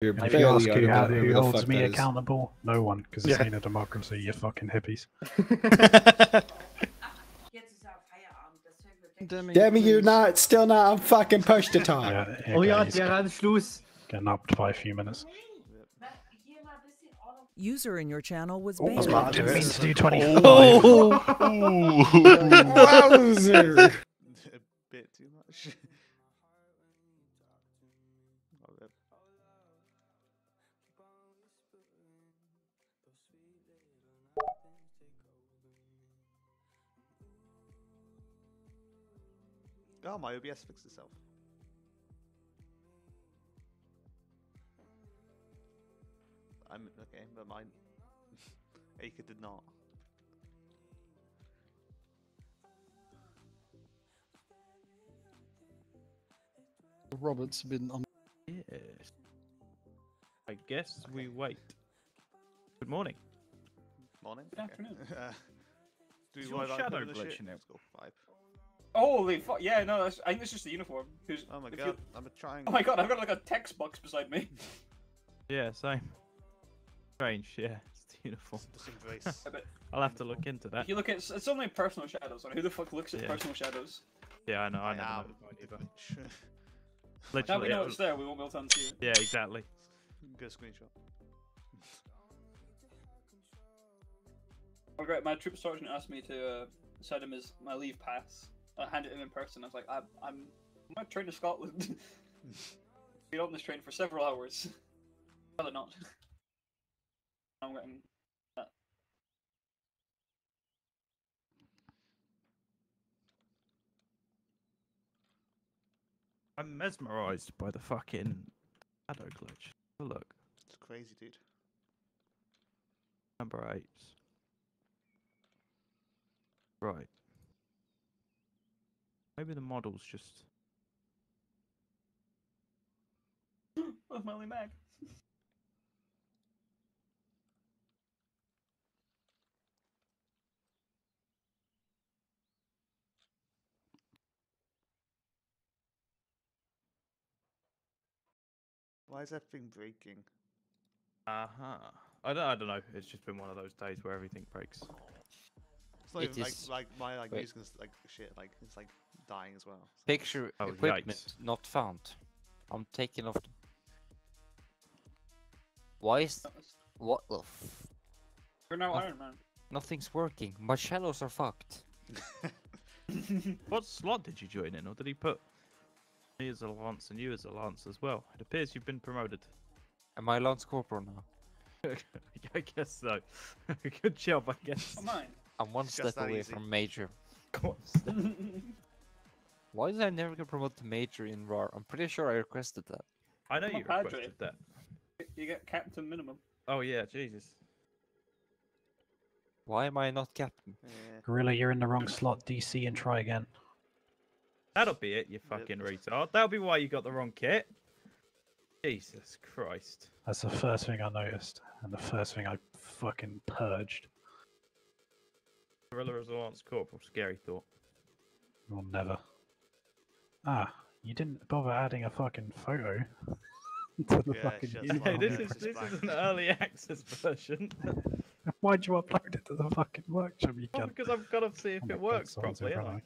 You're If you ask who, how, that, who holds me that is. accountable, no one, because this Yeah. ain't a democracy, you fucking hippies. Damn it, you're not still not on fucking push to talk. Yeah, here Oh ja, goes. der hat Schluss. Getting upped by a few minutes. User in your channel was Oh, banned. I didn't mean to do 25. Wowzer. a bit too much. Oh, my OBS fixed itself. I'm okay, but mine. Acre did not. Robert's been on. Yes. I guess we wait. Good morning. Morning. Good okay. afternoon. Uh, do Is we your shadow putting the shit? glitching out? Let's go five. Holy fuck! Yeah, no, that's, I think it's just the uniform. 'cause Oh my god, you- I'm a triangle. Oh my god, I've got like a text box beside me. Yeah, same. Strange, yeah. It's the uniform. Just embrace. I bet- I'll have to look into that. If you look at, it's, it's only personal shadows. Like, who the fuck looks at Yeah. personal shadows? Yeah, I know. I, I never am noticed mine either. bitch. Now Literally, we know it it's there, we won't be able to unsee it. Yeah, exactly. Good screenshot. Oh great, my troop sergeant asked me to uh, send him his my leave pass. I handed him in person. I was like, I'm I'm I'm on a train to Scotland. Been on this train for several hours. Rather not. I'm getting that. I'm mesmerized by the fucking shadow glitch. Have a Look, It's crazy, dude. number eight. Right. Maybe the model's just. With my only mag. Why is that thing breaking? Uh huh. I don't. I don't know. It's just been one of those days where everything breaks. It's not It even is- like like my like wait. music is like shit. Like it's like dying as well. So- Picture Oh, equipment yikes. not found. I'm taking off. The... Why is what the? F... We're now Oh. Iron Man. Nothing's working. My shadows are fucked. What slot did you join in, or did he put me as a lance and you as a lance as well? It appears you've been promoted. Am I Lance Corporal now? I guess so. Good job, I guess. Oh mine. I'm one It's step away easy. from Major. Go on, step. Why did I never get promoted to Major in RAR? I'm pretty sure I requested that. I know Come you on, Padre. requested that. you get captain minimum. Oh yeah, Jesus. Why am I not captain? Yeah. Gorilla, you're in the wrong slot. DC and try again. That'll be it, you fucking retard. That'll be why you got the wrong kit. Jesus Christ. That's the first thing I noticed, and the first thing I fucking purged. Gorilla as a lance corporal, scary thought. Or never. Ah, you didn't bother adding a fucking photo to the Yeah, fucking. shut You know, this is this fine. is an early access version. Why'd you upload it to the fucking workshop? You Well, because I've got to see if Oh it works someone's properly. haven't.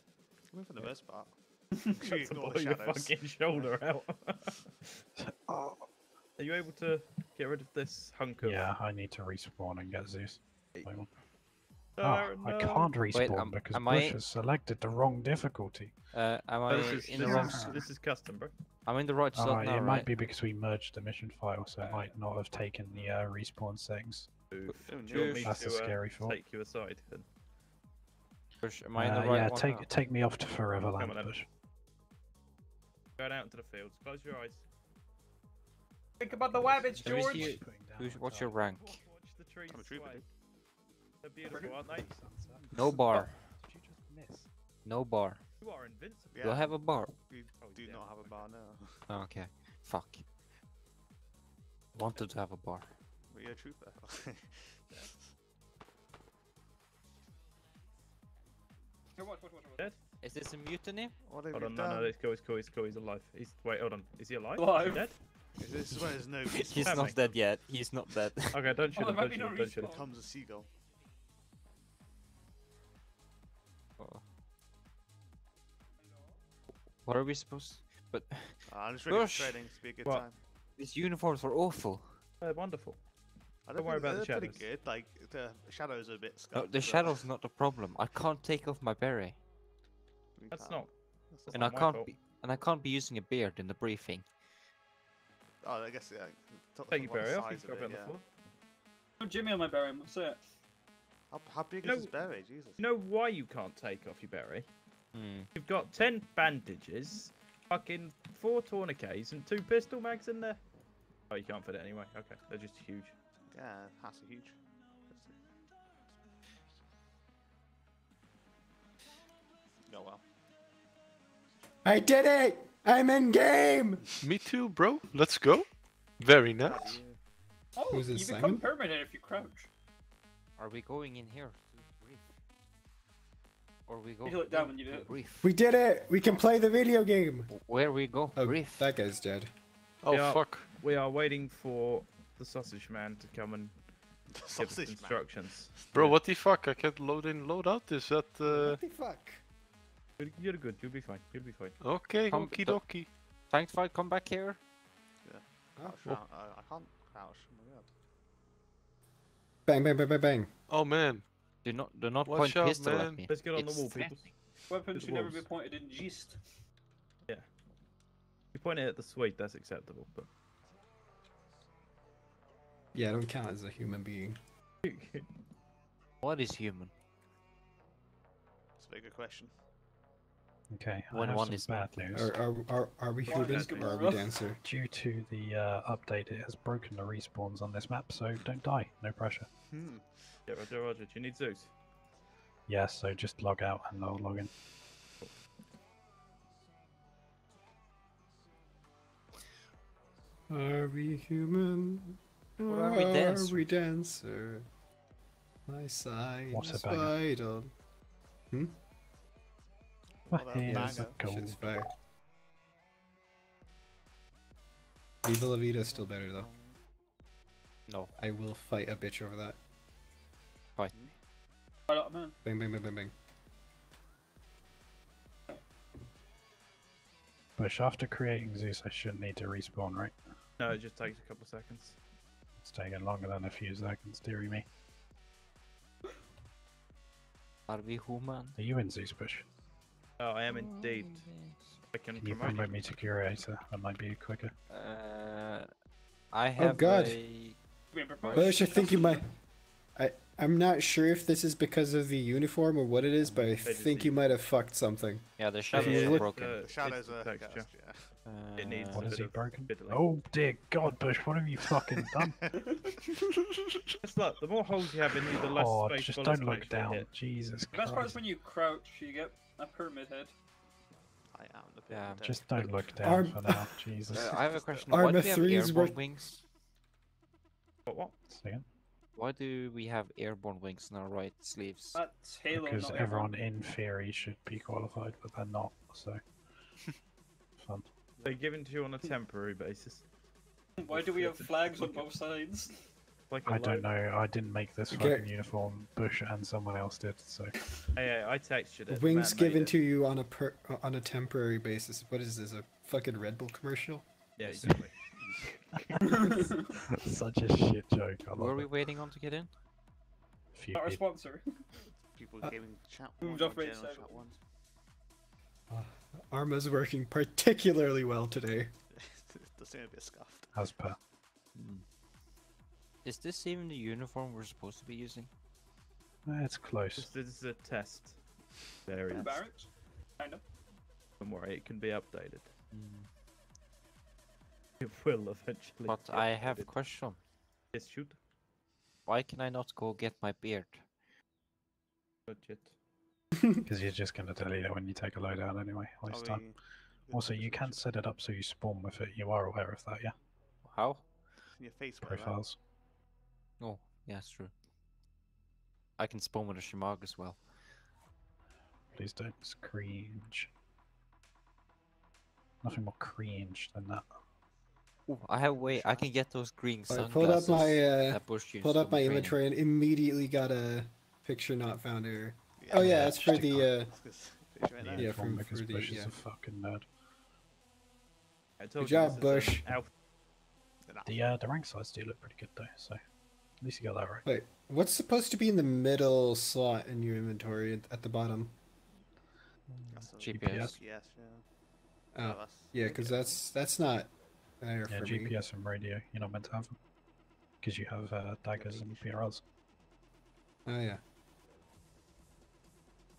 I mean, for the most part. I? You Have blow your fucking shoulder out. Oh. Are you able to get rid of this hunk of? Yeah, I need to respawn and get Zeus. Oh, I can't respawn um, because am Bush I- has selected the wrong difficulty. Uh, am Oh, I this is, in the wrong? is- s- this is custom, bro. I'm in the right Oh, slot now, it right? might be because we merged the mission file, so it Uh, might not have taken the uh, respawn settings. Oof. Do you want me That's to a scary uh, thought. take you aside? Then? Bush, am I in the Uh, right yeah, one take now? take me off to Forever Come Land, on then. Bush. Go out into the fields. Close your eyes. Think about the wabbits, George. see you- Who's, what's your rank? Watch the trees I'm a trooper, dude. They're beautiful, aren't they? No bar. Did you just miss? No bar. You are invincible. Yeah. Do I have a bar? We Oh, do yeah, not have a bar now. Oh, okay. Fuck. Wanted to have a bar. We're a trooper. Here, watch, watch, watch, watch. Dead? Is this a mutiny? what have Hold on, no, done? no, it's cool, it's cool, it's cool. He's alive. He's wait, hold on. Is he alive? Is Alive. he dead? This is where there's no. He's not dead yet. He's not dead. Okay, don't shoot Oh, him, don't shoot him, don't shoot him. comes a seagull. What are we supposed? To... But Uh, I'm just ready for Gosh. training to be a good What? time. these uniforms were awful. They're wonderful. I Don't worry about the they're pretty shadows. good. Like the shadows are a bit. No, scuffed, Oh, the but shadow's not the problem. I can't take off my beret, That's can't. That's and not I can't fault. be, and I can't be using a beard in the briefing. Oh, I guess yeah. t- Take your what the berry off, you size can of drop it it, on the floor. Oh, Jimmy on my beret. What's it. How, how big You is this know- berry? Jesus. You know why you can't take off your berry? Hmm. You've got 10 bandages, fucking 4 tourniquets, and 2 pistol mags in there. Oh, you can't fit it anyway. Okay, they're just huge. Yeah, that's a huge. Oh well. I did it! I'm in game! Me too, bro. Let's go. Very nice. That's. Oh, Who's you this, become Simon? permanent if you crouch. Are we going in here to brief? Or we go You look down when you do it. brief? We did it! We can play the video game! Where we go? Oh, brief. that guy's dead. Oh Yeah. fuck. We are waiting for the sausage man to come and give us Sausage man. instructions. Bro, what the fuck? I can't load in, load out. Is that uh? What the fuck? You're- You're good. You'll be fine. You'll be fine. Okay, Come- okie the- dokie. Thanks for come back here. Crouch Oh. round- I, I can't crouch. Oh my god. Bang, bang, bang, bang, bang. Oh man. Do not do not Watch point out, pistol man. at me. Let's get on the wall, people. Weapons the should never be pointed in yeast. You point it at the sweet, that's acceptable. But Yeah, I don't count as a human being. What is human? It's a very good question. Okay, I When one is bad news. Are, are, are, are we human or are we dancer? Due to the uh, update, it has broken the respawns on this map, so don't die. No pressure. Hmm. yeah, Roger, Roger. Do you need Zeus? Yeah, so just log out and I'll log in. Are we human? Or are we dancer? we dancer? My side What a is banger. vital. Hmm? What a Here's banger. the gold. Shit's fire. Viva La Vida is still better though. No. I will fight a bitch over that. Right up, man. Bang, bang, bang, bang, bang. Bush, after creating Zeus, I shouldn't need to respawn, right? No, it just takes a couple of seconds. It's taking longer than a few seconds, dearie me. Are we human? Are you in Zeus, Bush? Oh, I am indeed. I can Can you promote promote me to curator? That might be quicker. Uh, I have Oh God. a Being prepared. Bush, I think you might. I I'm not sure if this is because of the uniform or what it is, but I think you might have fucked something. yeah. The you shadows are broken. Uh, The shadows are texture. cursed, yeah. it needs Uh, What a is he broken? Oh dear God, Bush, what have you fucking done? It's like the more holes you have in you, the less oh, space just don't look down. Jesus The best part is when you crouch, you get a pyramid head. I am the Yeah, head. Just don't look down Arm- for now. Jesus. Uh, I have a question. Armor Why do we have airborne worth- wings? What? What? Say again? Why do we have airborne wings in our right sleeves? That's Halo, Because not everyone in theory should be qualified, but they're not, so. Fun. They're given to you on a temporary basis. Why do we have flags on both sides? Like a I don't know, I didn't make this Okay. fucking uniform. Bush and someone else did, so. Hey, hey, I textured it. Wings given it. to you on a per uh, on a temporary basis. What is this? A fucking Red Bull commercial? Yeah, exactly. Such a shit joke. I Who are we it. waiting on to get in? Few Not our sponsor. People Uh, gaming chat moved one off rate general seven. chat one. Arma's working particularly well today. Does seem a bit scuffed. As per. Is this even the uniform we're supposed to be using? That's close. This, this is a test In variant. the barracks. Kind of. Don't worry, it can be updated. Mm. It will eventually. But I have a question. Yes, shoot. Why can I not go get my beard? Budget. Because you're just going to delete it when you take a load out anyway. Waste Are time. we- Also, you can set it up so you spawn with it. You are aware of that, yeah? How? Your face went right. Profiles. Oh, yeah, it's true. I can spawn with a shemagh as well. Please don't it's cringe. Nothing more cringe than that. Ooh, I have wait. I can get those green I sunglasses. pulled up my uh, that pulled up my training. inventory and immediately got a picture not found error. Oh yeah, that's for the uh, Right there. Yeah, Yeah, from- because for the- Bush is a fucking nerd. I told Good you job, this is an Bush. The uh, the rank size do look pretty good though, so at least you got that right. wait. What's supposed to be in the middle slot in your inventory at, at the bottom? That's a- GPS. Yeah. Oh, yeah, because that's that's not there Yeah, for me. GPS and radio, you're not meant to have them because you have uh, daggers and PRLs. Oh yeah.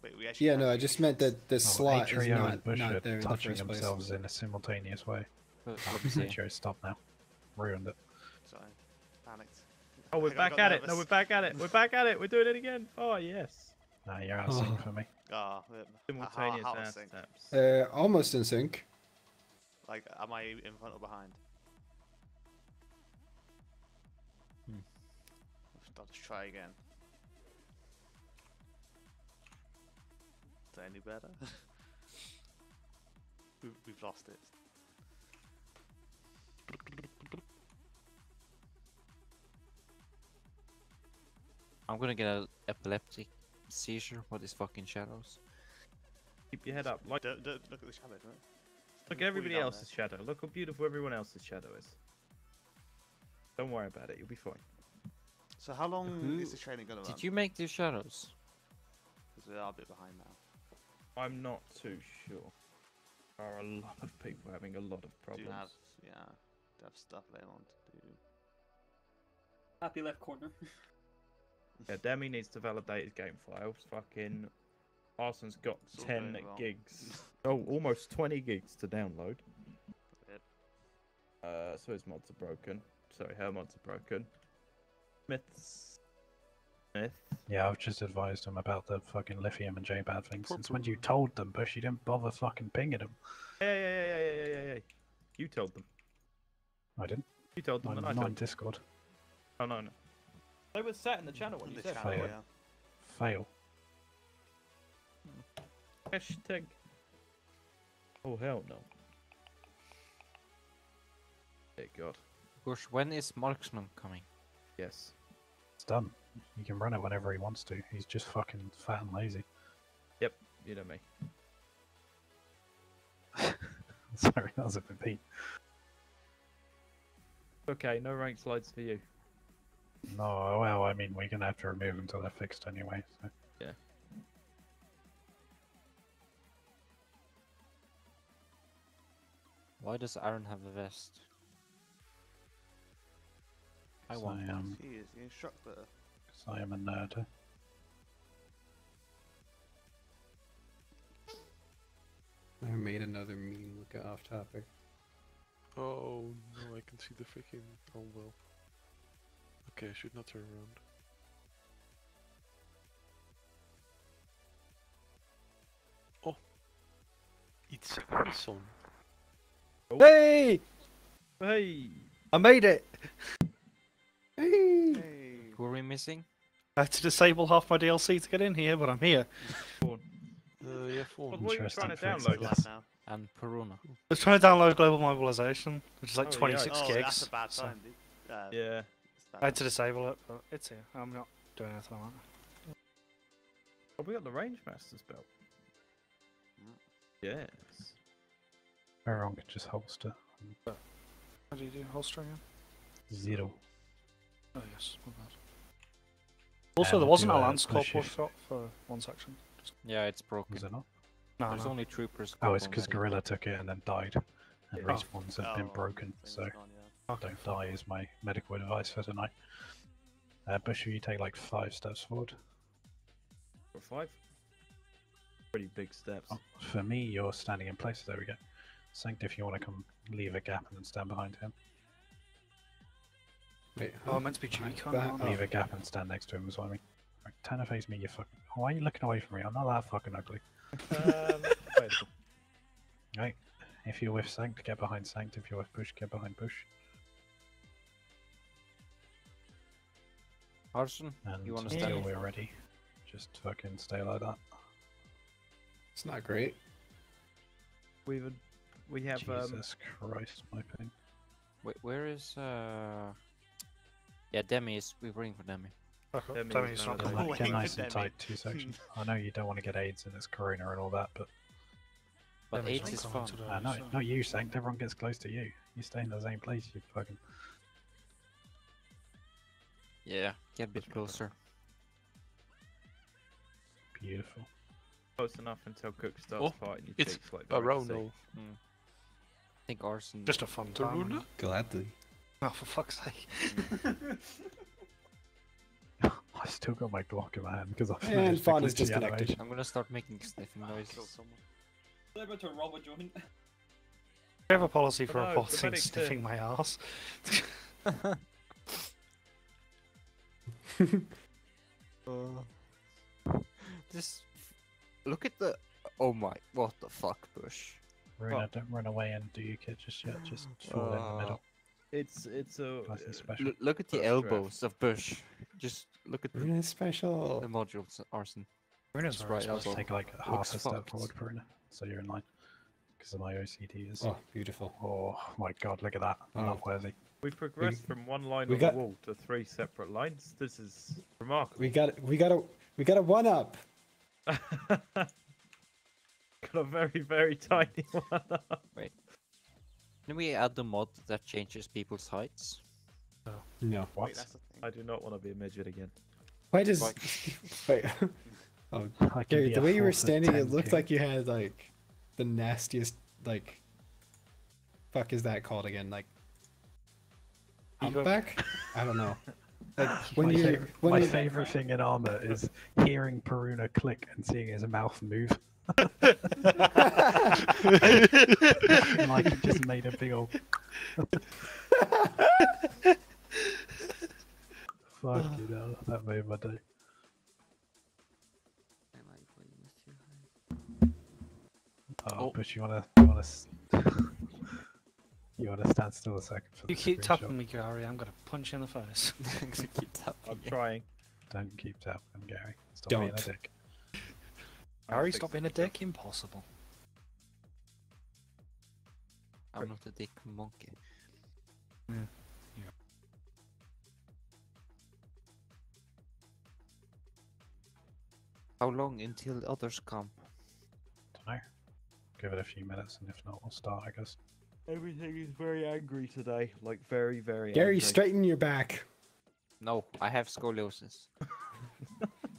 Wait, we actually Yeah, no, I just meant that the Oh, slot is not, and Bush not there in the touching first place. themselves in a simultaneous way. What- what was? Atrio, stop now. Ruined it. Sorry, panicked. Oh, we're back got at it. No, we're back at it. We're back at it. We're doing it again. Oh yes. Nah, you're out of sync for me. Ah, uh, Simultaneous how, how ass sync? taps. Uh, almost in sync. Like, am I in front or behind? Hmm. I'll just try again. Is that any better? we've, we've lost it. I'm gonna get an epileptic seizure with these fucking shadows. Keep your head up. Like, Don't, don't look at the shadow, don't look at everybody down else's shadow. Look how beautiful everyone else's shadow is. Don't worry about it. You'll be fine. So how long Who- is the training gonna run? Did you make these shadows? Because we are a bit behind now. I'm not too sure. There are a lot of people having a lot of problems. you have, yeah, they have stuff they want to do? Happy left corner. Yeah, Demi needs to validate his game files. Fucking Arson's got It's 10 going gigs. Oh, almost 20 gigs to download. Uh, so his mods are broken. Sorry, her mods are broken. Smith's. Smith. Yeah, I've just advised him about the fucking Lythium and J-Bad thing. Since when you told them, Bush, you didn't bother fucking pinging them. Yeah, yeah, yeah, yeah, yeah, yeah, yeah. You told them. I didn't. You told them, I'm and I not told. Discord. Oh, no, no. They were set in the channel when In you the said channel, fail. yeah. Fail. Hashtag. Oh, hell no. Dear God. Bush, when is Marksman coming? Yes. It's done. He can run it whenever he wants to. He's just fucking fat and lazy. Yep, you know me. Sorry, that was a bit Pete. Okay, no rank slides for you. No, well, I mean, we're gonna have to remove them until they're fixed anyway. So. Why does Aaron have a vest? I So want I one. am, Jeez, the instructor. cause I am a nerd. I made another meme. Look at off topic. Oh no, I can see the freaking. Oh well. Okay, I should not turn around. Oh, it's Amazon. Hey! Hey! I made it! Hey. Hey. Who are we missing? I had to disable half my DLC to get in here, but I'm here. Uh, yeah, phone. What were you trying to Interesting fix, download? I now. And Peruna. I was trying to download Global Mobilization, which is like Oh, yeah. 26 oh, gigs. that's a bad so time, dude. Uh, Yeah. It's bad I had to disable it, but it's here. I'm not doing anything on it. Oh, we got the Range Master's belt. Mm. Yes. Everyone could just holster. How do you do holstering? again? Zero. Oh, yes. my bad. Also, Um, there wasn't a a Lance Corporal shot for one section. Yeah, it's broken. Is it not? No, There's no. only troopers. Oh, it's because. Gorilla took it and then died. And Yeah. respawns have been Oh, broken, thing's so gone, yeah. Okay. don't die is my medical advice for tonight. Uh, Bush, you take like five steps forward. Or five. Pretty big steps. Oh, for me, you're standing in place. There we go. Sanct, if you want to come leave a gap and then stand behind him. Wait, Oh. I'm meant to be recon. Back- aren't. I? Leave a gap and stand next to him is what I mean. Right, Tanner face me, you fucking. Why are you looking away from me? I'm not that fucking ugly. um. Right. If you're with Sanct, get behind Sanct. If you're with Bush, get behind Bush. Arson, And you want to until stand? we're ready, just fucking stay like that. It's not great. we would. We have. Um, Jesus Christ, my ping. Wait, where is uh? Yeah, Demi is. We're waiting for Demi. Fuck up. Demi Tell is me he's none not of Get, coming. like, Oh, get nice and tight two sections. I know you don't want to get AIDS and it's corona and all that, but But Demi's eight not is fun. today, uh, no, so- not you, Sanct. Everyone gets close to you. You stay in the same place. You fucking Yeah, get a bit closer. beautiful. Close enough until Cook starts Oh, fighting you it's cheeks like A the Red Sea. Rono. I think Arson. Just a fun time. Gladly. Oh, for fuck's sake. I still got my Glock in my hand because I And finished the Fawn is disconnected. animation. I'm gonna start making sniffing Ah, killed noises. someone. They're about to rob a joint. I have a policy for no, the reporting sniffing my ass. Just look at the. Oh my! What the fuck, Bush? Runa, don't run away and do your kid just yet. Just fall in the Uh, middle. It's it's a Nice uh, special. L- look at the Bush elbows of Bush. Just look at the, special. the modules, Arson. Runa's Just right Just elbow. take like half Looks a step fucked. forward, Runa, so you're in line. Because of my OCD is. Oh, beautiful. Oh my god, look at that. Oh. Not worthy. We progressed from one line we on got- the wall to three separate lines. This is remarkable. We got we got a we got a one up. got a very very tiny one. Up. Can we add the mod that changes people's heights? No. What? Wait, that's the thing. I do not want to be a midget again. Why does Why- wait? oh, Gary, the way you were standing, it looked king. like you had like the nastiest like. Fuck is that called again? Like. Ego? Humpback? I don't know. Like when my you favorite, when my you favorite thing in armor is hearing Peruna click and seeing his mouth move. like he just made a big old. Fuck you know, that made my day. Oh, Oh. but you wanna, you wanna, s- you wanna stand still a second for You keep screenshot? tapping me, Gary. I'm gonna punch you in the face. Keep tapping I'm it. trying. Don't keep tapping, Gary. Stop Don't. dick. I'm Gary, fixing stop being a it. dick. Impossible. I'm not a dick monkey. Yeah. How long until the others come? Don't know. Give it a few minutes, and if not, we'll start. I guess. Everything is very angry today. Like very very. Gary, angry. straighten your back. No, I have scoliosis.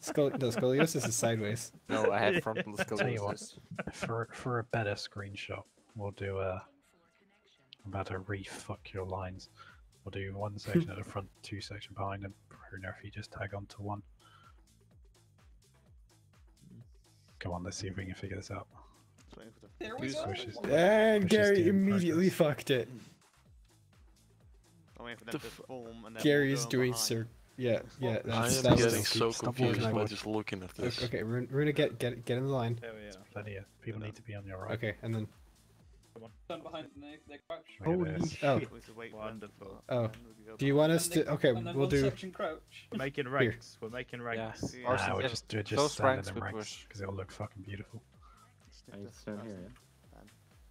Scol- no, scoliosis is sideways. No, I have frontal Tell you what. scoliosis. for for a better screenshot, we'll do a. I'm about to re-fuck your lines. We'll do one section at the front, two section behind, and Bruno, if you just tag onto one. Come on, let's see if we can figure this out. There we Who's go. wishes? And Gary immediately progress. fucked it. I'm waiting for them The to form and then Gary we'll is doing behind. sir. Yeah, yeah. I am that's getting so confused by just looking at this. Okay, we're, we're gonna get get get in the line. There we are. Plenty of people need to be on your right. Okay, and then Stand behind and they, they crouch. Holy this. Oh. We have to wait for them to Wonderful. Oh, and then we go do you want us to? Okay, we'll do. section crouch. We're making ranks. We're making ranks. Yeah. Arson, Nah, we're just we're just close standing ranks in ranks because it'll look fucking beautiful. Stick I to stand here, Arson.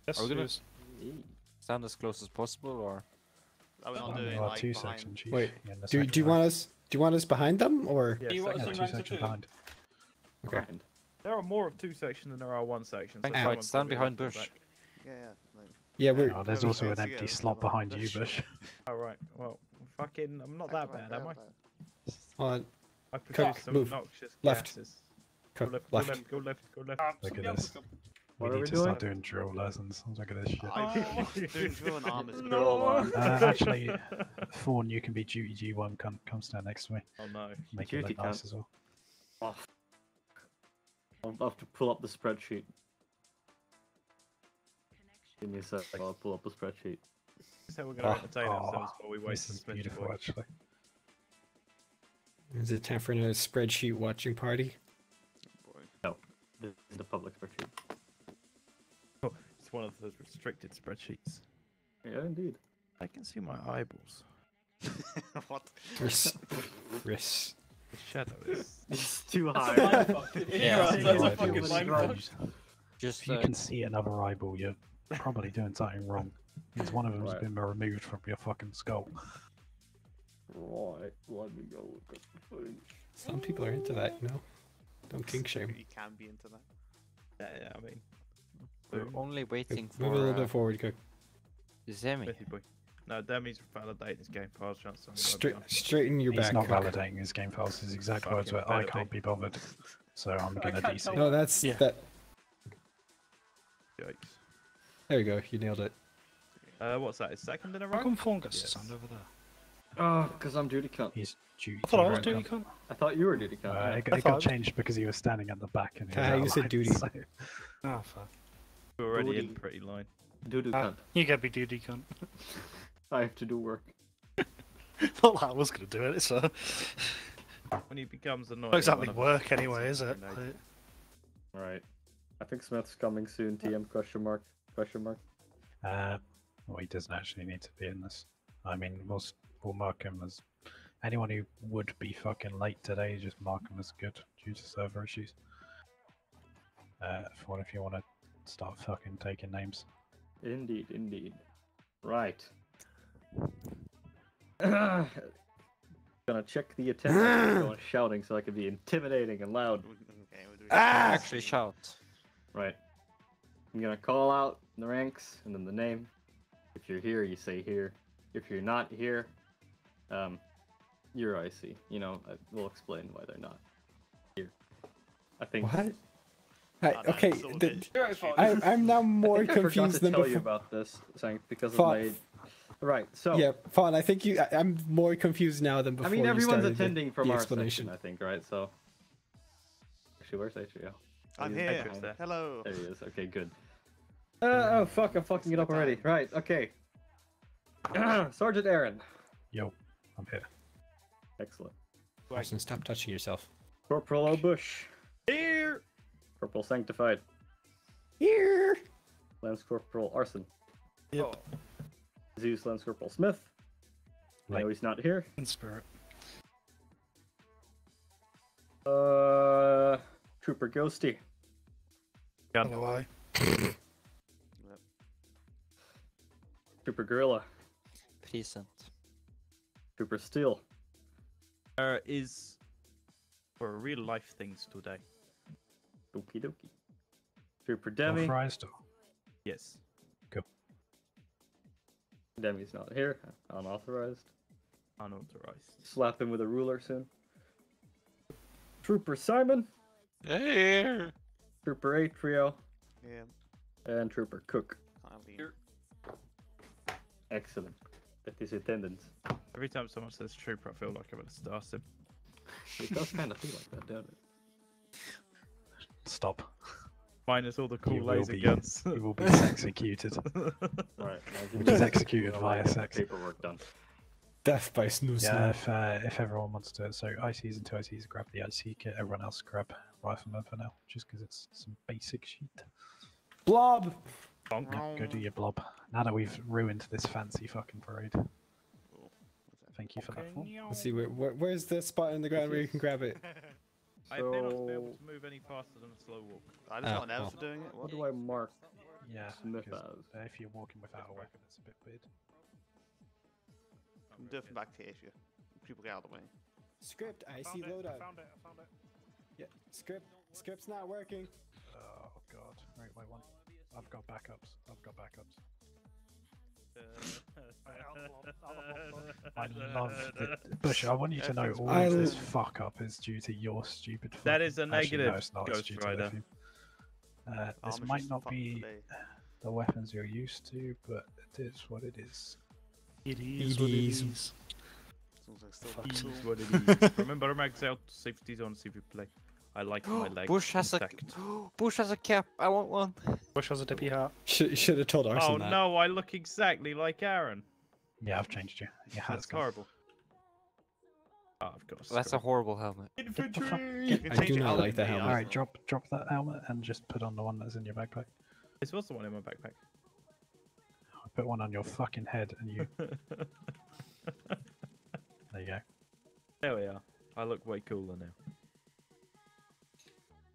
yeah? Are we gonna stand as close as possible, or Are we not Oh, doing like two behind? section. Wait, yeah, Do do you want us? Do you want us behind them or? Yeah, Do you want us Yeah, two ranks of section behind. Okay. Behind. There are more of two section than there are one section. So Right, stand behind Bush. back. Yeah, yeah. Like, Yeah, we're. Oh, there's Whoever also an empty together, slot behind behind you, Bush. Bush. All right. Well, fucking, I'm not that bad, am I? Hold on. I Cook, produce some move. noxious Left. gases. Co- Go left, left. Go left. Go left. Go left. Ah, Look at this. is coming. We What need we to doing? start doing drill lessons. Look at this shit. Oh. doing drill and arm is No. Uh, actually, Fawn, you can be duty G1. Come, come stand next to me. Oh no. Make Duty it look can. nice as well. Oh. I'll have to pull up the spreadsheet. Give me a sec, I'll pull up the spreadsheet. That's how we're gonna Oh, entertain oh, ourselves while we waste This this is beautiful, actually. Is it time for another spreadsheet watching party? No, this is the public spreadsheet. It's one of those restricted spreadsheets. Yeah, indeed. I can see my eyeballs. what? Chris. Chris. The shadow is. It's too high. Yeah, Yeah, I see that's a fucking people mindfuck. just If you uh, can see another eyeball, you're probably doing something wrong. Because one of them's Right. been removed from your fucking skull. Right, let me go look at the thing. Some people are into that, you know. Don't kink shame. You can be into that. Yeah, yeah, I mean, We're boom, only waiting for Move a little uh, bit forward, go. Zemi. Betty boy. No, Demi's validating his game pass chance. Straight, straighten your He's back. not Cook. validating his game files. His exact words Fucking were, "I can't be." be bothered," so I'm gonna can't DC. No, that's Yeah. that. Yikes. There you go. You nailed it. Uh, what's that? His second in a How row? come Fawn gets Yes. to stand over there? Oh, because I'm duty cunt. He's duty. I thought I was right doing cunt. I thought you were duty cunt. Uh, yeah. it, got- it got changed because he was standing at the back and he was Ah, out you said duty. so- Ah, fuck. We're already in pretty line. Doo-doo Ah, cunt. you get me duty cunt. I have to do work. Not that I was going to do it, so. When he becomes annoying. Not exactly work anyway, is it? Like, Right. I think Smith's coming soon. TM question mark? Question mark? Uh, well, he doesn't actually need to be in this. I mean, we'll, s- we'll mark him as anyone who would be fucking late today. Just mark him as good due to server issues. Uh, if what if you want to start fucking taking names? Indeed, indeed. Right. Gonna check the attendance. going shouting so I can be intimidating and loud. Okay, Ah! Actually, shout. Right. I'm gonna call out the ranks and then the name. If you're here, you say here. If you're not here, um, you're IC. You know, I, we'll explain why they're not here. I think. What? Hi, okay, the- good. You're right, Fawn. I'm I'm now I more think I forgot to than tell before. you about this, Sank, because of my. Right. So. Yeah, Fawn, I think you. I, I'm more confused now than before. I mean, you everyone's started the- attending from the our explanation. section, I think, right? So. Actually, where's Atrio? I'm here. There. Hello. There he is. Okay, good. Uh, oh fuck! I'm fucking it up already. Right. Okay. Sergeant Aaron. Yo, I'm here. Excellent. Carson, stop touching yourself. Corporal O'Bush. Here! Corporal Sanctified. Here. Lance Corporal Arson. Yep. Zeus Lance Corporal Smith. I know he's not here. In spirit. Uh, Trooper Ghosty. Gun. Hello, I. Trooper Gorilla. Present. Trooper Steel. Uh, is for real life things today. Okie dokie. Trooper Demi. Authorized or Yes. Go. Demi's not here. Unauthorized. Unauthorized. Slap him with a ruler soon. Trooper Simon. Here. Trooper Atrio. Yeah. And Trooper Cook. I'll be Here. Excellent. That is attendance. Every time someone says trooper, I feel like I'm gonna start sim. It does kind of feel like that, don't it? stop. Minus all the cool You will laser be- guns. You will be executed. Right. Which is executed via sex. Paperwork done. Death by snooze. Yeah, if uh, if everyone wants to, so ICs and two ICs grab the IC kit. Everyone else grab rifleman for now, just because it's some basic shit. Blob. Bonk. Go do your blob. Now that we've ruined this fancy fucking parade. Thank you for that. Form. Let's see where, where where's the spot in the ground where you can grab it. I appear not to be able to move any faster than a slow walk. I just got an elf for doing it. What What do I mark? Yeah, Smith because as. uh, if you're walking without a weapon, it's a bit weird. I'm doing back to Asia. People get out of the way. Script. I see loadout. found it, I found it. Yeah. Script. Script's not working. Oh god. Wait, wait one. I've got backups. I've got backups. I love that. Bush, I want you to know all I of this fuck up is due to your stupid. That fucking- is a Actually, no, negative, it's not. It's Ghost due to Rider. Uh, this Armor's might not be today. the weapons you're used to, but it is what it is. It is what it is. is. Like still Fuck back It to what it is. Remember, max out safety zone if you play. I like my legs Bush has a. Bush has a cap. I want one. Bush has a dippy hat. Should should have told Arson Oh that. no, I look exactly like Aaron. Yeah, I've changed you. Your hat's That's gone. horrible. Oh, of course. That's a horrible helmet. What the fuck? You can I do not like in the the, helmet. uh, Alright, drop drop that helmet and just put on the one that's in your backpack. This was the one in my backpack. I Put one on your fucking head and you. there you go. There we are. I look way cooler now.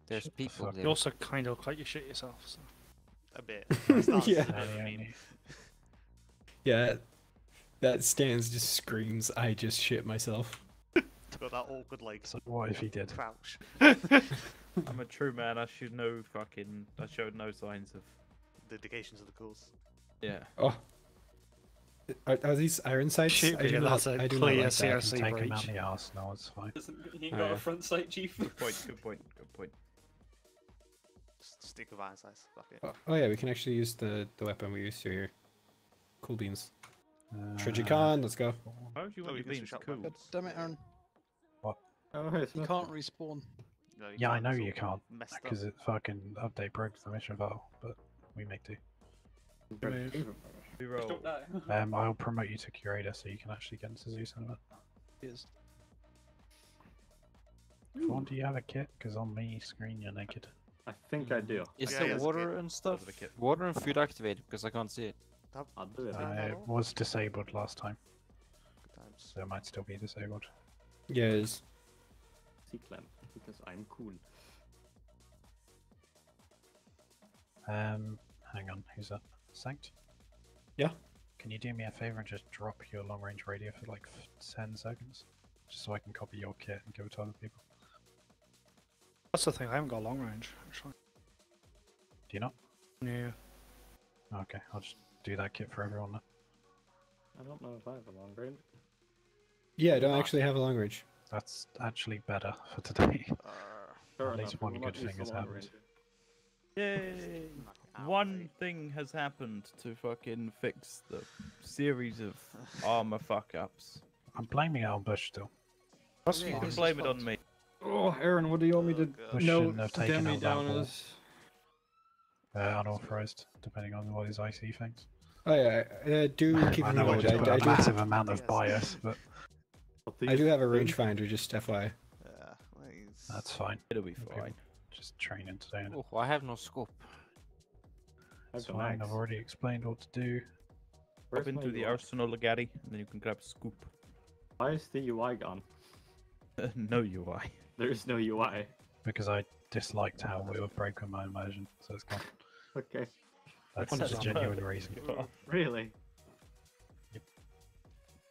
There's Shut people fuck there. You also kind of look like you shit yourself. So. A bit. It's Yeah. I Uh, mean, Yeah, that stands just screams, I just shit myself. Got that awkward like So what if he did? crouch. I'm a true man. I should know fucking. I showed no signs of. The indications of the course. Yeah. Oh. Are, are these iron sights? Shoot I me, do not, that's a I do clear not like that. Can CRC take him out breach. the arse. No, it's fine. Doesn't- He ain't got Oh, a front sight, chief. Good point. Good point. Good point. Just stick with iron sights. Fuck it. Oh, oh yeah, we can actually use the, the weapon we used to here. Cool beans. Uh, Trijicon, let's go. Why would you Oh, want we your beans out cool? weapons. Damn it, Aaron. Oh, hey, You can't respawn. No, you Yeah, I can't, know it's you can't because it fucking update broke the mission file, but we make do. We roll. Um, I'll promote you to curator so you can actually get into Zeus in a minute. Yes. Fawn, do you have a kit? Because on me screen you're naked. I think I do. Is Yeah, the yeah, water and stuff? Water and food activated because I can't see it. I'll do it. Uh, it was disabled last time, so it might still be disabled. Yes. it is. Clem, because I'm cool. Um, hang on, who's that? Sanct? Yeah. Can you do me a favor and just drop your long range radio for like 10 seconds? Just so I can copy your kit and give it to other people. That's the thing. I haven't got long range. Actually. Do you not? Yeah. Okay, I'll just do that kit for everyone then. I don't know if I have a long range. Yeah, I don't actually have a long range. That's actually better for today. Uh, At least enough, one we'll good thing has happened. range. Yay! One thing has happened to fucking fix the series of armor fuck ups. I'm blaming it on Bush still. That's Yeah, You can blame it on me. Oh, Aaron, what do you want me to Oh, God. Bush No, shouldn't have taken dummy out that down as- Uh, unauthorized, depending on what his IC thinks. Oh yeah, I, I do keep I in know I mind. just I, put I a do, massive amount of Yes. bias, but I do have a rangefinder, just FYI. Yeah, well, that's fine. It'll be Okay. fine. Just training today. Oh, I have no scope. It's fine. I've already explained what to do. Pop into the arsenal Legati, and then you can grab a scoop. Why is the UI gone? no UI. There is no UI. because I disliked how we were broken my immersion, so it's gone. Okay. That's What a is that? genuine reason. Really?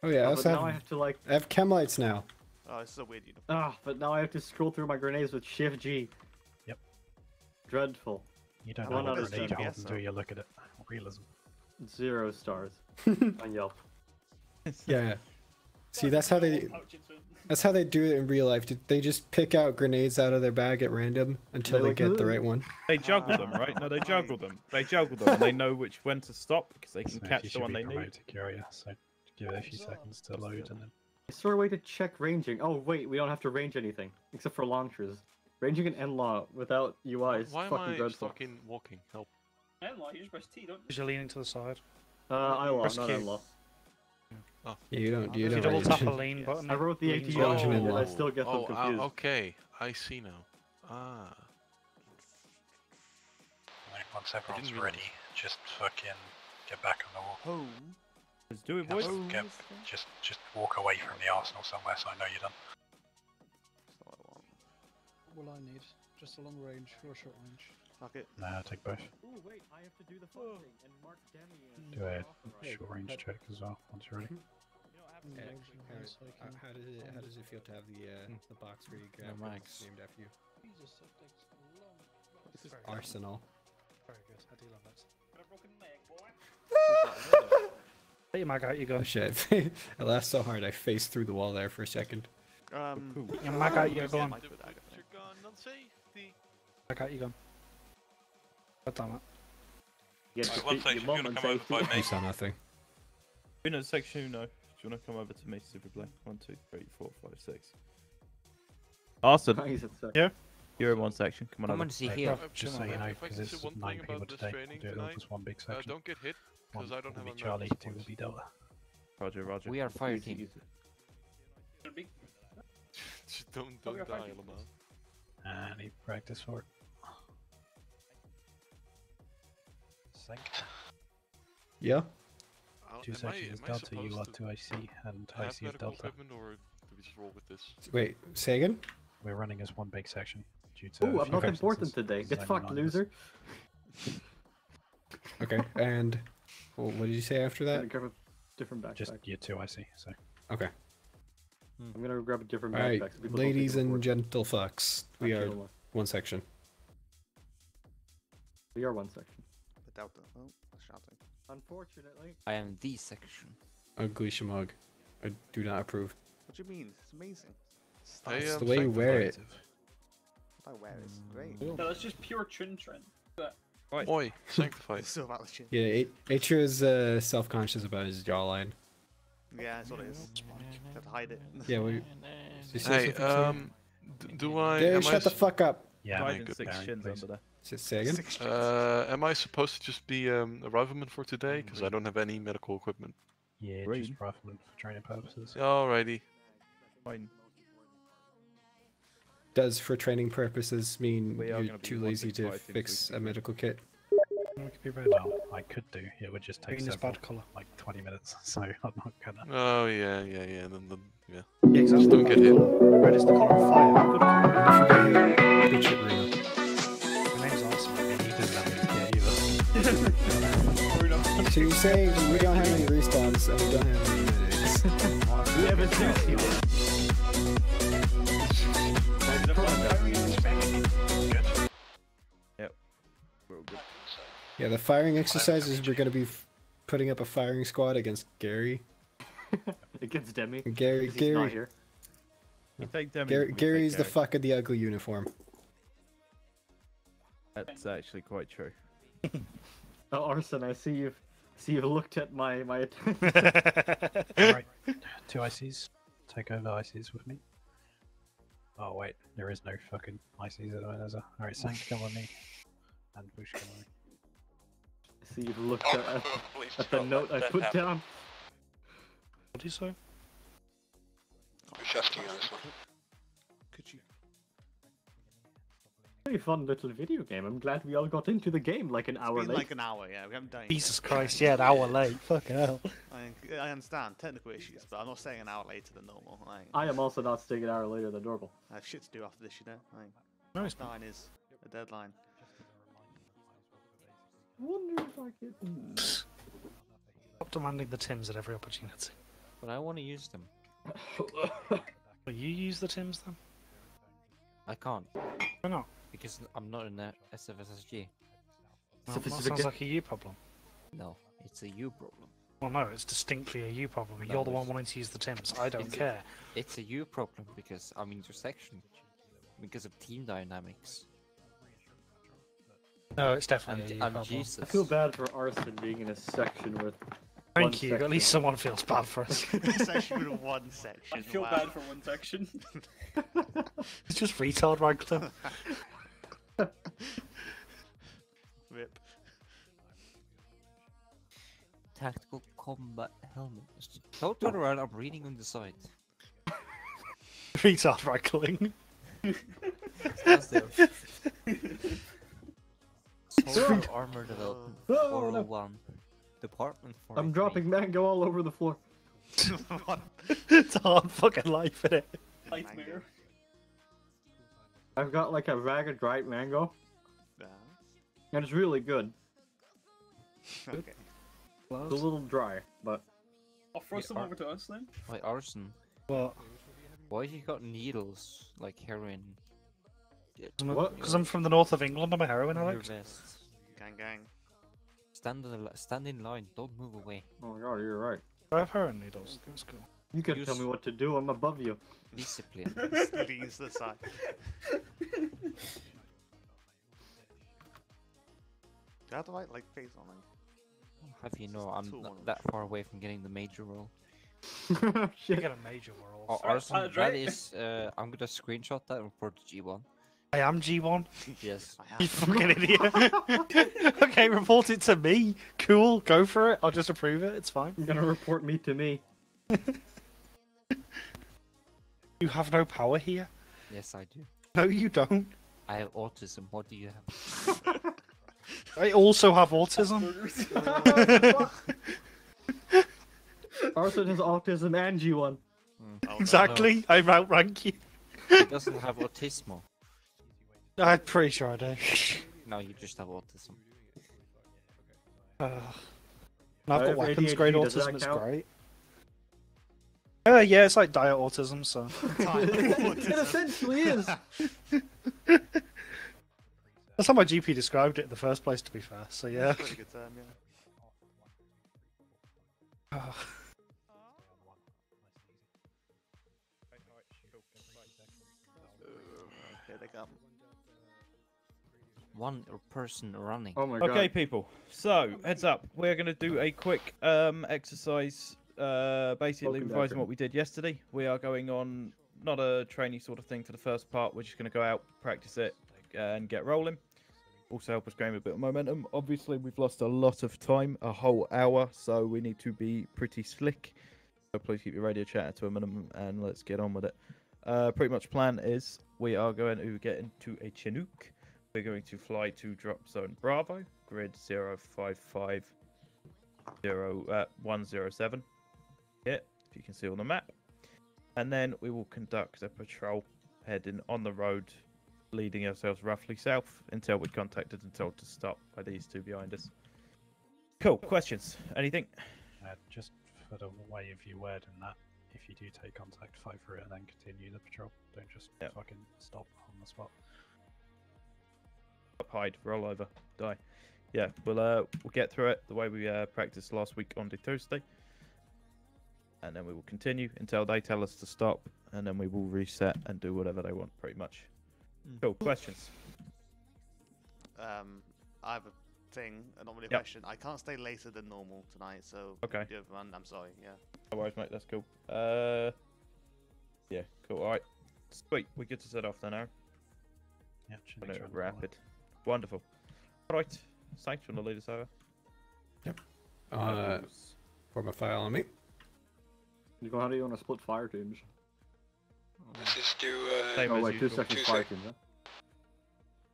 Oh yeah, I Oh, also but have, now I have to like I have chem lights now. Oh, this is a weird uniform. ah, but now I have to scroll through my grenades with Shift G. Yep. Dreadful. You don't I know wanna what understand grenade GPS, holds until you look at it. Realism. Zero stars on Yelp. Yeah, yeah. See, that's how they that's how they do it in real life. They just pick out grenades out of their bag at random until They're they like, get the right one. They juggle them, right? No, they juggle them. They juggle them, and they know which when to stop because they can So catch the one they need. promoted to curator, so give it a few seconds to load and then Is there a way to check ranging? Oh wait, we don't have to range anything except for launchers. Ranging an NLAW without UI is Why am fucking I dreadful. stuck in walking? Help. And like, you just press T, don't you? Because you're leaning to the side. Uh, I-Law, not Q. NLAW. Yeah, you don't. You you don't. double range. tap a lean Yes. button, I wrote the leans ATO Launch and I NLAW. still get them oh, ah, confused. okay. I see now. Ah. like, once everyone's realize. ready, just fucking get back on the wall. Home. Let's do it, Get- boys. get- just just walk away from the arsenal somewhere so I know you're done. That's not what I want. What will I need? Just a long range or a short range? Fuck it. Nah, take both. Ooh, wait, I have to do the fun thing and mark Demi and Do a authorize. short range check as well once you're ready. Yeah, large how, how- does it how does it feel to have the uh, the box where you grab No, things named after you? Jesus, that takes a long. This is. Arsenal. Very good. I do love it. Got a broken leg, boy. Take your mag out, you Oh go. shit! I laughed so hard I faced through the wall there for a second. Um, Your mag out, you yeah, go. might do a dagger thing. Mag out, you go. God damn it. You get Right, to one fit your if you wanna and come over by You me. saw nothing. Uno, section Uno. Do you want to come over to me, Super Play? One, two, three, four, five, six. Austin, Nice, Yeah? you're in one section. Come on Come over. on, see Hey, here. bro, Just so you know, because can this say is one thing nine people today, we'll do it all tonight, as one big Uh, section. don't get hit, One because I don't have be a Charlie, two will be Delta. Roger, Roger. We are fire team. easy. Should be. Just don't, don't die, fighting. Lamar. And he practice for it. Synced. Yeah. I'll- Two am I- sections am I Delta, you are supposed uh, to to IC, and have IC is medical Delta. equipment, or do we just roll with this? Wait, say again. We're running as one big section due to. a Ooh, I'm few not instances. important today. There's Get only fucked, nine of us. loser. Okay, and well, what did you say after that? Gonna grab different backpack. Just year two, I see. So Okay. I'm gonna grab a different All right, backpack. so people don't think ladies we're and bored. gentle fucks, we Actually, are hold on. one section. We are one section. The Delta. Oh, that's shouting. Unfortunately. I am the section. Ugly shemagh. I do not approve. What do you mean? It's amazing. I It's am the way you wear it. sanctified. I wear is great. No, that's just pure chin trend. But Oi, sanctified. It's still about the chin. Yeah, A- Atrio is uh, self-conscious about his jawline. Yeah, that's what it is. Have to hide it. Yeah, we. Hey, um, d- do I? Dude, am I shut the fuck up. yeah, Right no, good six bearing, shins please. under there. Just say again. Uh, am I supposed to just be um, a rifleman for today? Because I don't have any medical equipment. Yeah, Green. just rifleman for training purposes. Alrighty. Fine. Does for training purposes mean you're too lazy to fix a medical kit? We could be red. Well, I could do. It would just take Green several, bad colour. like 20 minutes, so I'm not gonna. Oh yeah, yeah, yeah. Then, then yeah. Yeah, exactly. Just don't get hit. Red is the colour of fire. Good colour. Bitch it, Reno. My So you're saying we don't have any respawns and we don't have any medics? We have a Zeus here. We're all good. yeah, the firing exercises we're gonna be putting up a firing squad against Gary. Against Demi. Gary, because he's not Gary, here. You take Demi, Gary we take Gary's the fuck of the ugly uniform. That's actually quite true. Oh, Arson, I see you've see you've looked at my my. Alright, two ICs. Take over ICs with me. Oh wait, there is no fucking ICs at the moment, is? Alright, Sanct, come on me. And Bush, come on me. I see you've looked at, at, at the note I put down. What do you say? Could Very fun little video game. I'm glad we all got into the game like an It's hour been late. like an hour, yeah. We haven't done it. Jesus Christ, yeah, an hour late. Fucking hell. I, I understand technical issues, but I'm not saying an hour later than normal. Like, I am also not staying an hour later than normal. I have shit to do after this, you know. Like, No, it's nine is a deadline. wonder if I could. Stop demanding the Tims at every opportunity. But I want to use them. Will you use the Tims then? I can't Why not? Because I'm not in the SFSSG. Well, So if that it's sounds a- like a you problem. No, it's a you problem. Well, no, it's distinctly a you problem. No, You're the one wanting to use the Tims. I don't It's a- care. It's a you problem because I'm in your section. Because of team dynamics. No, it's I'm, definitely a you I'm problem. Jesus. I feel bad for Arson being in a section with. Thank one you. At least someone feels bad for us. section with one section. I feel wow. bad for one section. it's just retard Raglan. Rip. Tactical combat helmet. Don't turn oh. around, I'm reading on the side. retard Raglan. Stands there. Solar armor development Oh, no. 401. Department for I'm dropping mango all over the floor. What? it's a hard fucking life, innit? Nightmare. I've got like a ragged ripe mango, Nah. and it's really good. Okay. It's a little dry, but I'll throw some uh, over to us then. Wait, arson. What? Why have you got needles like heroin? What? Because I'm from the north of England. I'm a heroin in addict. Gang gang. Stand in, the, stand in line. Don't move away. oh my god, you're right. I have heroin needles. That's cool. You can Use- tell me what to do. I'm above you. Discipline. Leans to the side. Do I have the right like face on like? Have you know I'm not one. that far away from getting the major role. You Shit. get a major world. Oh, Right, arson, uh, that right. is. Uh, I'm gonna screenshot that and report to G1. I am G1. Yes. I You fucking idiot. okay, report it to me. Cool, go for it. I'll just approve it. It's fine. You're gonna report me to me. You have no power here. Yes, I do. No, you don't. I have autism. What do you have? I also have autism. Arson has autism and G1. Oh, no. exactly. I outrank you. He doesn't have autismo. I'm pretty sure I do. No, you just have autism. Uh, And I've got if weapons ADHD, grade autism, it's count? great. Uh, yeah, it's like diet autism, so. it essentially is. That's how my GP described it in the first place, to be fair, so yeah. Pretty good term, yeah. Here they come. One person running. Oh my god. Okay, people. So heads up, we're gonna do a quick um, exercise, uh, basically Welcome revising what we did yesterday. We are going on not a training sort of thing for the first part. We're just gonna go out, practice it, and get rolling. Also help us gain a bit of momentum. Obviously, we've lost a lot of time, a whole hour, so we need to be pretty slick. So please keep your radio chatter to a minimum, and let's get on with it. Uh, pretty much plan is we are going to get into a Chinook. We're going to fly to drop zone Bravo, grid 0550 uh, 107. If you can see on the map. And then we will conduct a patrol heading on the road, leading ourselves roughly south until we're contacted and told to stop by these two behind us. Cool. Questions? Anything? Uh, just for the way of you word and that, if you do take contact, fight for it and then continue the patrol. Don't just Yeah. fucking stop on the spot. Hide, roll over, die. Yeah, we'll uh we'll get through it the way we uh, practiced last week on the Thursday, and then we will continue until they tell us to stop, and then we will reset and do whatever they want, pretty much. Cool. Questions? Um, I have a thing, a normally a Yep. question. I can't stay later than normal tonight, so Okay. yeah, man, I'm sorry. Yeah. No worries, mate. That's cool. Uh, yeah, cool. All right, sweet. We're good to set off then, Aaron. Yeah, I Chinook's know, around the corner. rapid. Wonderful. All right, Saints, you want to lead us over? Uh, form a file on me. You go, how do you want to split fire teams? Let's just do uh, Same Oh as wait, two usual. seconds Two fire sec- teams, huh?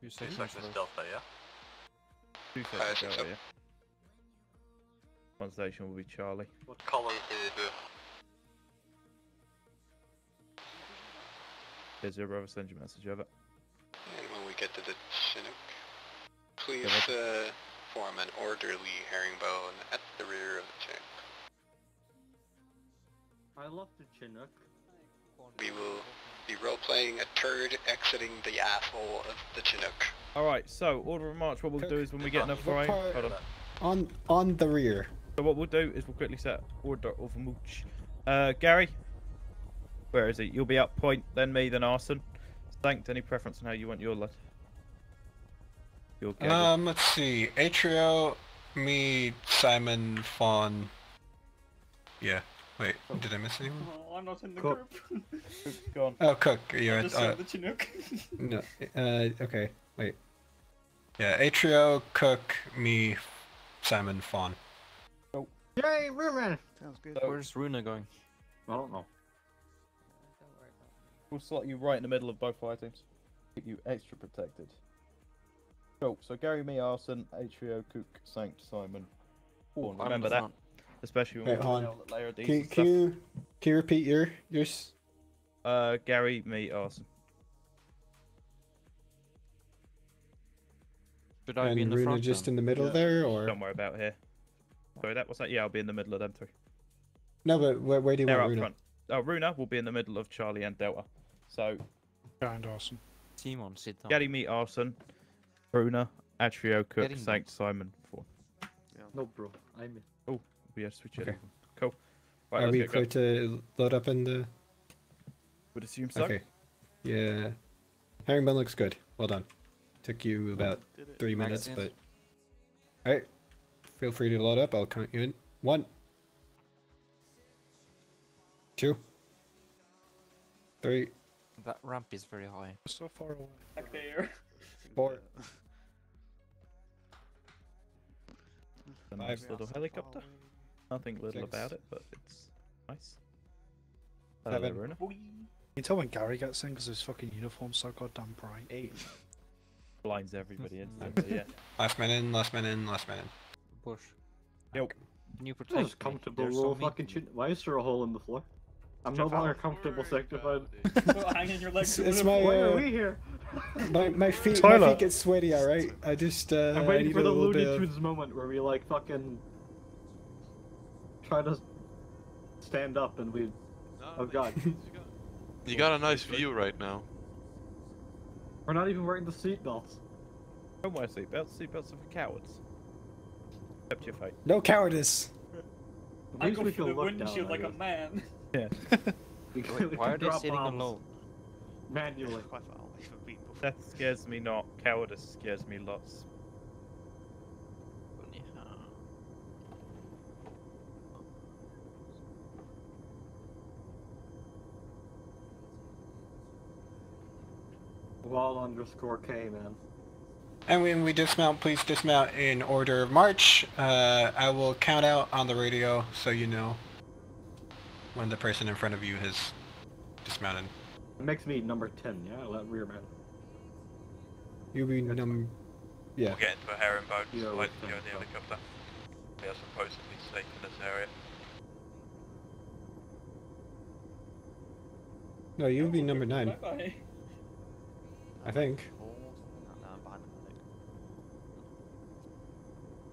You Two say seconds delta, yeah? Two seconds so- out so- here. One station will be Charlie. What color is the There's your brother. Send your message over. And when we get to the Chinook, please uh, form an orderly herringbone at the rear of the Chinook. I love the Chinook. We will be role-playing a turd exiting the asshole of the Chinook. All right. So order of march. What we'll do is when we get enough What rain. Hold on. On on the rear. So what we'll do is we'll quickly set order of march. Uh, Gary, where is he? You'll be up point, then me, then Arson. Thanked. Any preference on how you want your lad? Your Gary. Um, let's see. Atrio, me, Simon, Fawn. Yeah. Wait, did I miss anyone? Oh, I'm not in the Cook. group. Gone. Oh, Cook. You're Just uh, said the Chinook. No. Uh. Okay. Wait. yeah. Atrio, Cook, me, Simon, Fawn. Oh. Yay, Ruman! Sounds good. Where's Runa going? I don't know. We'll slot you right in the middle of both fire teams. Keep you extra protected. Cool. So Gary, me, Arson, Atrio, Cook, Sanct, Simon. Fawn. Remember that, front. Especially when Wait, we're hold doing on. the layer Ds Can, and can you can you repeat your yours? Uh, Gary, me, Arson. Should I be in the Runa front? just then? in the middle Yeah. there, or Don't worry about here. Sorry, that was that. Yeah, I'll be in the middle of them three. no? But where, where do you They're want up Runa? front. Oh, Runa will be in the middle of Charlie and Delta. So, Kind awesome. Simon, sit down. Gary, me, Arson, Runa, Atrio, Cook, Getting Sanct, Simon, four. No, bro. I'm. Yeah, switch it. Okay. Cool. Right, Are we get clear going. to load up in the? Would assume so. Okay. Yeah. Herringbone looks good. Well done. Took you about three minutes, but. Alright. Feel free to load up. I'll count you in. One. Two. Three. That ramp is very high. So far away. Back there. Four. A nice Five. little helicopter. Nothing little Six. about it, but it's nice. Hello, Seven. Runa. You tell when Gary gets in because his fucking uniform's so goddamn bright. Eight. Blinds everybody in. so yeah. Last man in, last man in, last man in. Bush. Yep. Can you This is comfortable There's little fucking meat. chin. Why is there a hole in the floor? I'm no longer comfortable sanctified. Hanging your legs. It's, it's my, Why are uh, we here? my my feet. My feet get sweaty. All right. I just. Uh, I'm I waiting need for a the little Looney bit of- moment where we like fucking try to stand up and we. Oh god. You got a nice view right now. We're not even wearing the seatbelts. Don't wear seatbelts. Seatbelts are for cowards. Except your fate. No cowardice. I least go we for can the look down, windshield I like a man. Yeah. We Wait, we why are they drop sitting bombs alone? Manually. Quite far away from people. That scares me not. Cowardice scares me lots. Wall underscore K, man. And when we dismount, please dismount in order of march. Uh, I will count out on the radio so you know when the person in front of you has dismounted. It makes me number 10, yeah? Let rear man. You'll be num. Yeah. We'll get into a herringbone, Yeah, so we'll like to go think in the so. helicopter. We are supposedly safe in this area. No, you'll be number nine. Bye bye. I think. No, I'm behind them, I.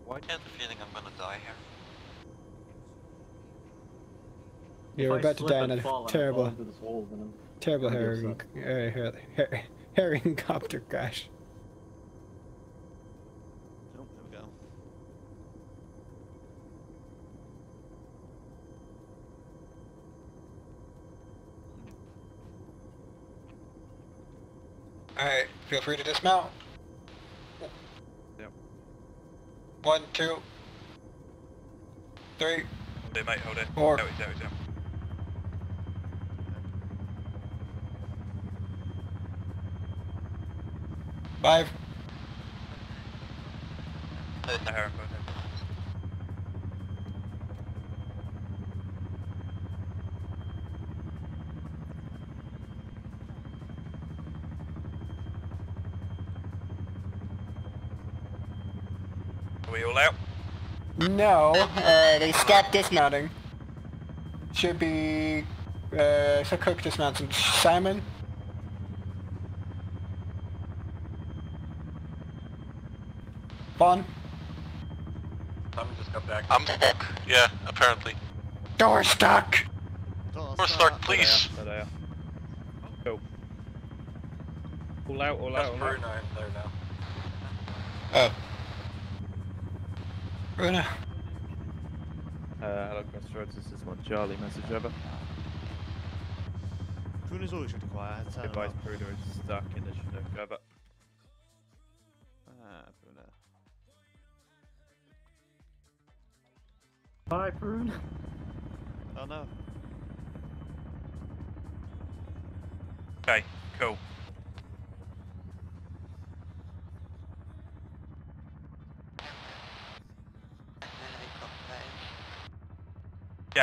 Why do I have the feeling I'm gonna die here? Yeah, If we're about to die in a fall and I fall terrible, into this hole, then I'm terrible gonna be herring, uh, her, her, herring copter crash. Alright, feel free to dismount. Yep. One, two, three, Hold it, mate, hold it. Four. There we go, there we go. five. There's the herringbone. Are we all out? No, uh, they stopped dismounting. Should be, uh, so Cook dismounts and Simon. Vaughn. Simon just got back. I'm stuck. Yeah, apparently. Door stuck! Door stuck, please. There they are. Cool. All out, all out, all out. there now. Oh. Runa. Crossroads. This is one Charlie message over. Bruno's always really quiet. I tell him Advice. Bruno is stuck in the shadow cover.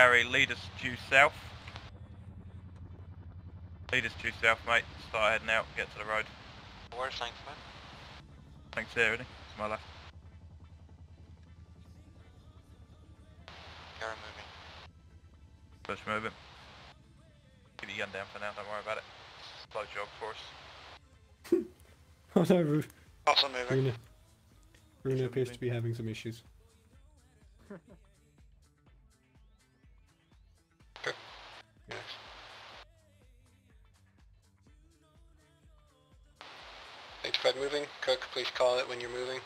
Gary, lead us due south. Lead us due south, mate. Start heading out, get to the road. Where's thanks, mate? Thanks there, isn't he? To my left. Gary moving. Push moving. Keep your gun down for now, don't worry about it. Slow jog for us. Oh no, Ru- Also moving. Runa. Runa appears to be having some issues. When you're moving.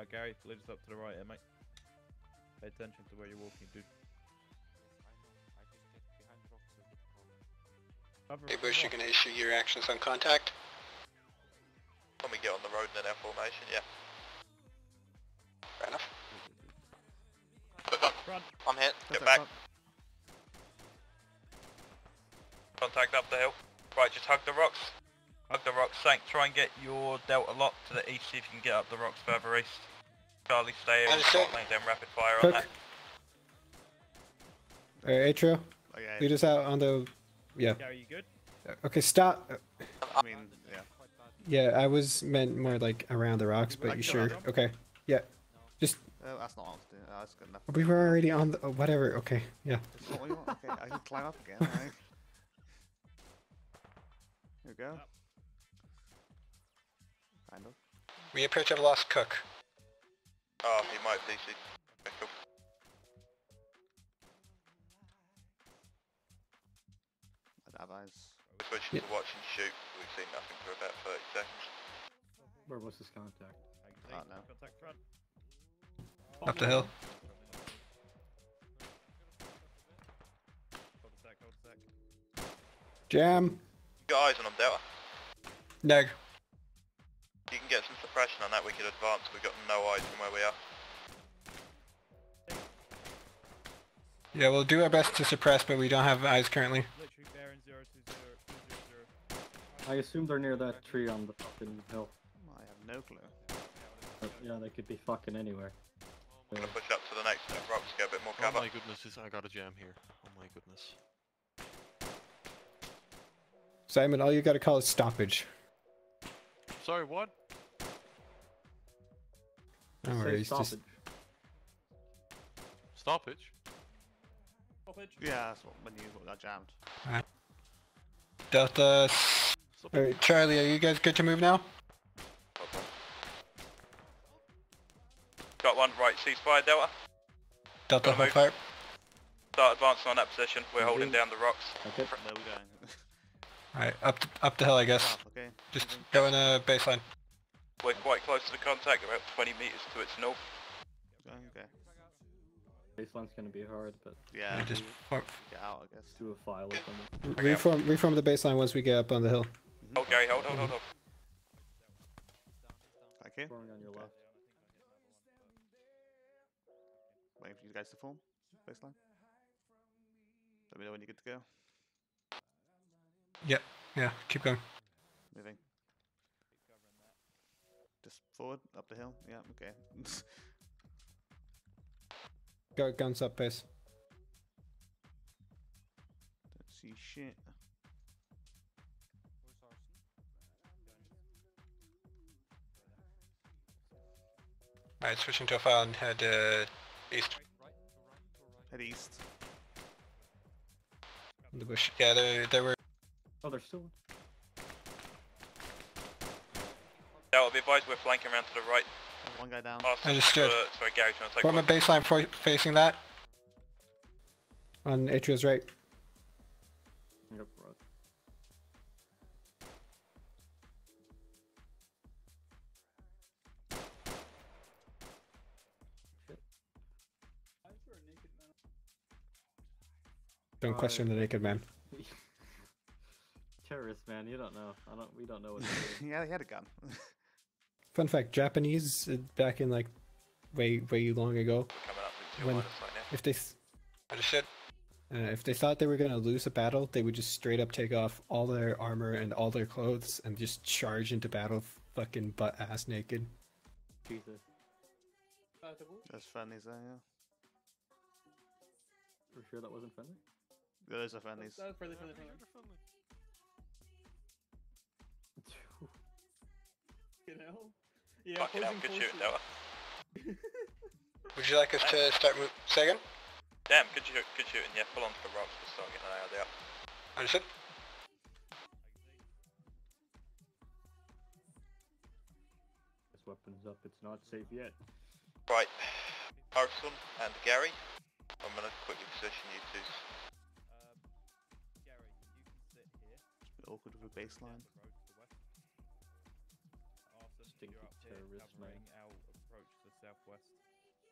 Yeah, Gary, lead us up to the right here, mate. Pay attention to where you're walking, dude. Hey Bush, you're gonna issue your actions on contact. When we get on the road in our formation, yeah. And get your delta lock to the east, see if you can get up the rocks further east. Charlie, stay here. Understood. Start laying down rapid fire on that. Alright, Atrio. Okay. Lead us out on the. Yeah. Are you good? Uh, okay, stop. Uh, I mean, yeah. Yeah, I was meant more like around the rocks, but Like, you sure? Okay. Yeah. Just Oh, that's not what I was doing. Oh, that's good enough. we were already on the. oh, whatever. Okay. Yeah. That's not what you want. Okay, I can climb up again. Right? Here we go. Kind We appear to have lost Cook. Oh, he might have DC. Okay, cool. I'd have. We're switching to watch and shoot. We've seen nothing for about 30 seconds. Where was his contact? No. Contact front. Up the hill. Hold a sec, hold a sec. Jam. You got eyes on him, Delta. Neg. On that, we can advance. We've got no eyes from where we are. Yeah, we'll do our best to suppress, but we don't have eyes currently. Literally bearing 020, I assume they're near that tree on the fucking hill. I have no clue. But yeah, they could be fucking anywhere. I'm gonna push up to the next rocks, get a bit more cover. Oh cover. my goodness, is- I got a jam here. Oh my goodness. Simon, all you gotta call is stoppage. Sorry, what? No Say worries. Just stoppage. Stoppage? Yeah, that's what, when you got jammed. Alright. Delta. Alright, Charlie, are you guys good to move now? Got one, right, ceasefire, Delta. Delta, hold fire. Start advancing on that position. We're holding down the rocks. Okay. Where we going? Alright, up the, up the hill, I guess. okay. Just go in a baseline. We're quite close to the contact, about 20 meters to its north. Going, okay. Baseline's gonna be hard, but Yeah. Yeah, just we- form- Get out, I guess. do a file or something. reform, reform the baseline once we get up on the hill. Hold, Gary, hold, hold, hold, hold. Thank you. Forming on your left. Waiting for you guys to form. Baseline. Let me know when you're good to go. Yep, yeah, keep going. Moving. Just forward, up the hill. Yeah, okay. Go guns up, pace. Don't see shit. Alright, switching to a file and head uh, east. Head east. In The bush. Yeah, there, there were. Oh, they're still. Delta, be advised, we're flanking around to the right. There's one guy down. Past, Understood. Uh, sorry, Gary, do you want to take Form a one? baseline for facing that. On Atrio's right. Yep, right. Don't question the naked man. Terrorist man, you don't know. I don't. We don't know what. they're yeah, he had a gun. Fun fact: Japanese uh, back in like way way long ago, up when line of sight now. if they Understood. uh, if they thought they were gonna lose a battle, they would just straight up take off all their armor and all their clothes and just charge into battle, fucking butt ass naked. Jesus. There's friendlies there, yeah. We're sure that wasn't friendly. Yeah, Those are friendlies. That was friendly, friendly, friendly. You know? Yeah, Fucking hell, good shooting, forces. Delta. Would you like us to start move? Say again? Damn, good, shoot, good shooting. Yeah, pull onto the rocks. We'll start getting an eye out there. Understood. This weapon's up. It's not safe yet. Right, Arson and Gary. I'm gonna quickly position you two. It's a bit awkward with a baseline. Stinky terrorist man. Our approach to the southwest.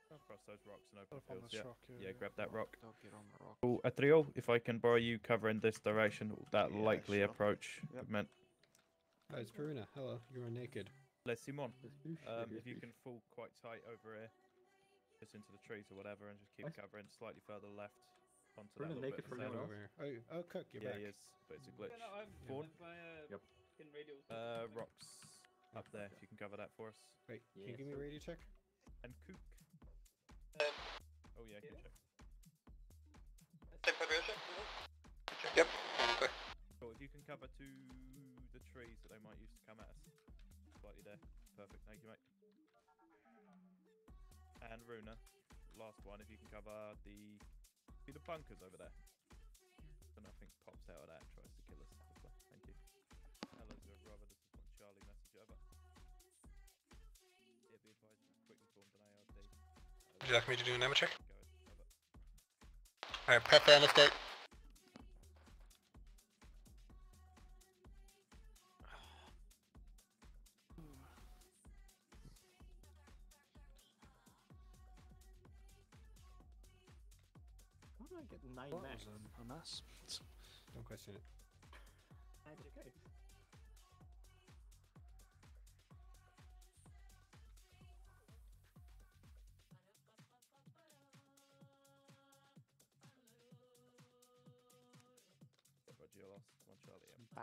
Across those rocks and open fields. Yeah. rock, yeah, yeah, yeah. grab that rock. Don't get on the rock. Oh, Atrio, if I can borrow you cover in this direction, that Yeah, likely sure. approach Yep. meant. Oh, it's Peruna. Hello, you are naked. Les Simon, This douche, um, if you can fall quite tight over here, just into the trees or whatever, and just keep What? covering slightly further left. onto that naked bit from further your off. over here. Oh, you- oh, Cook, you're yeah, back. he is, but it's a Yeah, glitch. no, I'm, Ford, my, uh, Yep. radio. uh, rocks up there. If you can cover that for us. Wait, can you give me a radio check? And Kook. Oh yeah, good Yeah. check. Take for real check? Yep. Okay. Cool. If you can cover to the trees that they might use to come at us. Slightly there. Perfect. Thank you, mate. And Runa, last one. If you can cover the see the bunkers over there. So nothing pops out of that and tries to kill us. Would you like me to do an ammo check? Alright, prep the ammo state.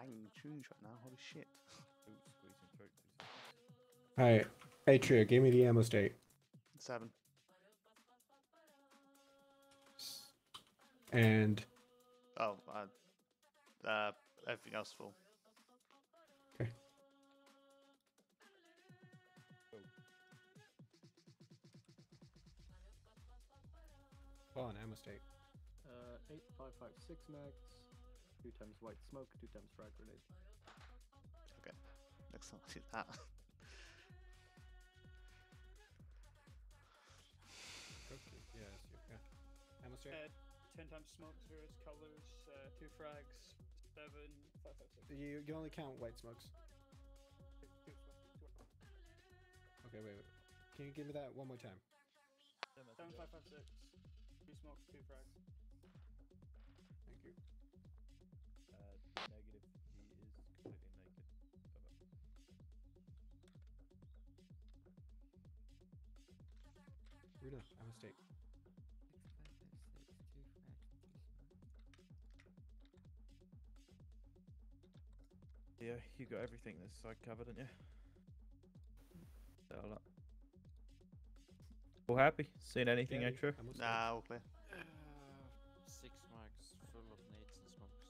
Charlie. Yeah. Banging tunes right now. Holy shit. Ooh, squeezing through. two seconds. Alright. Hey, Trio, give me the ammo state. Seven. And Oh, uh, uh, everything else full. Okay. oh, an ammo state. Uh, eight five five six max. Two times white smoke. Two times frag grenade. Okay. Next time I see that. Okay, yeah, that's you. Yeah. Ammo? Uh, ten times smokes, various colors, uh, two frags, seven, five, five, six. You, you only count white smokes. Two, two smokes, two- Okay, wait, wait. Can you give me that one more time? Seven, five, five, six. Two smokes, two frags. Yeah, you got everything this side covered, didn't you? Settle up. All happy? Seen anything Yeah, extra? ammo state. nah, all clear. Uh, six marks full of nades and smokes.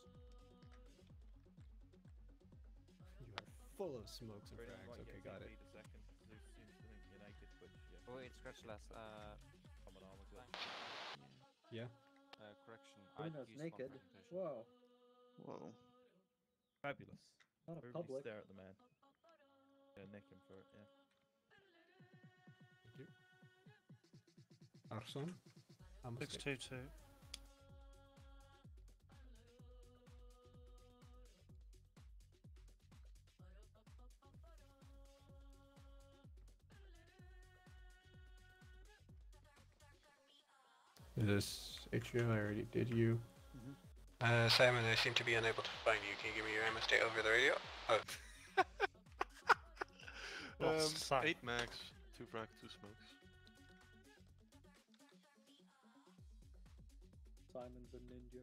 You are full of smokes and frags. right, Okay, got it. VP the second. Zeus seems to think naked, but yeah, Oh, wait, scratch last. Uh, armor class. Yeah. uh correction. I Bruno's use naked. confrontation. Whoa. Whoa. Fabulous. Not a Everybody public. stare at the man. Yeah, nick him for it, yeah. Arson? Ammo Six state. two two. Is this HO? I already did you. Uh, Simon, I seem to be unable to find you. Can you give me your ammo state over the radio? Oh, Um, Lost sight. eight max, two frag, two smokes. Simon's a ninja.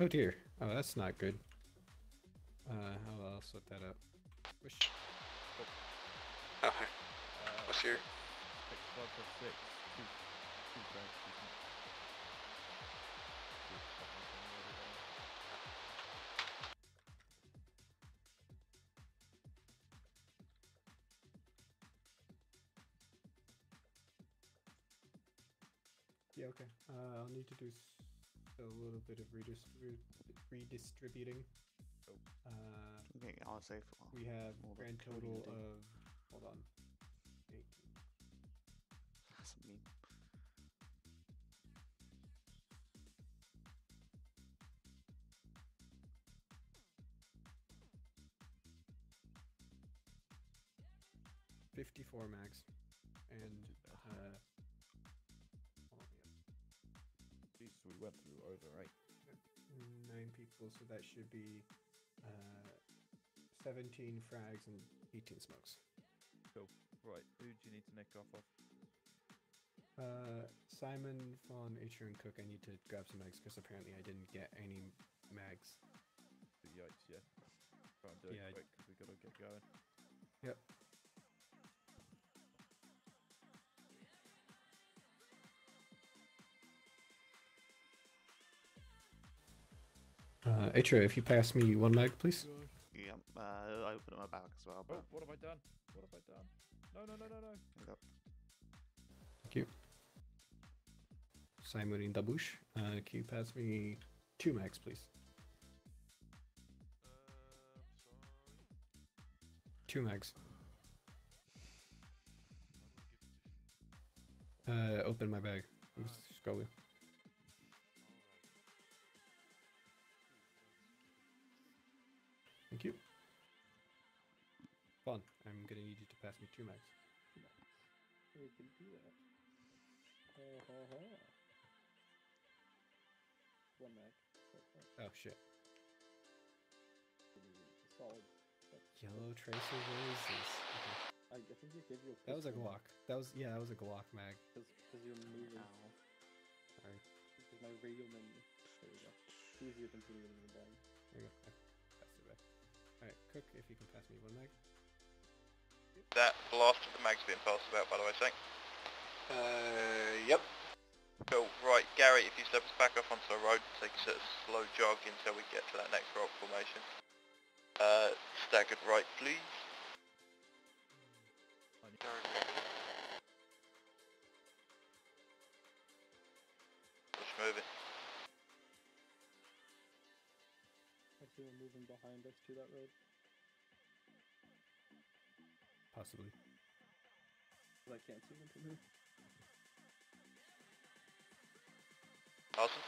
Oh dear. Oh, that's not good. Uh, I'll, I'll set that up. Wish. oh hi. Uh, What's your... Six, five, five, six. Two, two frags, two smokes. Two fucking thing over there. Yeah, okay. Uh, I'll need to do a little bit of redistribu- redistributing. Oh. Uh, Okay, I'll say for we have More about grand total to of. Hold on. Eight. That's a meme. Fifty-four max, and we went through over eight. nine people, so that should be uh, 17 frags and 18 smokes. Cool. Right, who do you need to nick off of? Uh, Simon, Fawn, Acher, and Cook. I need to grab some mags because apparently I didn't get any mags. Yikes, yeah. Try and do it Yeah, quick because we got to get going. Yep. Acher, if you pass me one mag, please. Yeah, uh, I open up my back as well. Oh, what have I done? What have I done? No, no, no, no, no. There. Thank you. Simon in Dabush, uh, can you pass me two mags, please? Two mags. Uh, open my bag. Who's going? Pass me two mags. We can do that. Ha, ha, ha. One mag. Oh shit. Solid. Yellow tracer, where is this? Okay. I, I think it gives you a That was a Glock. That was yeah, that was a Glock mag. Because you're moving. Sorry. Because my radial menu. There you go. It's easier than putting it in the bag. There you go. I passed it back. Alright, Cook, if you can pass me one mag. That blast of the mag's being passed about, by the way, Sanct. Uh, yep. Cool. Right, Gary, if you step us back off onto the road, take a sort of slow jog until we get to that next rock formation. Uh, staggered right, please. Push moving. I see one moving behind us to that road. Possibly. 'Cause I can't see them from here. Awesome.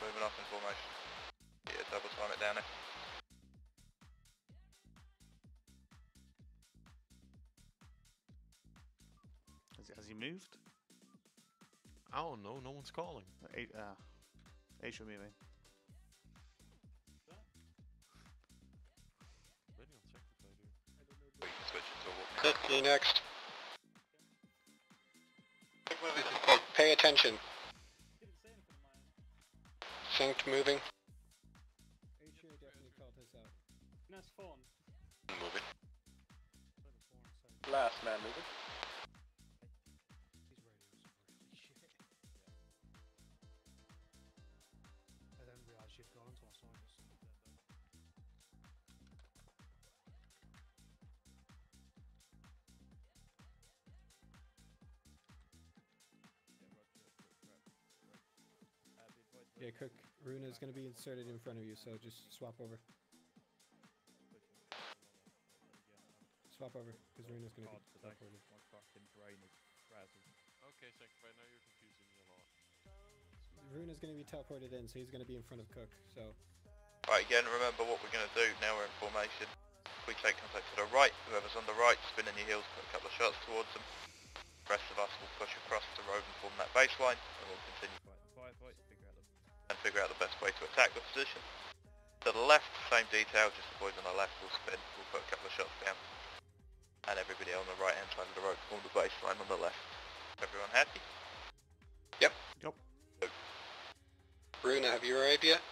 Moving off in formation. Yeah, double time it down there. Has, has he moved? I don't know. No one's calling. Uh, eight, uh, Asia moving. Ready a walk. Cookie next. Pay attention. Synced moving. Acher definitely called his out. Nice phone. Moving. Last man moving. Yeah, Cook, is gonna be inserted in front of you, so just swap over. Swap over, because Runa's gonna be today. teleported. My fucking brain is frazzled. Okay, Sanct, right now you're confusing me a lot. Runa's gonna be teleported in, so he's gonna be in front of Cook, so Right, again, remember what we're going to do. Now we're in formation. We take contact to the right. Whoever's on the right, spin in your heels, put a couple of shots towards them. The rest of us will push across the road and form that baseline, and we'll continue and figure out the best way to attack the position. To the left, same detail, just the boys on the left will spin. We'll put a couple of shots down. And everybody on the right hand side of the road form the baseline on the left. Everyone happy? Yep. Yep. Runa, have you arrived yet?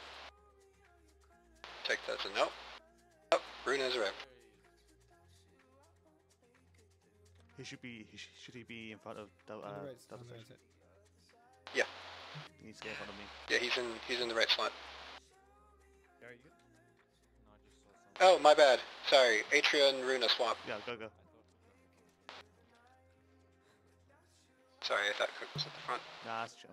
Take that as a no. Oh, Runa's arrived. He should be. He sh- should he be in front of dou- on uh, the right, double on the right. Yeah. He needs to get in front of me. Yeah, he's in he's in the right slot. Gary, you good? Oh, my bad. Sorry. Atria and Runa swap. Yeah, go go. Sorry, I thought Cook was at the front. Nah, that's chill.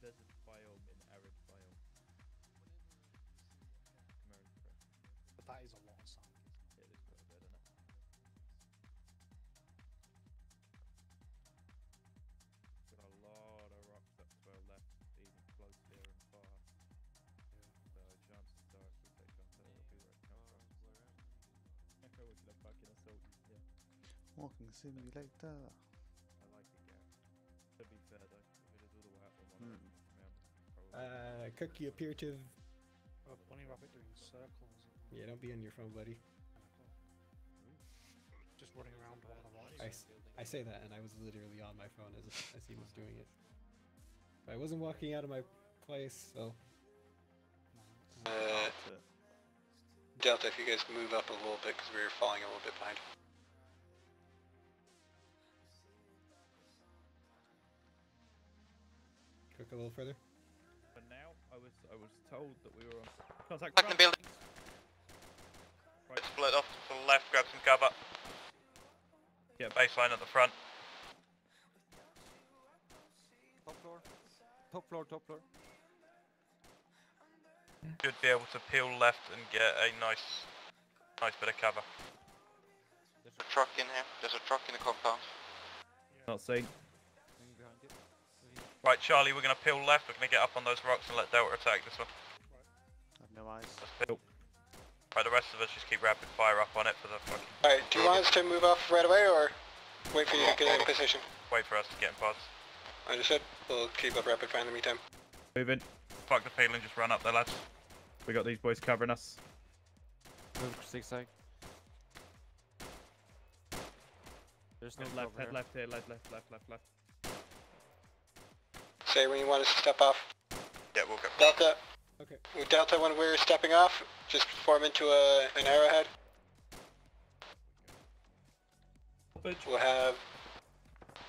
desert biome in arid biome. American But that is a lot of sand. it is quite a bit, isn't it? Got a lot of rocks up to our left, even close here and far. Yeah. So chances are if we take on that, it'll be where it comes from. Echo with the fucking assault, yeah. Walking simulator. Uh, Cook, you appear to have... Oh, bunny rabbit doing circles. Yeah, don't be on your phone, buddy. Just running around all the lights. I, s- I say that, and I was literally on my phone as, as he was doing it. But I wasn't walking out of my place, so... Uh, Delta, if you guys move up a little bit, because we were falling a little bit behind. Cook a little further. For now, I was told that we were on contact. Back in front. building. Split off to the left, grab some cover. Yeah. Baseline at the front. Top floor. Top floor, top floor. Should be able to peel left and get a nice, nice bit of cover. There's a truck in here. There's a truck in the compound. Not seen. Behind. Right, Charlie, we're going to peel left. We're going to get up on those rocks and let Delta attack this one. I have no eyes. Let's peel. Right, the rest of us just keep rapid fire up on it for the fucking... Alright, do you want us to move off right away, or wait for you to get in position? Wait for us to get in pods. Understood. We'll keep up rapid fire in the meantime. Moving. Fuck the peel and just run up there, lads. We got these boys covering us. Move zigzag. There's no Head left, cover head here. left here, left, left, left, left, left. Say when you want us to step off. Yeah, we'll go. Delta. Okay. With Delta, when we're stepping off, just form into a, an arrowhead. We'll have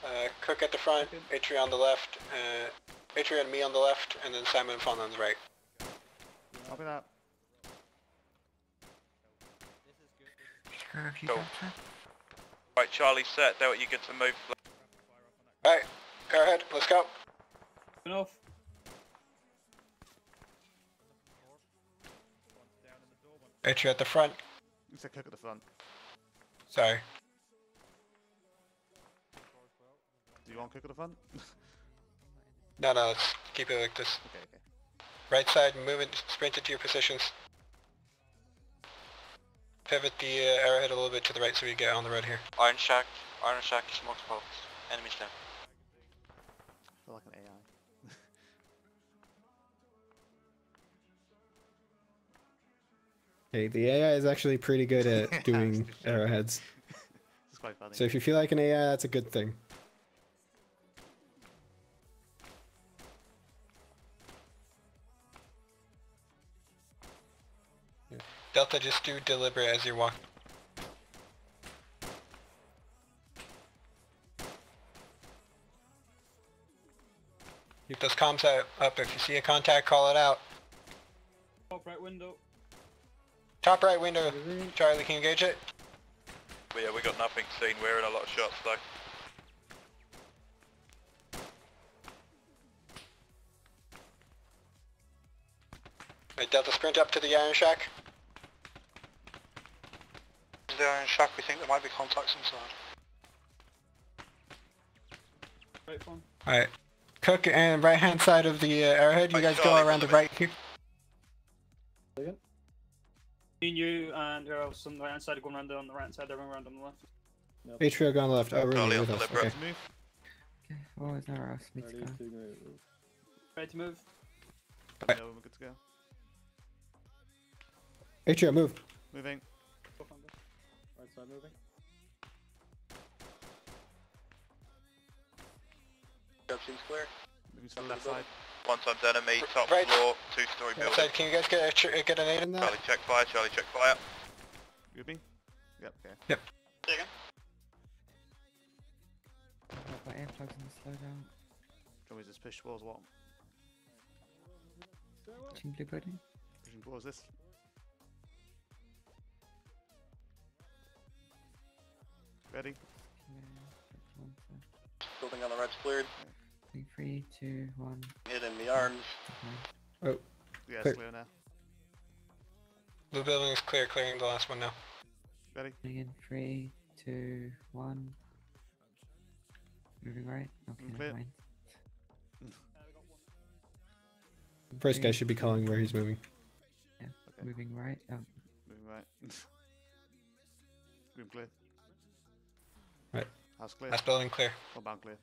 uh, Cook at the front, Atrio on the left, uh, Atrio and me on the left, and then Simon and Fawn on the right. Copy that. Cool. Right, Charlie, set. Delta, you good to move? Alright, ahead, let's go. Enough. Atrio at the front. You said cook at the front. Sorry. Do you want cook at the front? No, no, let's keep it like this. okay, okay. Right side, move it, sprint it to your positions. Pivot the uh, arrowhead a little bit to the right so we get on the road here. Iron Shack. Iron Shack is multiple. Enemies down. Hey, the AI is actually pretty good at doing arrowheads. It's quite funny. So if you feel like an AI, that's a good thing. Delta, just do deliberate as you walk. Keep those comms up. If you see a contact, call it out. Top right window. Top right window. Charlie, can you engage it? But yeah, we got nothing seen. We're in a lot of shots though. Right, Delta, sprint up to the Iron Shack. The Iron Shack, we think there might be contacts inside. Right. Alright. Cook and right hand side of the uh, arrowhead. You Right, guys go around the right here. Me and you and uh, who else on the right hand side are going around on the right hand side, everyone around on the left. Atria go on the left. Oh, Charlie really? on With the us. left, Okay. move. Oh, is there else needs to go? Ready to move? No, we're good to go. Atria, move. Moving. Right side moving. Job seems clear. Moving to the left side. One times enemy, top Right. floor, two-story building. side, can you guys get a, tr- get an aid in that? Charlie, check fire. Charlie, check fire. You with me? Yep, okay. Yep. I've got earplugs in the slow down. Can we just push towards what? Team blue building. Pushing towards this? Ready? Building on the red's cleared. Three, three, two, one. Hit in the arms. Okay. Oh. Yeah, Clear. it's clear now. The building is clear, clearing the last one now. Ready? Moving in three, two, one. Moving right. Okay, Moving never clear. mind. First guy should be calling where he's moving. Yeah. Okay. Moving right. Oh, Moving right. Green clear. House clear. House building clear. Compound clear.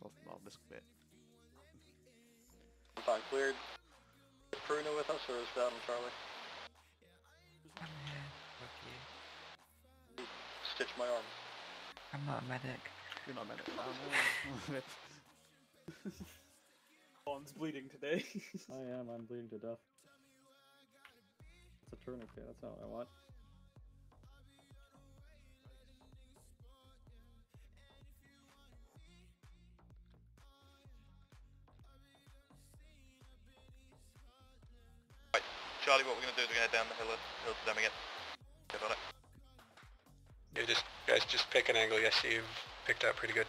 Well, well, this bit. Fine, cleared. Is Bruno with us or is that on Charlie? Stitch my arm. I'm not a medic. You're not a medic. Oh, no. Bond's bleeding today. I am. I'm bleeding to death. It's a tourniquet. That's not what I want. Charlie, what we're going to do is we're going to head down the hill, hill to them again. Get on it. You just guys just pick an angle. Yes, you've picked out pretty good.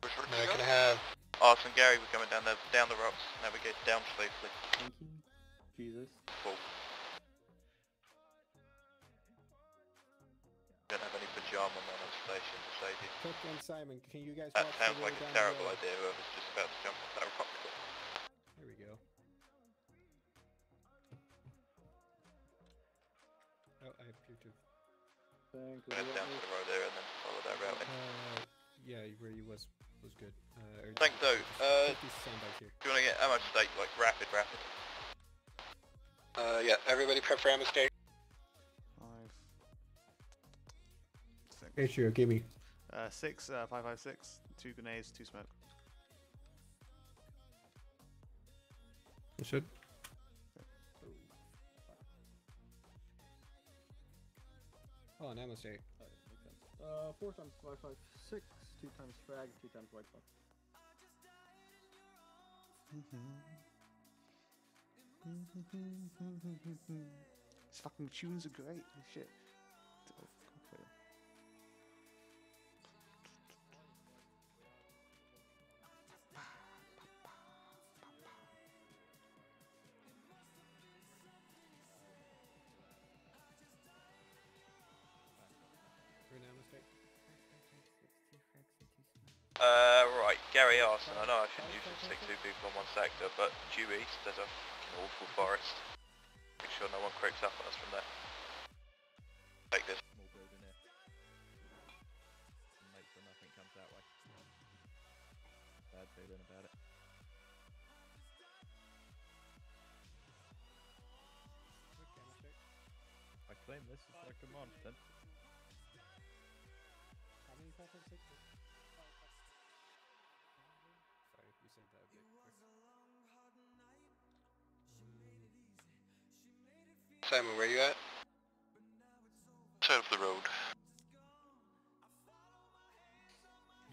Now we're gonna have Arson Gary, we're coming down the down the rocks. Navigate down safely. Thank you. Jesus. Full. Don't have any pajama men on station to save you. Cook and Simon, can you guys That sounds like a terrible below? idea, whoever's just about to jump Thank Head down to the road there and then follow that route. Uh, yeah, where he was was good. Uh, or Thank though. Uh, put these sandbags here. do you want to get ammo state, like rapid, rapid? uh yeah, everybody prep for ammo state. Five. Six. Atrio, give me. Uh, six, uh, five, five, six. Two grenades, two smoke. You should. Oh, an ammo state. Alright, makes sense. Uh, four times five, five, six. Two times frag, two times white box. These fucking tunes are great. Shit. fast, I know I shouldn't usually take two people on one sector, but due east there's a awful forest. Make sure no one creeps up on us from there. Take this. small building here. Make sure nothing comes that way. Bad feeling about it. I claim this is like a mountain. How many 560? Simon, where you at? Side of the road.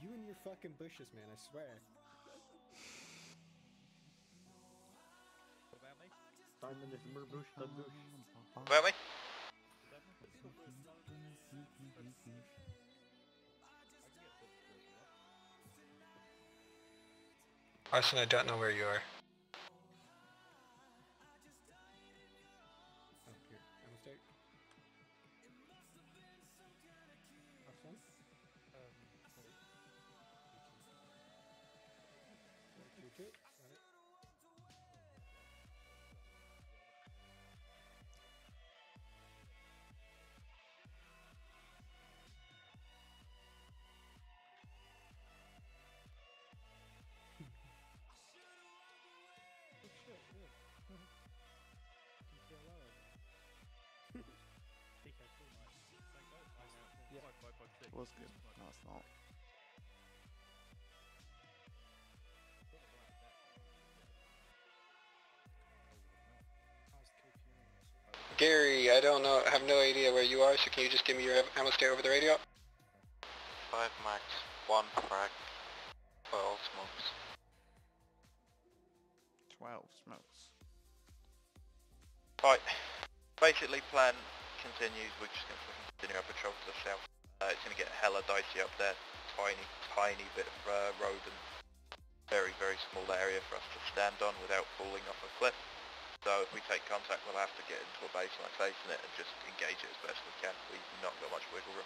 You and your fucking bushes, man. I swear. What about me? Simon is Murbush the Bush. About me? Arson, I don't know where you are. Was good. No, it's not. Gary, I don't know, I have no idea where you are, so can you just give me your ammo state over the radio? 5 max, 1 frag, 12 smokes. 12 smokes. Right, basically plan continues, we're just going to continue our patrol to the south. Uh, it's going to get hella dicey up there, tiny, tiny bit of uh, road and very, very small area for us to stand on without falling off a cliff. So if we take contact, we'll have to get into a baseline facing it and just engage it as best we can. We've not got much wiggle room.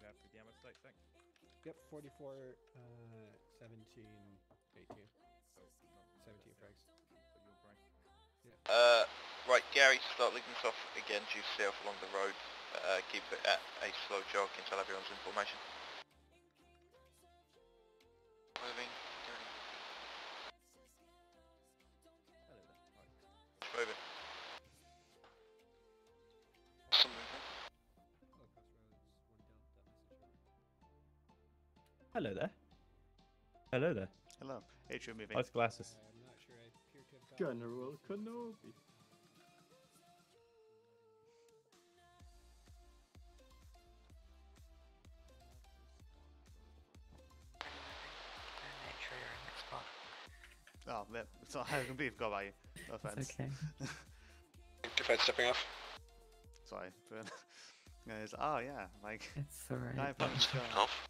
Grab for the ammo state, thanks. Yep, 44, uh, 17, 18. 17 frags. Put your brain. Uh, right, Gary, start leading us off again due south along the road. Uh, keep it at a slow jog until everyone's in formation. Moving. Moving. Some movement. Hello there. Hello there. Hello. Atrium moving. Nice glasses. General Kenobi. Oh, man. So I completely forgot about you. No offense. okay. Defense stepping off. Sorry. But, yeah, it's, oh, yeah. Like, It's alright. I fucking Stepping off.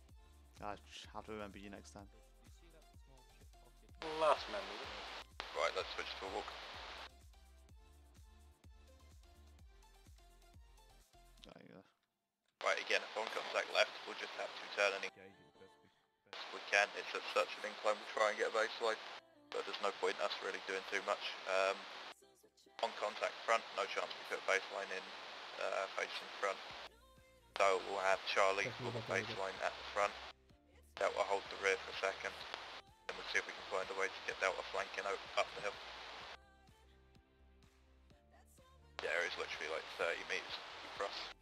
I have to remember you next time. Last man moving. Right, let's switch to a walk. Oh, yeah. Right, again, if one comes back left, we'll just have to turn any if we can. It's at such an incline, we'll try and get a baseline, but there's no point us really doing too much. Um, on contact front, no chance we put baseline in uh, facing front. So we'll have Charlie for the baseline at the front. That will hold the rear for a second. Then we'll see if we can find a way to get Delta flanking out up the hill. The area is literally like 30 metres across.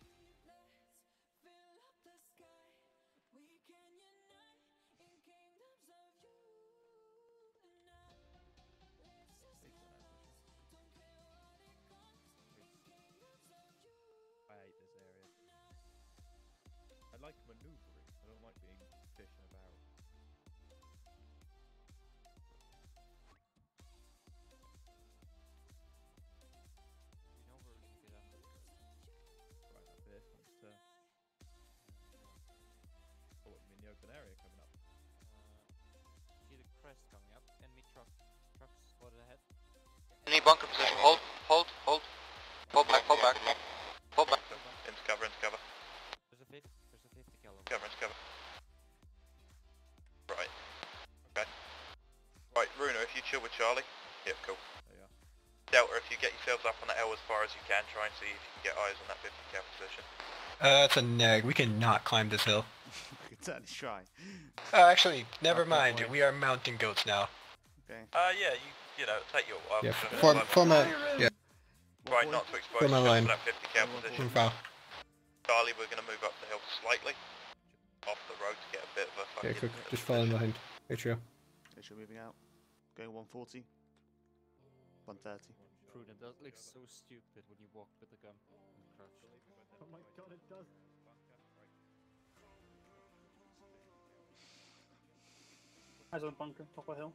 Can, try and see if you can get eyes on that 50 cal position. Uh, that's a neg. We cannot climb this hill. we can certainly try. Uh, actually, never Not mind. way. We are mountain goats now. Okay. Uh, yeah, you you know, take your while. Yeah, form, form a, yeah, Right, not to expose form a yourself line. to that 50 cal position. Form foul. Charlie, we're going to move up the hill slightly. Off the road to get a bit of a Yeah, quick, just fall in behind. Atrio. Atrium moving out. Going 140. 130. Prudent. That looks so stupid when you walk with the gun and crouch. Oh my god, it does. Eyes on bunker, top of hill.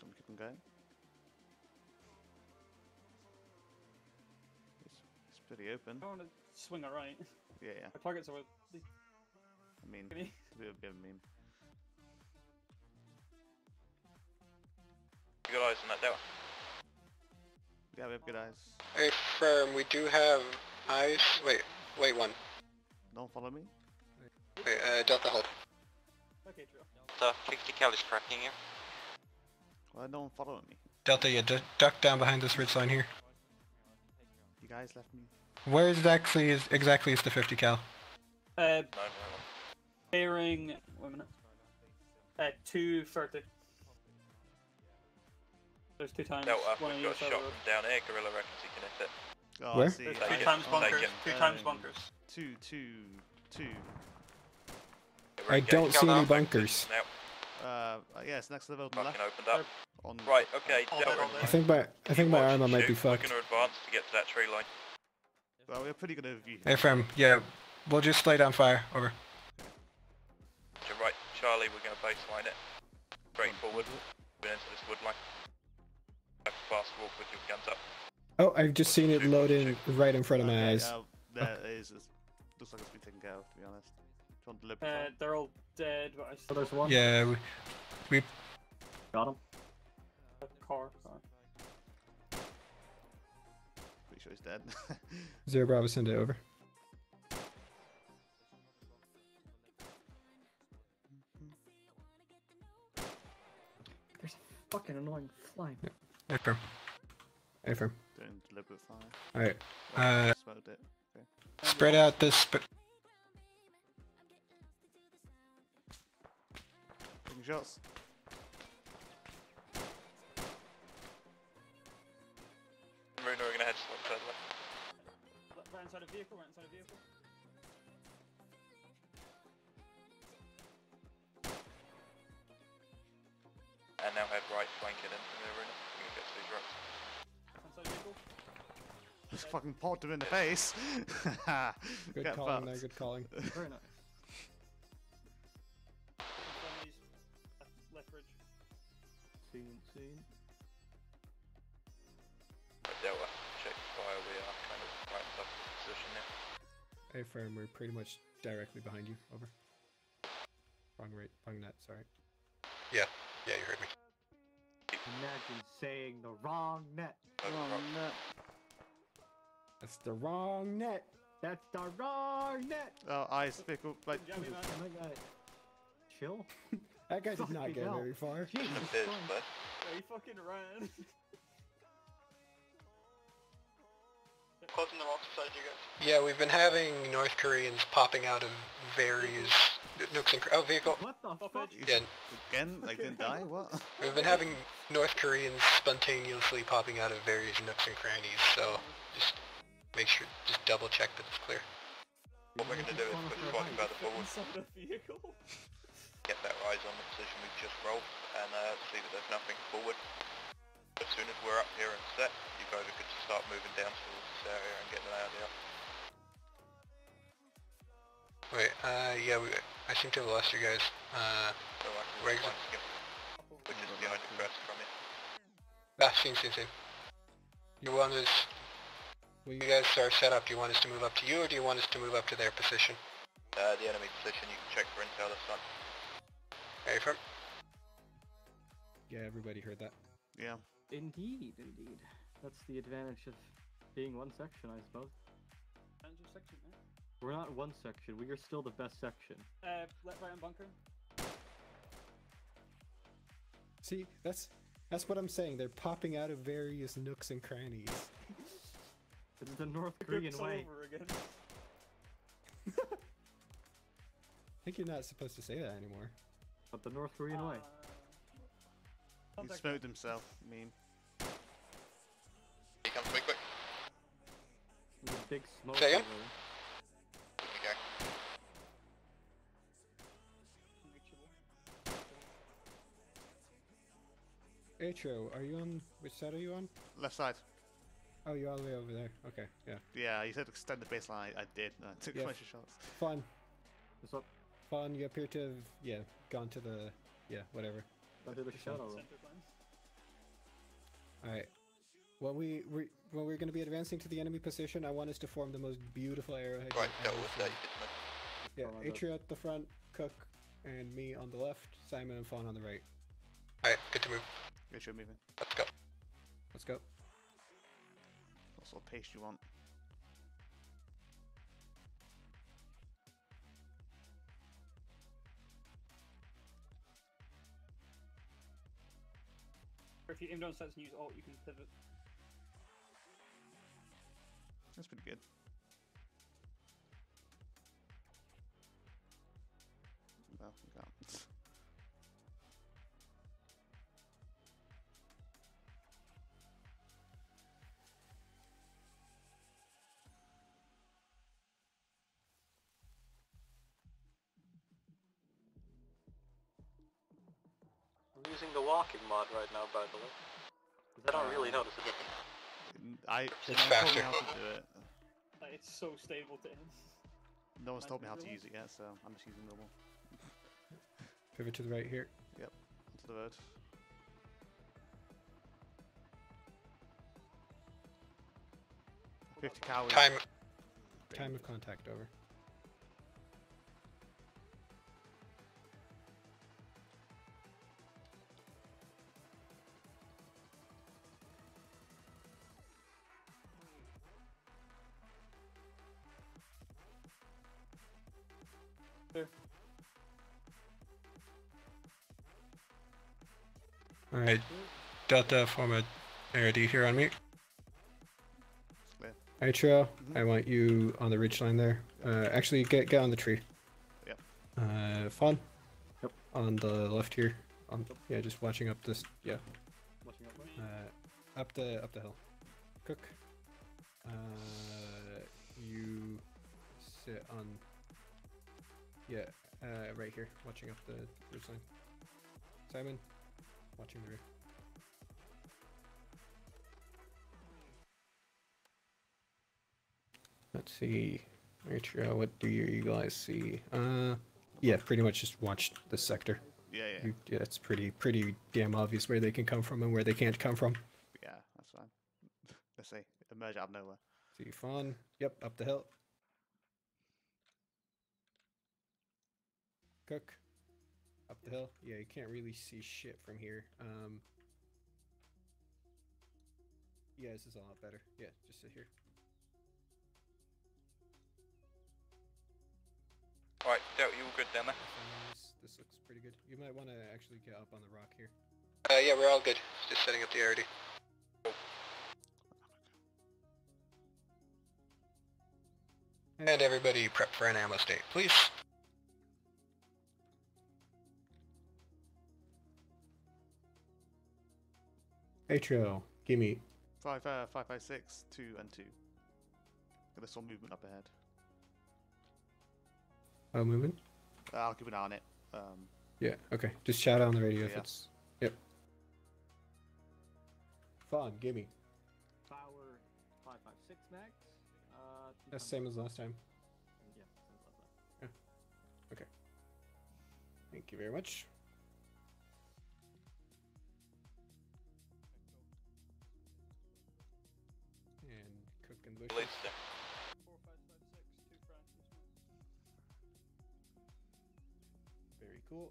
Don't keep them going. Pretty open. I want to swing alright. Yeah, yeah. Our targets are. I mean, Really? it's a bit, a of meme. You got eyes on that Delta? Yeah, we have good eyes. Hey, firm. We do have eyes. Wait, wait one. Don't follow me. Wait, uh, Delta hold. Okay, Drill. The 50 cal is cracking you. Well, no one following me. Delta, yeah, duck down behind this ridge line here. You guys left me. Where exactly is exactly is the 50 cal? Uh, No, no, no. bearing. Wait a minute. Uh, 230. There's two times. Delta, one on we've got a shot of the road. from down here. Gorilla reckons he can hit it. Oh, Where? I see. There's Take two it, times bunkers. it. Two times bunkers. Two, two, two. I don't see any bunkers. Now, Uh, yeah, it's next to the building left. fucking opened up. On Right, okay, All Delta. there. I think my, I think my armor and might be shoot. We're going to advance to get to that tree line. Well, we have pretty good overview. Hey, firm. Yeah, we'll just lay down fire. Over. To your right, Charlie, we're going to baseline it. Straight forward. We're into this wood line. Have fast walk with your guns up. Oh, I've just seen it loading right in front of my Okay, eyes. Uh, there it is. It's, looks like it's been taken care of, to be honest. Do to deliver Uh, they're all dead, but I still. there's one. Yeah, we, we Got him. Car. Sorry. Pretty sure he's dead. Zero Bravo, send it over. There's a fucking annoying flying. Yeah. Affirm. Affirm. Doing deliberate fire. Alright. Well, Uh, smoked it. Spread out this. Taking shots. Runa are gonna head slightly further left. Right- Right inside a vehicle, right inside a vehicle. And now head right, flanking into the arena. We're gonna get to these rocks. Inside a vehicle. Just fucking popped him in the face. Good calling there, good calling. Very nice. Inside Seen, seen. Delta, check fire. We are kind of right in top position now. Affirm, we're pretty much directly behind you. Over. Wrong right, wrong net, sorry. yeah, yeah, you heard me. Imagine saying the wrong net. Wrong net. That's the wrong net. That's the wrong net. Oh, eyes fickle. Like, Jammy. Oh my god. Chill. That guy did not Fucking get hell. very far. Jesus Biz, Christ. but Yeah, he fucking ran. Closing the rocks beside you guys. Yeah, we've been having North Koreans popping out of various nooks and cr- oh vehicle. What the Fuck fuck? Yeah, again? Like, didn't die? What? we've been having North Koreans spontaneously popping out of various nooks and crannies. So just make sure, just double check that it's clear. what we're gonna do is push slightly further forward, Inside a vehicle. get that eyes on the position we've just rolled, and uh, see that there's nothing forward. As soon as we're up here and set, you guys are good to start moving down towards this area and getting an idea. Wait, uh, yeah, we, I seem to have lost you guys. Uh, So I can Where flank skip, which is behind the first from it. ah, seen, seen, seen. You want us, We, you guys are set up. Do you want us to move up to you, or do you want us to move up to their position? Uh, the enemy position, you can check for intel this time. Affirm. yeah, everybody heard that. Yeah. Indeed, indeed. That's the advantage of being one section, I suppose. Engine section, yeah. We're not one section. We are still the best section. Uh, left, right, and bunker. See, that's that's what I'm saying. They're popping out of various nooks and crannies. It's the North Korean way. over again. I think you're not supposed to say that anymore. But the North Korean way. Uh, He smoked himself. I mean, He comes quick, quick. There's a big smoke Say over again? there. Here we go. Atrio, are you on? Which side are you on? left side. Oh, you're all the way over there. Okay, yeah. Yeah, he said extend the baseline. I, I did. and I took Yeah. a bunch of shots. Fine. What's up? Fun. You appear to have, yeah, gone to the, yeah, whatever. Under the shadow. Center. All right. When we we when we're going to be advancing to the enemy position, I want us to form the most beautiful arrowhead. Right, you've dealt ever that. seen. You did, man. Yeah, Oh, Atrio at the front, Cook, and me on the left, Simon and Fawn on the right. Alright, good to move. Make sure moving. Let's go. Let's go. What sort of pace do you want? Or if you aim down sights and use alt, you can pivot. That's pretty good. No, we can't. The walking mod right now, by the way. I don't really uh, notice a difference. N- I It's no one told me faster. how to do it. Like, it's so stable to aim. No one's told me how to use it yet, so I'm just using normal. Pivot to the right here. Yep, onto the road. Fifty cals. Time. Time of contact over. Here. Alright, Delta, form a ARD here on me. Clear. Nitro, I want you on the ridge line there. Uh, actually, get get on the tree. Yep. Uh, Fawn. Yep. On the left here. On yeah, just watching up this. Yeah. Uh, up the up the hill. Cook. Uh, you sit on. Yeah, uh, right here, watching up the ridge line. Simon, watching the rear. Let's see. Nitro, what do you guys see? Uh, yeah, pretty much just watch the sector. Yeah, yeah. You, yeah, it's pretty pretty damn obvious where they can come from and where they can't come from. Yeah, that's fine. Let's see. Emerge out of nowhere. See Fawn. Yep, up the hill. Cook. Up the hill. Yeah, you can't really see shit from here. Um. Yeah, this is a lot better. Yeah, just sit here. Alright, Delta, you all good down there? This, this looks pretty good. You might want to actually get up on the rock here. Uh, yeah, we're all good. Just setting up the ARD. And everybody prep for an ammo state, please. Atrio, gimme. Five, uh, five, five, six, two, and two. There's some movement up ahead. Oh, moving. Uh, I'll keep an eye on it. Um, Yeah, okay. Just shout out on the radio if it's. Yep. Fawn, gimme. Power 556 max. Uh, That's same as last time. Yeah, same as last time. Okay. Thank you very much. Cook and Bush. Four, five, five, six, two Francis. Very cool.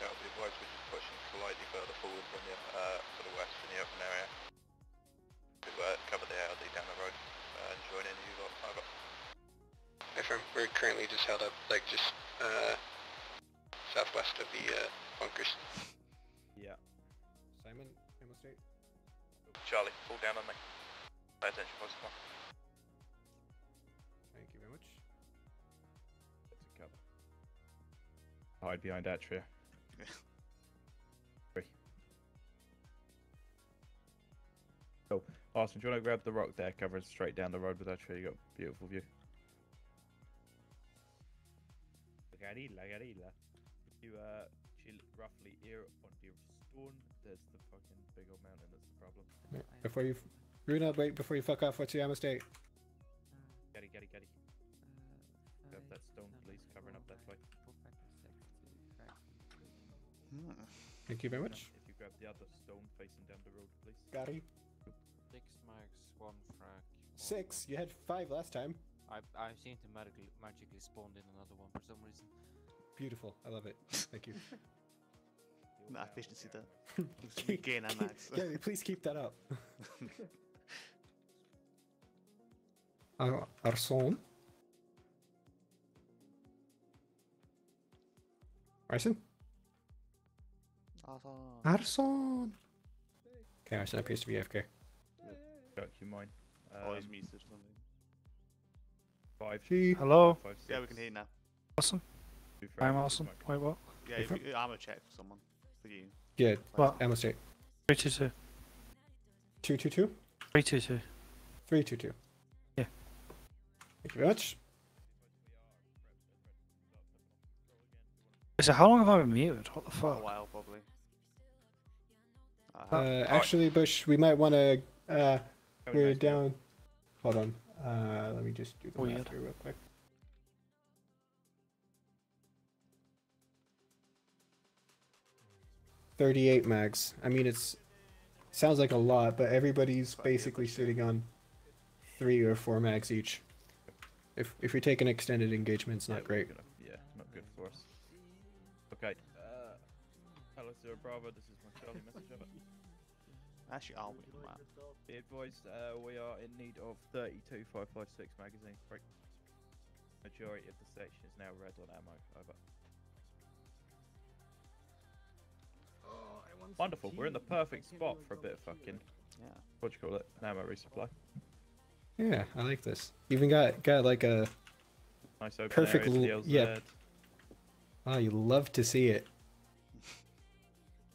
That'll be advised we're just pushing slightly further forward from you, uh, to the west in the open area. To uh, cover the ARD down the road uh, and join in you lot over. Affirm. We're currently just held up, like just uh, southwest of the uh, bunkers. Yeah. Simon, ammo state. Charlie, pull down on me. Pay attention, boys, come. Thank you very much. That's a cover. Hide behind Atrio. Three. Cool. Austin, do you want to grab the rock there, cover it straight down the road with Atrio? You got a beautiful view. Lagarilla, Lagarilla. If you uh, chill roughly here on the stone, there's the fucking big old mountain that's the problem. Yeah, Before you, Runa, wait before you fuck off. What's your ammo state? Getty, getty, getty. Grab that stone, please, covering up that way. hmm. Thank you very much. If you grab the other stone facing down the road, please. Got it. Six marks, one frag. Six. You had five last time. I I seem to magically magically spawned in another one for some reason. Beautiful. I love it. Thank you. That efficiency there. You gain and max. yeah, please keep that up. Ar- Arson. Arson? Awesome. Arson! Okay, Arson appears to be AFK. Got you mine. Oh, he's Um, muted. for me. Five. Gee. Hello? Five, Yeah, we can hear you now. Awesome. Two I'm awesome. two Wait, what? Yeah, if you, ammo check for someone. For you. Yeah, What? ammo state. 322. 222? 322. 322. Yeah. Thank you very much. So how long have I been muted? What the For a fuck? while, probably. Uh, actually, Bush, we might want to. Uh, we're down. Hold on. Uh, let me just do the math Weird. here real quick. Thirty-eight mags. I mean, it's sounds like a lot, but everybody's basically sitting on three or four mags each. If if you're taking extended engagement, it's Yeah, not we're great. gonna- yeah, not good for us. Okay. Uh, hello, Zero Bravo. This is my Charlie message over. Actually, are we? Wow. Be advised, uh, we are in need of 32556 magazine. Right. Majority of the section is now red on ammo. Over. Wonderful. We're in the perfect spot for a bit of fucking. Yeah. What do you call it? An ammo resupply. Yeah, I like this. Even got got like a Nice open perfect. area to l- the yeah. LZ. Oh, you love to see it.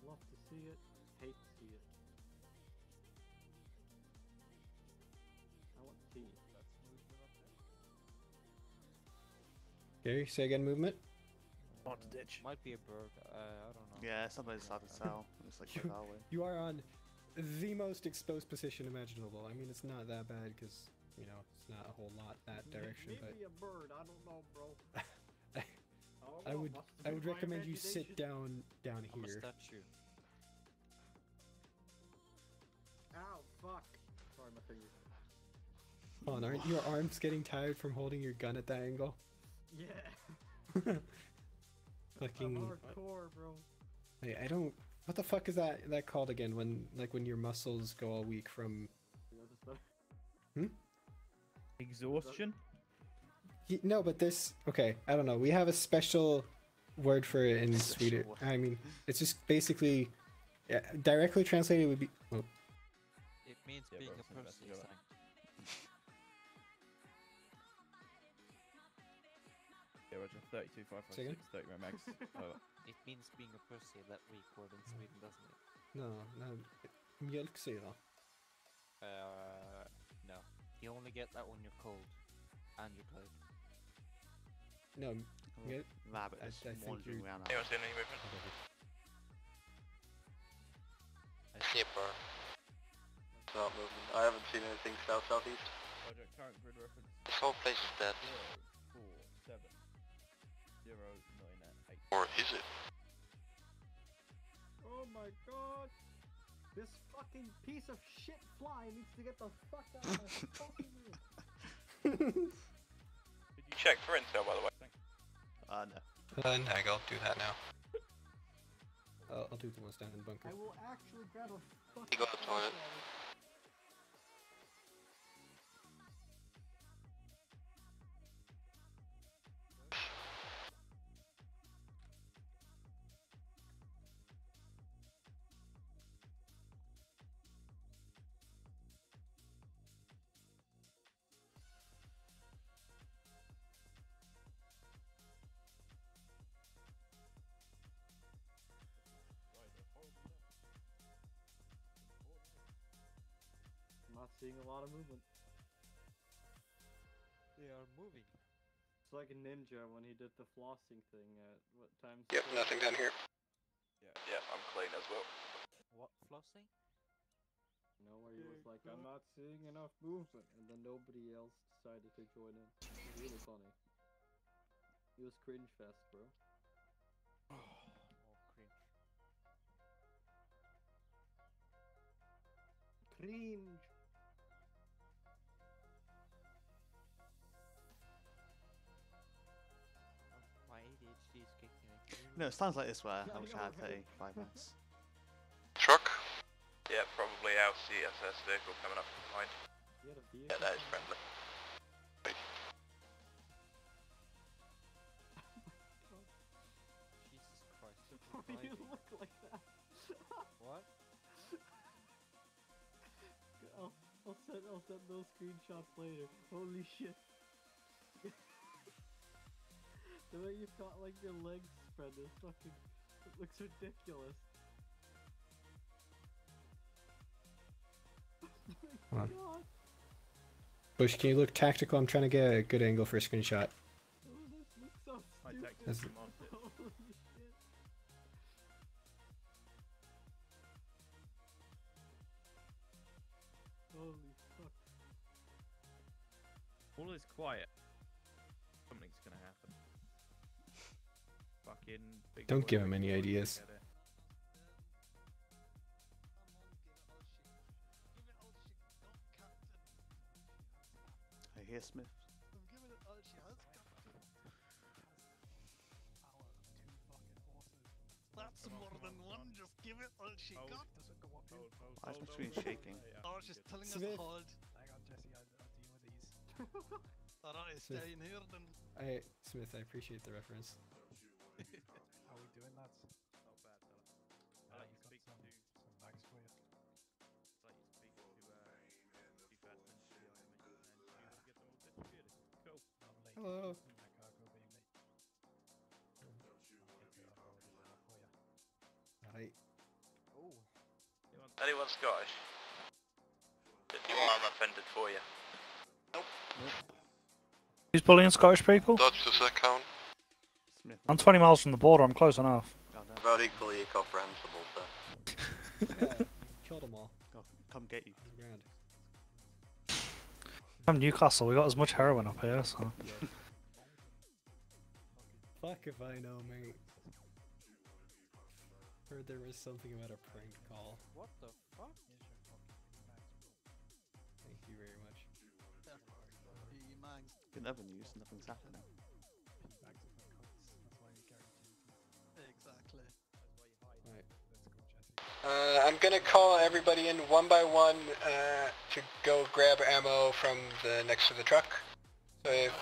Love to see it, hate to see it. I want tea. Gary, say again. Movement. On the ditch. Might be a bird. Uh, I don't know. Yeah, somebody's hard to tell. It's like You, quite far away. you are on the most exposed position imaginable. I mean, it's not that bad because you know it's not a whole lot that direction, but Maybe a bird. I don't know, bro. I would must I be would recommend you sit imagination. down down I'm a here. statue. Ow, fuck. Sorry, my finger. Come on, aren't your arms getting tired from holding your gun at that angle? Yeah. Fucking. I'm hardcore, bro. I, I don't. What the fuck is that that called again? When like when your muscles go all weak from. Hmm? Exhaustion. Ye- No, but this. Okay, I don't know. We have a special word for it in Swedish. I mean, it's just basically. Yeah, directly translated would be. Oh, It means Yeah, being bro, a it's 32, Say again? 556, 30 round mags. Over. It means being a pussy that weak word in Sweden, doesn't it? no, no. Mjölksyra. Uh, no. You only get that when you're cold and you're tired. No, mjölk. Rabbit I- is I think wandering you- around. Anyone seen any movement? Skipper. Not moving. I haven't seen anything south southeast. Roger. Current grid reference. This whole place is dead. 0, 4, 7, 0, 9, 8. Or is it? Oh my god! This fucking piece of shit fly needs to get the fuck out of my fucking room. Check for intel, by the way. Uh, no. Uh, Nag, I'll do that now. I'll, I'll do the ones down in bunker. I will actually grab a fucking. You go to the toilet. Seeing a lot of movement. They are moving. It's like a ninja when he did the flossing thing at what time? Yep, nothing down here. Yeah. Yeah, I'm clean as well. What flossing? You know where he was like, I'm not seeing enough movement, and then nobody else decided to join in. It was really funny. He was cringe fest, bro. Oh, cringe. Cringe. No, it sounds like this where I I wish I had right? 35 minutes. Truck? Yeah, probably our CSS vehicle coming up from behind. You had a vehicle? Yeah, that is friendly. Jesus Christ. Why do you look like that? What? I'll, I'll send I'll send those screenshots later. Holy shit. the way you've got like your legs spread is fucking it looks ridiculous. Hold on. God. Bush, can you look tactical? I'm trying to get a good angle for a screenshot. Oh, this looks so stupid. tech That's- system on it. Holy shit. Holy fuck. All is quiet. Fucking. big Don't boy give him any ideas. I hear Smith. That's more than one, just give it all she got. Why is my screen shaking? I was just telling us Smith. to hold. Hang on, Jesse, I, I'll deal with these. Alright, Smith. stay in here then. I Smith, I appreciate the reference. How are we doing, lads? Not bad, fella. Uh, Uh, you you speak got to some, some for you. It's like you speak to uh, Chief Admin, the Army, and you get them all distributed. Cool. Lovely. Hello. That cargo being me. I'll get it unloaded now for you. Right. Anyone Scottish? If you are, I'm offended for you. Who's bullying Scottish people? Dodge does that count? Smith. I'm 20 miles from the border. I'm close enough. About equally comprehensible, sir. Yeah, killed them all. Go, come get you. I'm Newcastle. We got as much heroin up here, so. Fuck if I know, mate. Heard there was something about a prank call. What the fuck? Thank you very much. Good never news, nothing's happening. Uh, I'm gonna call everybody in one by one uh, to go grab ammo from the next to the truck. So if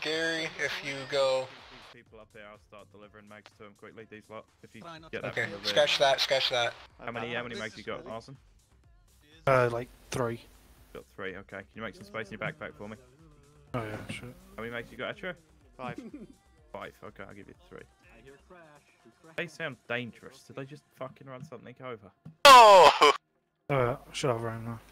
Gary, if you go, These people up here, I'll start delivering mags to them quickly. These lot, if you get that okay, from the rear. scratch that, scratch that. How many? How many mags you got, really- Arson? Uh, like three. Got three. Okay. Can you make some space in your backpack for me? Oh yeah, sure. How many mags you got, Atrio? Five. Five. Okay, I'll give you three. I hear crash. We crash. They sound dangerous. Did they just fucking run something over? Oh! Uh, should have room now.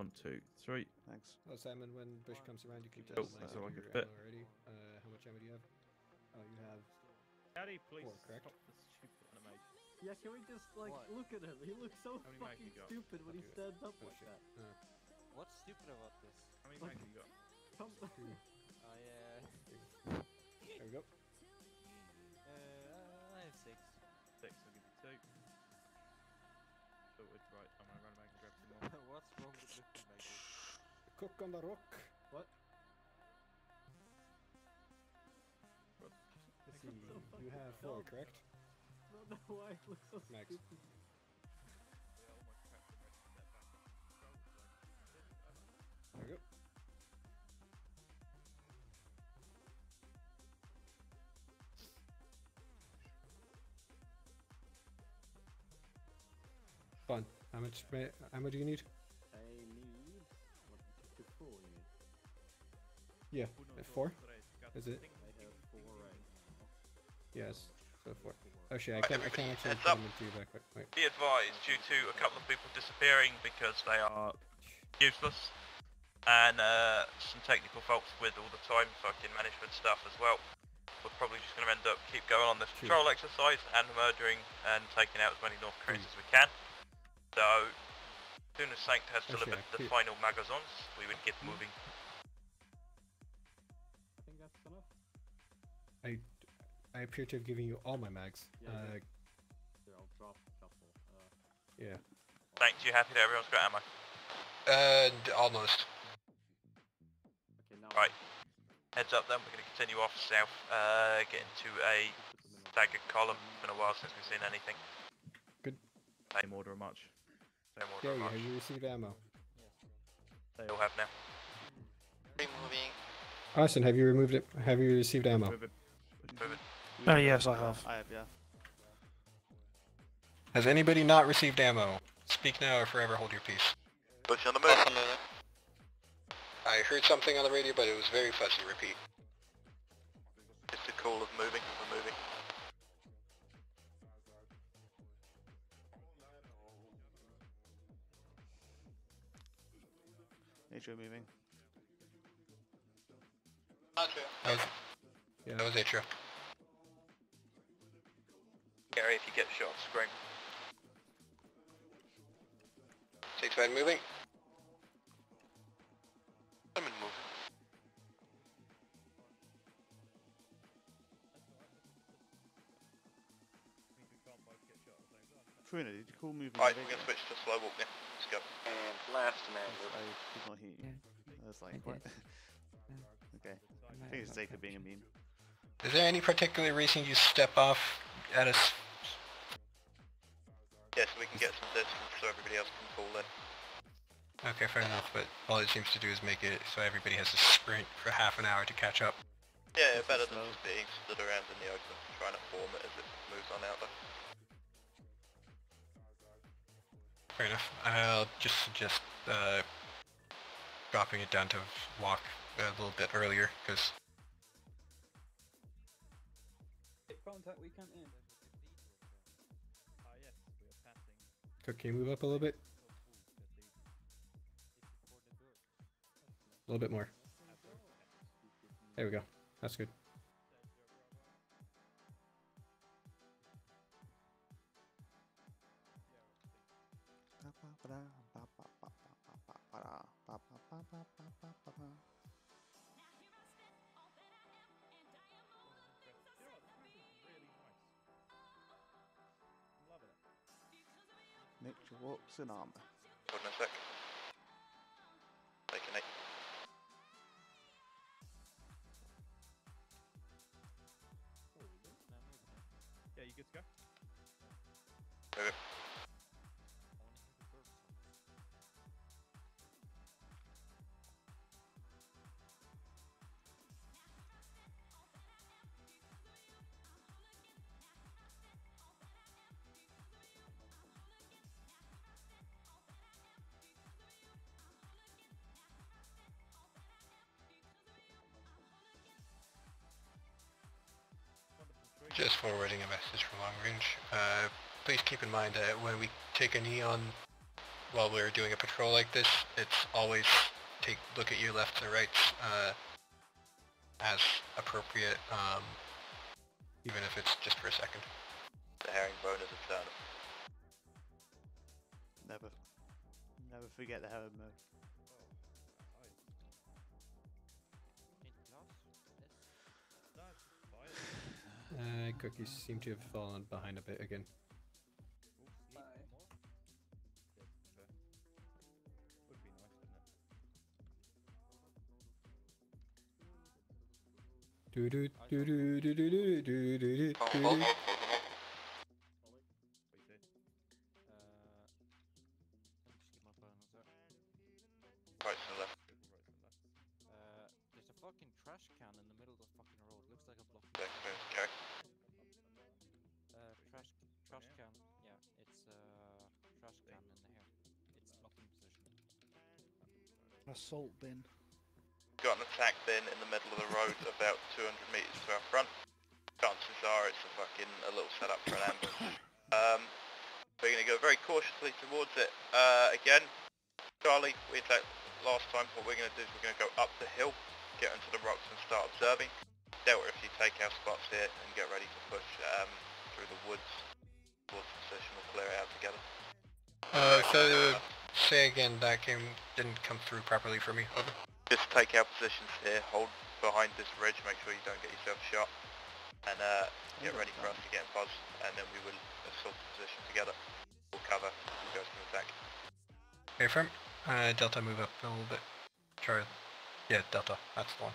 One, two, three. Thanks. Oh, Simon, when Bush comes around, you keep Cool, telling that's all I your could fit. already. Uh, how much ammo do you have? Oh, you have. Daddy, please Four, correct? stop the stupid animation. Yeah, can we just like What? look at him? He looks so How many mags fucking you got? stupid when he Okay. stands up Oh like shit. that. Uh, What's stupid about this? How many mags you got? Come I uh, there we go. Cook on the rock. What? Let's see. You have four, correct? No, no, why it looks so Max. stupid. There we go. Fun. How much? How much do you need Yeah, four. Is it? I have four right Yes. So four. Oh shit! I can't. I can't actually put them into your. Wait. Be advised, due to a couple of people disappearing because they are useless, and uh, some technical faults with all the time fucking management stuff as well, we're probably just going to end up keep going on this True. patrol exercise and murdering and taking out as many North Koreans as we can. So, as soon as Sanct has delivered I the final magazines, we would get moving. I appear to have given you all my mags. Yeah, uh, good. Here, I'll drop a couple. Uh, yeah. Sanct, you happy that everyone's got ammo? Uh, almost. okay, now Right. Heads up then, we're going to continue off south, uh, get into a staggered column. It's been a while since we've seen anything. Good. Same order of march. Same order Gary, of march. have you received ammo? They They all have now. Removing. Austin, have you removed it? Have you received ammo? Move it. Moving. Oh yes, I have. I have, yeah. Has anybody not received ammo? Speak now or forever hold your peace. Bush on the move. I heard something on the radio, but it was very fuzzy. Repeat. Just a call of moving. We're moving. Atrio moving. That was, Yeah. that was Atrio. Gary, if you get shot, scream. Six man moving. I'm in moving. Trina, did you call moving? Alright, we're going to switch to slow walk now. Let's go. and last man. I did not hear you. I was like, what? okay. I think it's sake of being a meme. Is there any particular reason you step off at a s- Yes, we can can get some distance so everybody else can fall in. Okay, fair enough, but all it seems to do is make it so everybody has to sprint for half an hour to catch up. Yeah, better than just being stood around in the open, trying to form it as it moves on out there. Fair enough. I'll just suggest uh, dropping it down to walk a little bit earlier, because Contact we can't in. You move up a little bit? A little bit more. There we go. That's good. Nature walks in armor. Hold on a sec. Taking eight. Yeah, you good to go? Move Just forwarding a message from long range. Uh, please keep in mind that when we take a knee on while we're doing a patrol like this, it's always take look at your lefts and rights uh, as appropriate, um, even if it's just for a second. The herringbone is eternal. Never, never forget the herring Uh, cookies seem to have fallen behind a bit again. Do do do do do do do do do do do. Assault bin. Got an attack bin in the middle of the road about 200 metres to our front. Chances are it's a fucking a little setup for an ambush. Um, we're going to go very cautiously towards it. Uh, again, Charlie, we attacked last time. What we're going to do is we're going to go up again, that game didn't come through properly for me. Over. Just take our positions here, hold behind this ridge, make sure you don't get yourself shot, and uh, get ready for us to get in pos, and then we will assault the position together. We'll cover, you guys can attack. Okay, firm. Uh, Delta, move up a little bit. Charlie. Yeah, Delta. That's the one.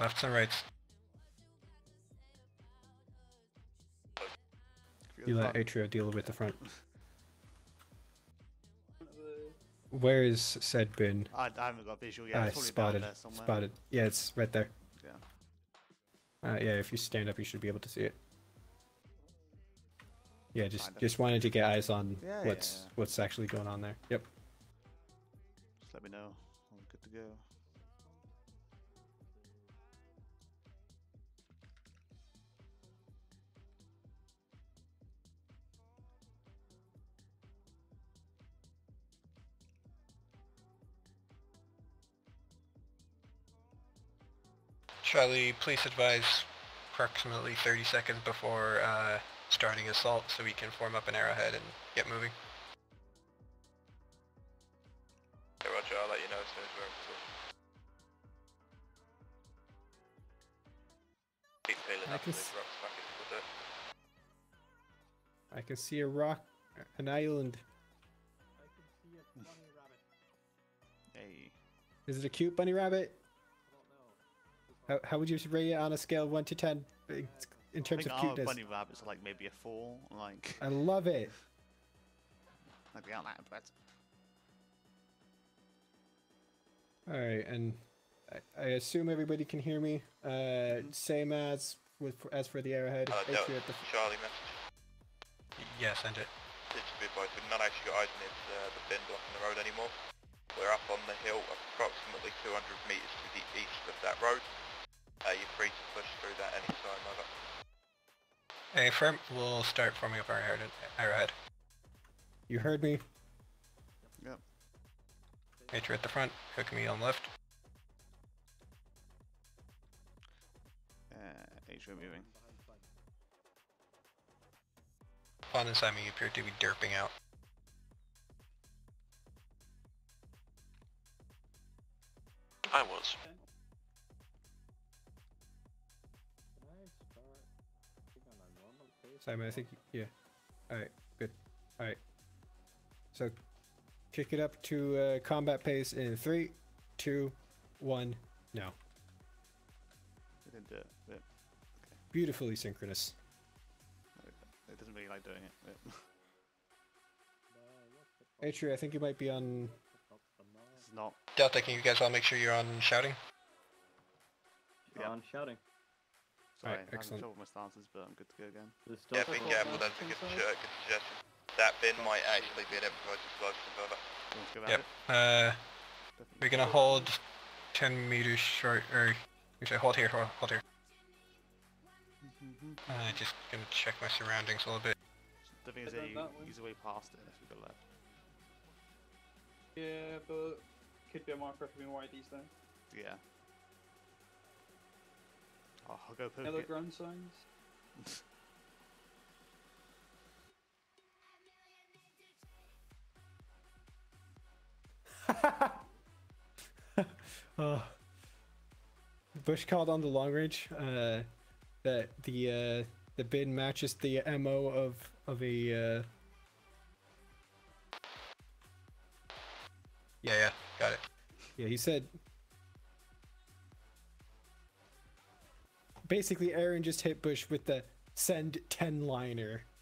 Lefts and right. You let Atrio deal with the front. Where is said bin? I, I haven't got visual yet. Ah, it's spotted. down there somewhere. Spotted. Yeah, it's right there. Yeah. Uh, yeah, if you stand up, you should be able to see it. Yeah, just Kinda. just wanted to get eyes on Yeah, yeah, what's yeah. what's actually going on there. Yep. Just let me know. I'm good to go. Charlie, please advise approximately 30 seconds before uh, starting assault so we can form up an arrowhead and get moving. Roger, I'll let you know as soon as we're I can. I can see a rock, an island. I can see a bunny rabbit. Hey. Is it a cute bunny rabbit? How, how would you rate it on a scale of 1 to 10 in in terms I of think our cuteness? bunny rabbits are like maybe a four, like I love it. like they aren't that bad. Alright, and I, I assume everybody can hear me. Uh, same as with as for the arrowhead. Uh, Make that sure was at the- Charlie message. Yeah, send it. Seems to be advised we've not actually got eyes on the, uh, the bin blocking the road anymore. We're up on the hill approximately 200 metres to the east of that road. Uh, you're free to push through that any time, over. Hey, firm, we'll start forming up our arrowhead. arrowhead. You heard me. Yep. Nature at the front, hook me on left. Uh, Asia moving. Fawn and Simon, you appear to be derping out. I was. Simon, I think yeah. All right, good. All right. So, kick it up to uh, combat pace in three, two, one, now. It didn't do it. But Beautifully synchronous. it doesn't really like doing it. But Atri, I think you might be on. it's not. Delta, can you guys all make sure you're on shouting? Yeah. On shouting. Sorry, Alright, I'm having excellent. trouble with my stances, but I'm good to go again. Yeah, be careful, that's a good, inside. good suggestion. That bin might actually be an improvised explosive, over. Yep. Uh, we're gonna hold 10 meters short, or you say hold here, hold, hold here. Uh, just gonna check my surroundings a little bit. The thing is, Head that you, way. use a way past it if we go left. Yeah, but could be a marker for me why these days. Yeah. Oh, I'll go poke Other it. ground signs. Oh. Bush called on the long range uh, that the uh, the bin matches the mo of of a. Uh... Yeah, yeah, got it. Yeah, he said. Basically, Aaron just hit Bush with the send ten liner.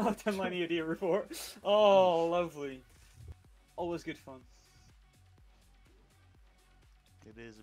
Oh, 10 line EOD report. Oh, lovely. Always good fun. It is a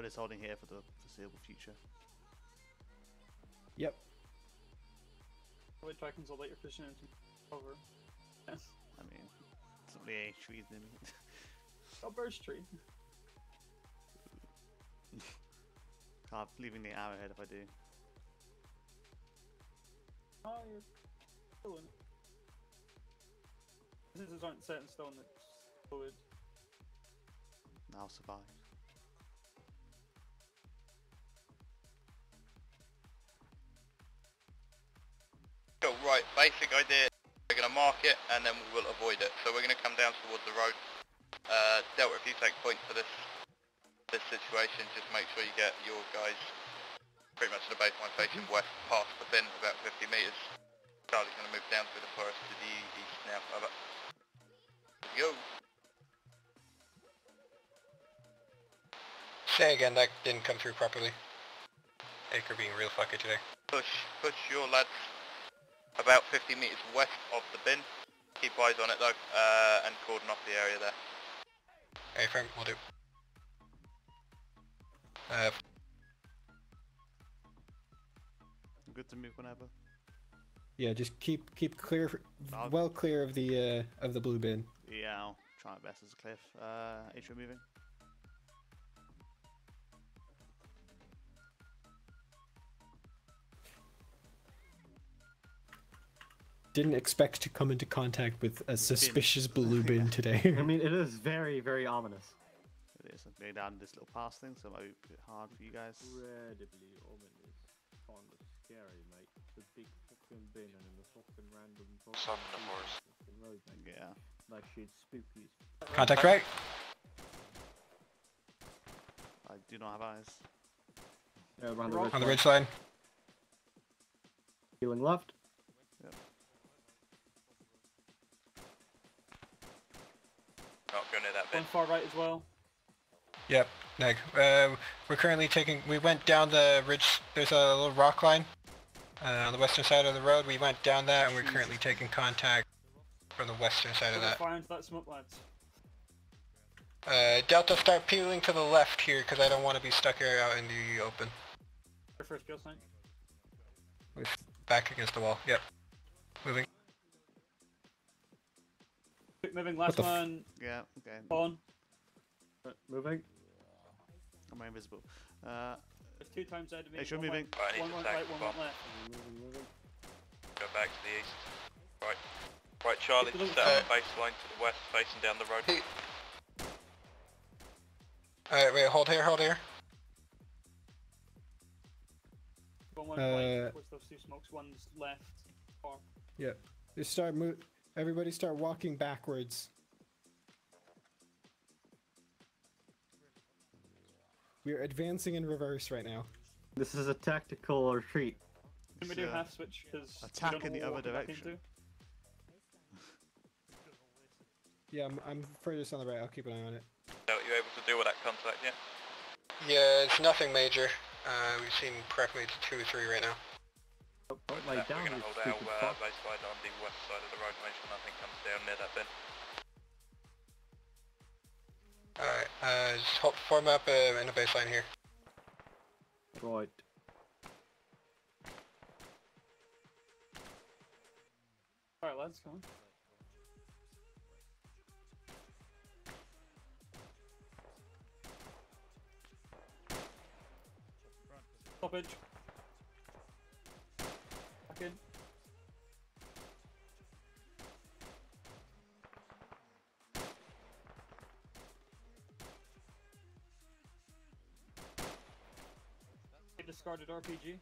bin. Oh, just holding here for the foreseeable future. Yep. Probably try to consolidate your position into cover. Yes. I mean, it's not really any trees in Oh, birch tree. Can't leaving the arrowhead if I do. Oh, you're still in it. Scissors aren't set in stone, it's fluid. Now survive. right, basic idea, we're going to mark it and then we will avoid it. So we're going to come down towards the road. Uh, Delta, if you take point for this this situation, just make sure you get your guys pretty much to the baseline facing west past the bin, about 50 metres. Charlie's going to move down through the forest to the east now. Over. Go. Say again, that didn't come through properly. Acre being real fucky today. Push, push your lads about 50 metres west of the bin. Keep eyes on it though, uh, and cordon off the area there. A-frame, will do. Uh, Good to move whenever. Yeah, just keep keep clear, well clear of the uh, of the blue bin. Yeah, I'll try my best as a cliff. Uh, Atrio moving. Didn't expect to come into contact with a suspicious blue bin today. I mean, it is very, very ominous. It is. I'm going down this little pass thing, so it might be a bit hard for you guys. Incredibly ominous. Kind of scary, mate. The big fucking bin and the fucking random fucking Somnivores. fucking road, mate. Yeah. That shit's spooky. contact right. I do not have eyes. Yeah, around the Rock. ridge On the ridge line. Healing left. Not go near that bin. One far right as well. Yep, neg. Uh, we're currently taking, we went down the ridge, there's a little rock line uh, on the western side of the road. We went down that and we're currently taking contact from the western side of Put a that. fire into that smoke, lads. Uh, Delta, start peeling to the left here because I don't want to be stuck here out in the open. Your first kill sign. Back against the wall. Yep. Moving. Quick moving, last the f- one. Yeah, okay. On. Moving. Am I invisible? Uh, There's two times out of me. Atrio one moving. went- Right, I need one to went attack right, one went left. Moving, moving. Go back to the east. Right. Right, Charlie, Keep set up a baseline to the west, facing down the road. Alright, wait, hold here, hold here. One went Uh, right. Those two smokes? One's left. Far. Yeah. Just start move. Everybody start walking backwards. We're advancing in reverse right now. This is a tactical retreat. Can we do uh, half switch? Because attack in the other direction. Yeah, I'm, I'm furthest on the right. I'll keep an eye on it. So you able to deal with that contact, yeah? Yeah, it's nothing major. Uh, we've seen practically to two or three right now. Don't lay That, down, we're going to hold our stupid uh, fuck. baseline on the west side of the road, make sure nothing comes down near that bin. Alright, uh, just hold, form up uh, in a baseline here. Right. Alright, lads, come on. Stoppage. Discarded RPG.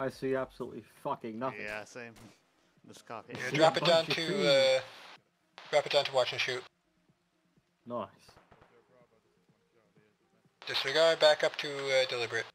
I see absolutely fucking nothing. Yeah, same. The scarf hit. Yeah, See drop it down to, uh, drop it down to watch and shoot. Nice. Disregard, back up to uh, deliberate.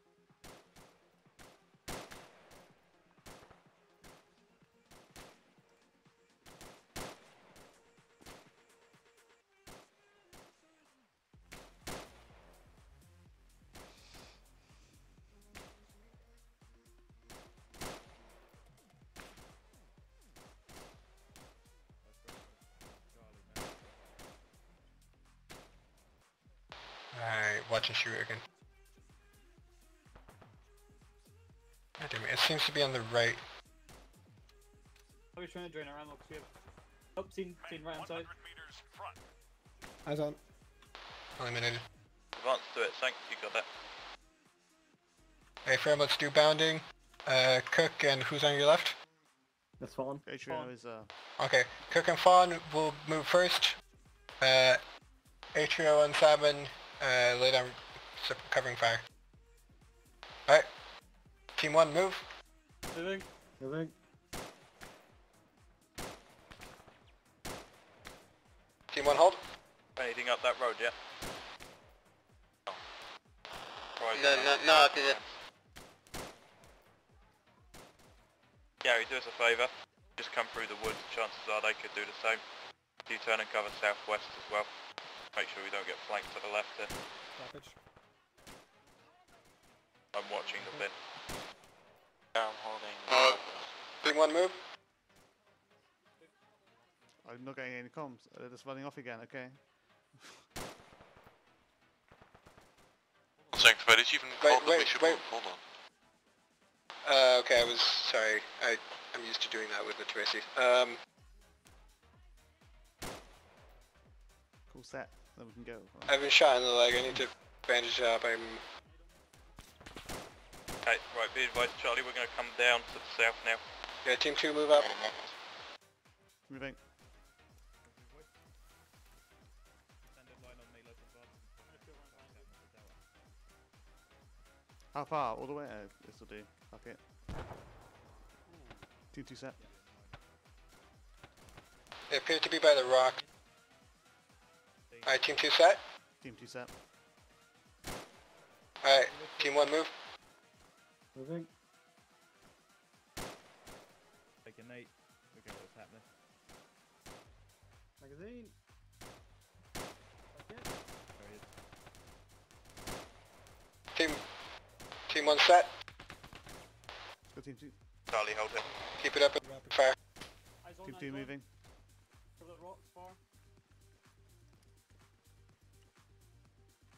Alright, watch and shoot again. God damn it, it seems to be on the right. Are we trying to drain our ammo? 'Cause we have... Oh, seen, seen right hand side. Eyes on. Eliminated. Advance to it, Sanct, you got that. Hey, Frame, let's do bounding. Uh, Cook and who's on your left? That's one. Atrio is uh, Okay, Cook and Fawn will move first. Uh, Atrio and Salmon, uh, lay down covering fire. Alright. Team 1, move. Moving. Moving. Team 1, hold. Anything up that road yet? No. Right, No, no, no, I did it. Gary, do us a favour. Just come through the woods. Chances are they could do the same. You turn and cover southwest as well. Make sure we don't get flanked to the left here. Stoppage. I'm watching the bin. Yeah, I'm holding. Uh, Team 1 move. I'm not getting any comms. They're just running off again. Okay. Sanctified, did you even Wait, call that we wait, should wait. move? Hold on. Uh, okay, I was sorry. I I'm used to doing that with the 2IC. Um, Cool set. Then we can go. I've been shot in the leg. I need to bandage up. I'm Okay, right, be advised Charlie, we're going to come down to the south now. yeah. Team 2 move up. Moving. How far? All the way? Oh, this will do. Fuck it. Team 2 set. They appear to be by the rock. Alright, team 2 set. Team 2 set. Alright, team 1 move. Moving. Taking eight. Look at what's happening. Magazine. There he is. Team Team 1 set. Go team 2. Charlie, hold it. Keep it up and fire. Team 2 moving.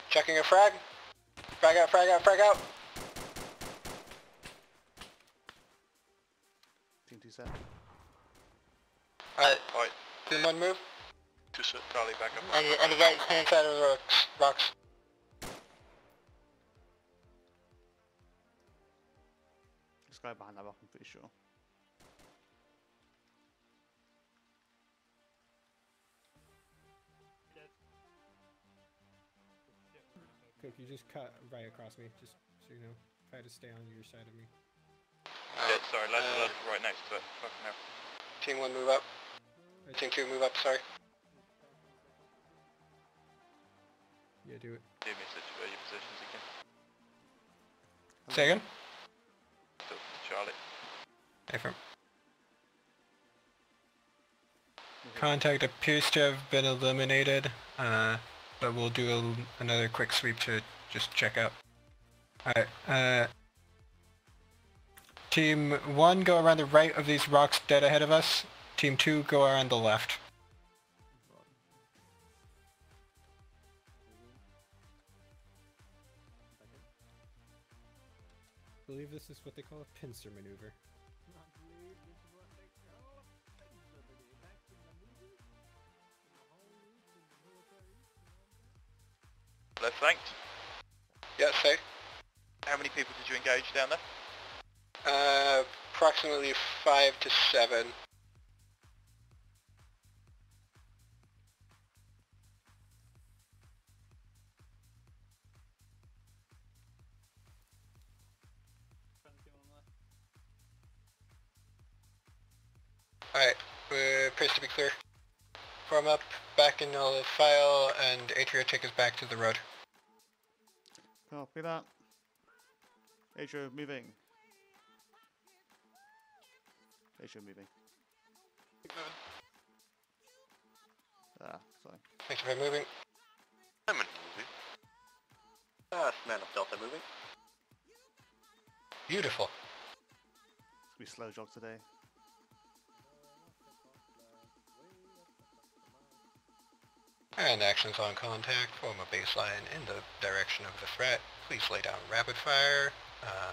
Checking a frag. Frag out, frag out, frag out. Team 2 set. Alright, Alright, team 1 move. Two set. Charlie, back up. On the, on the right hand side of the rocks. rocks. This guy behind that rock, I'm pretty sure. Cook, you just cut right across me, just so you know. Try to stay on your side of me. Yeah, sorry, lads, Uh, lads, right next to it. Fucking hell. Team 1 move up. Team 2 move up, sorry. Yeah, do it. Give me situ- your positions again. Say again? Still Charlie. Affirm. Contact appears to have been eliminated, uh, but we'll do a, another quick sweep to just check out. Alright, uh, Team 1 go around the right of these rocks dead ahead of us. Team 2 go around the left. I believe this is what they call a pincer maneuver. Left flanked. Yes, say. How many people did you engage down there? Uh, approximately 5 to 7. Alright, uh, appears to be clear. Form up, back in the file, and Atrio take us back to the road. Copy that. Atrio moving. Atrio moving. Ah, sorry. Thank you for moving. I'm in movie. Ah, man of Delta moving. Beautiful. We slow jog today. And actions on contact, form a baseline in the direction of the threat. Please lay down rapid fire uh,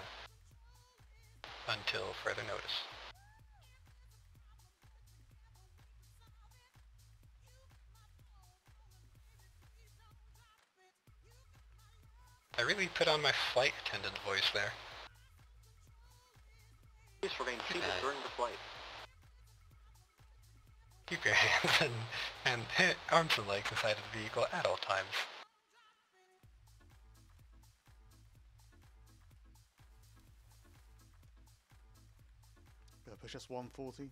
until further notice. I really put on my flight attendant voice there. Please remain seated during the flight. Keep your hands and, and arms and legs inside of the vehicle at all times. Gonna push us 140. You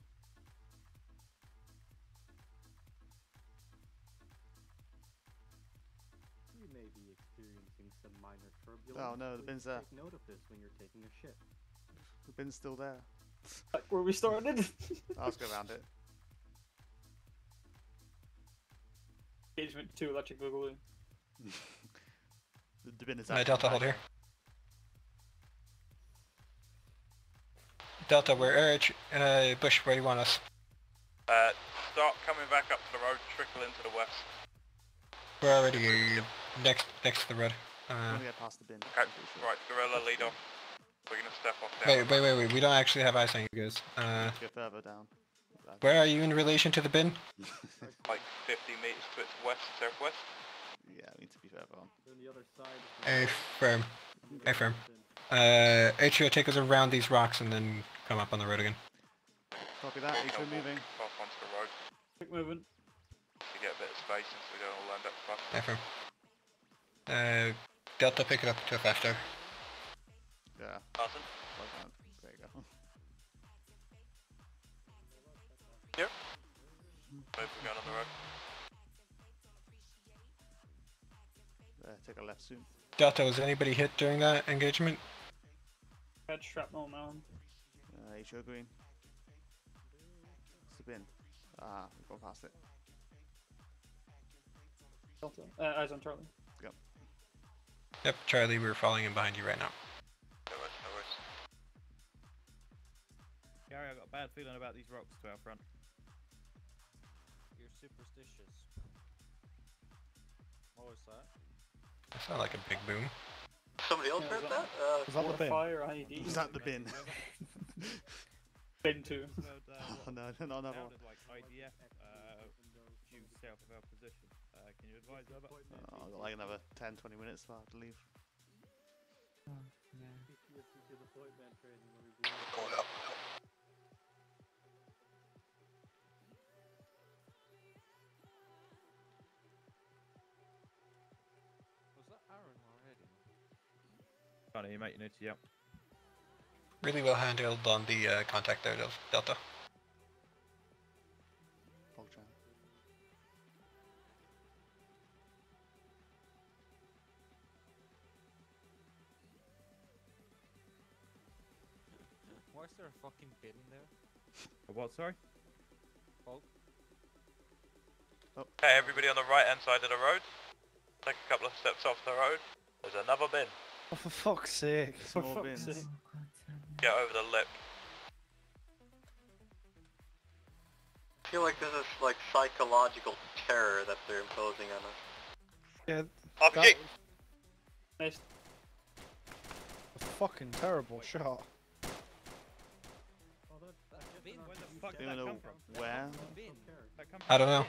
may be experiencing some minor turbulence. Oh, no, the bin's there. Take note of this when you're taking a shit. The bin's still there. Where we started. I'll just go around it. Engagement two electric boogaloo. The, the bin is active Delta, hold here. there. Delta, where, tr- uh, Bush, where do you want us? Uh, start coming back up to the road, trickle into the west. We're already next next to the road. Uh, When we get past the bin. Okay, right, gorilla lead off. We're gonna step off down. wait, wait, wait, wait. We don't actually have eyes on you guys. Uh, Go further down. Where are you in relation to the bin? Like 50 meters to its west, southwest. Yeah, we need to be further on. A firm. A firm. Uh, Atrio, take us around these rocks and then come up on the road again. Copy that. Each They'll one moving. Off onto the road Quick movement. to get a bit of space and so we don't all land up fast. A firm. Uh, Delta, pick it up to a fast drive. Yeah. Awesome. Move, we're going on the road. Uh, take a left soon. Delta, was anybody hit during that engagement? Red shrapnel man. Uh, HO green. It's the bin. Ah, we've gone past it. Delta. Uh, eyes on Charlie. Yep. Yep, Charlie, we're falling in behind you right now. No worries, no worries. Gary, I've got a bad feeling about these rocks to our front. You're superstitious. What was that? That sounded like a big boom. Somebody else Yeah, heard is that? that- Uh, Was that the bin? Fire IED. Is that the bin? bin two. oh, no, no, no, no. Sounded like IDF uh, due south of our position. Uh, can you advise over? Oh, I've got like another 10 20 minutes before I have to leave. Going up. Can't hear you, mate. You need to yell. Really well handled on the uh, contact there, Del- Delta. Why is there a fucking bin there? A what? Sorry. Oh, Okay, everybody on the right hand side of the road. Take a couple of steps off the road. There's another bin. Oh, for fuck's sake. Small bins. Get over the lip. I feel like there's this is like psychological terror that they're imposing on us. Yeah, RPG! Nice. a fucking terrible shot. bin. Where Do did you know where? Bin. That come I don't know.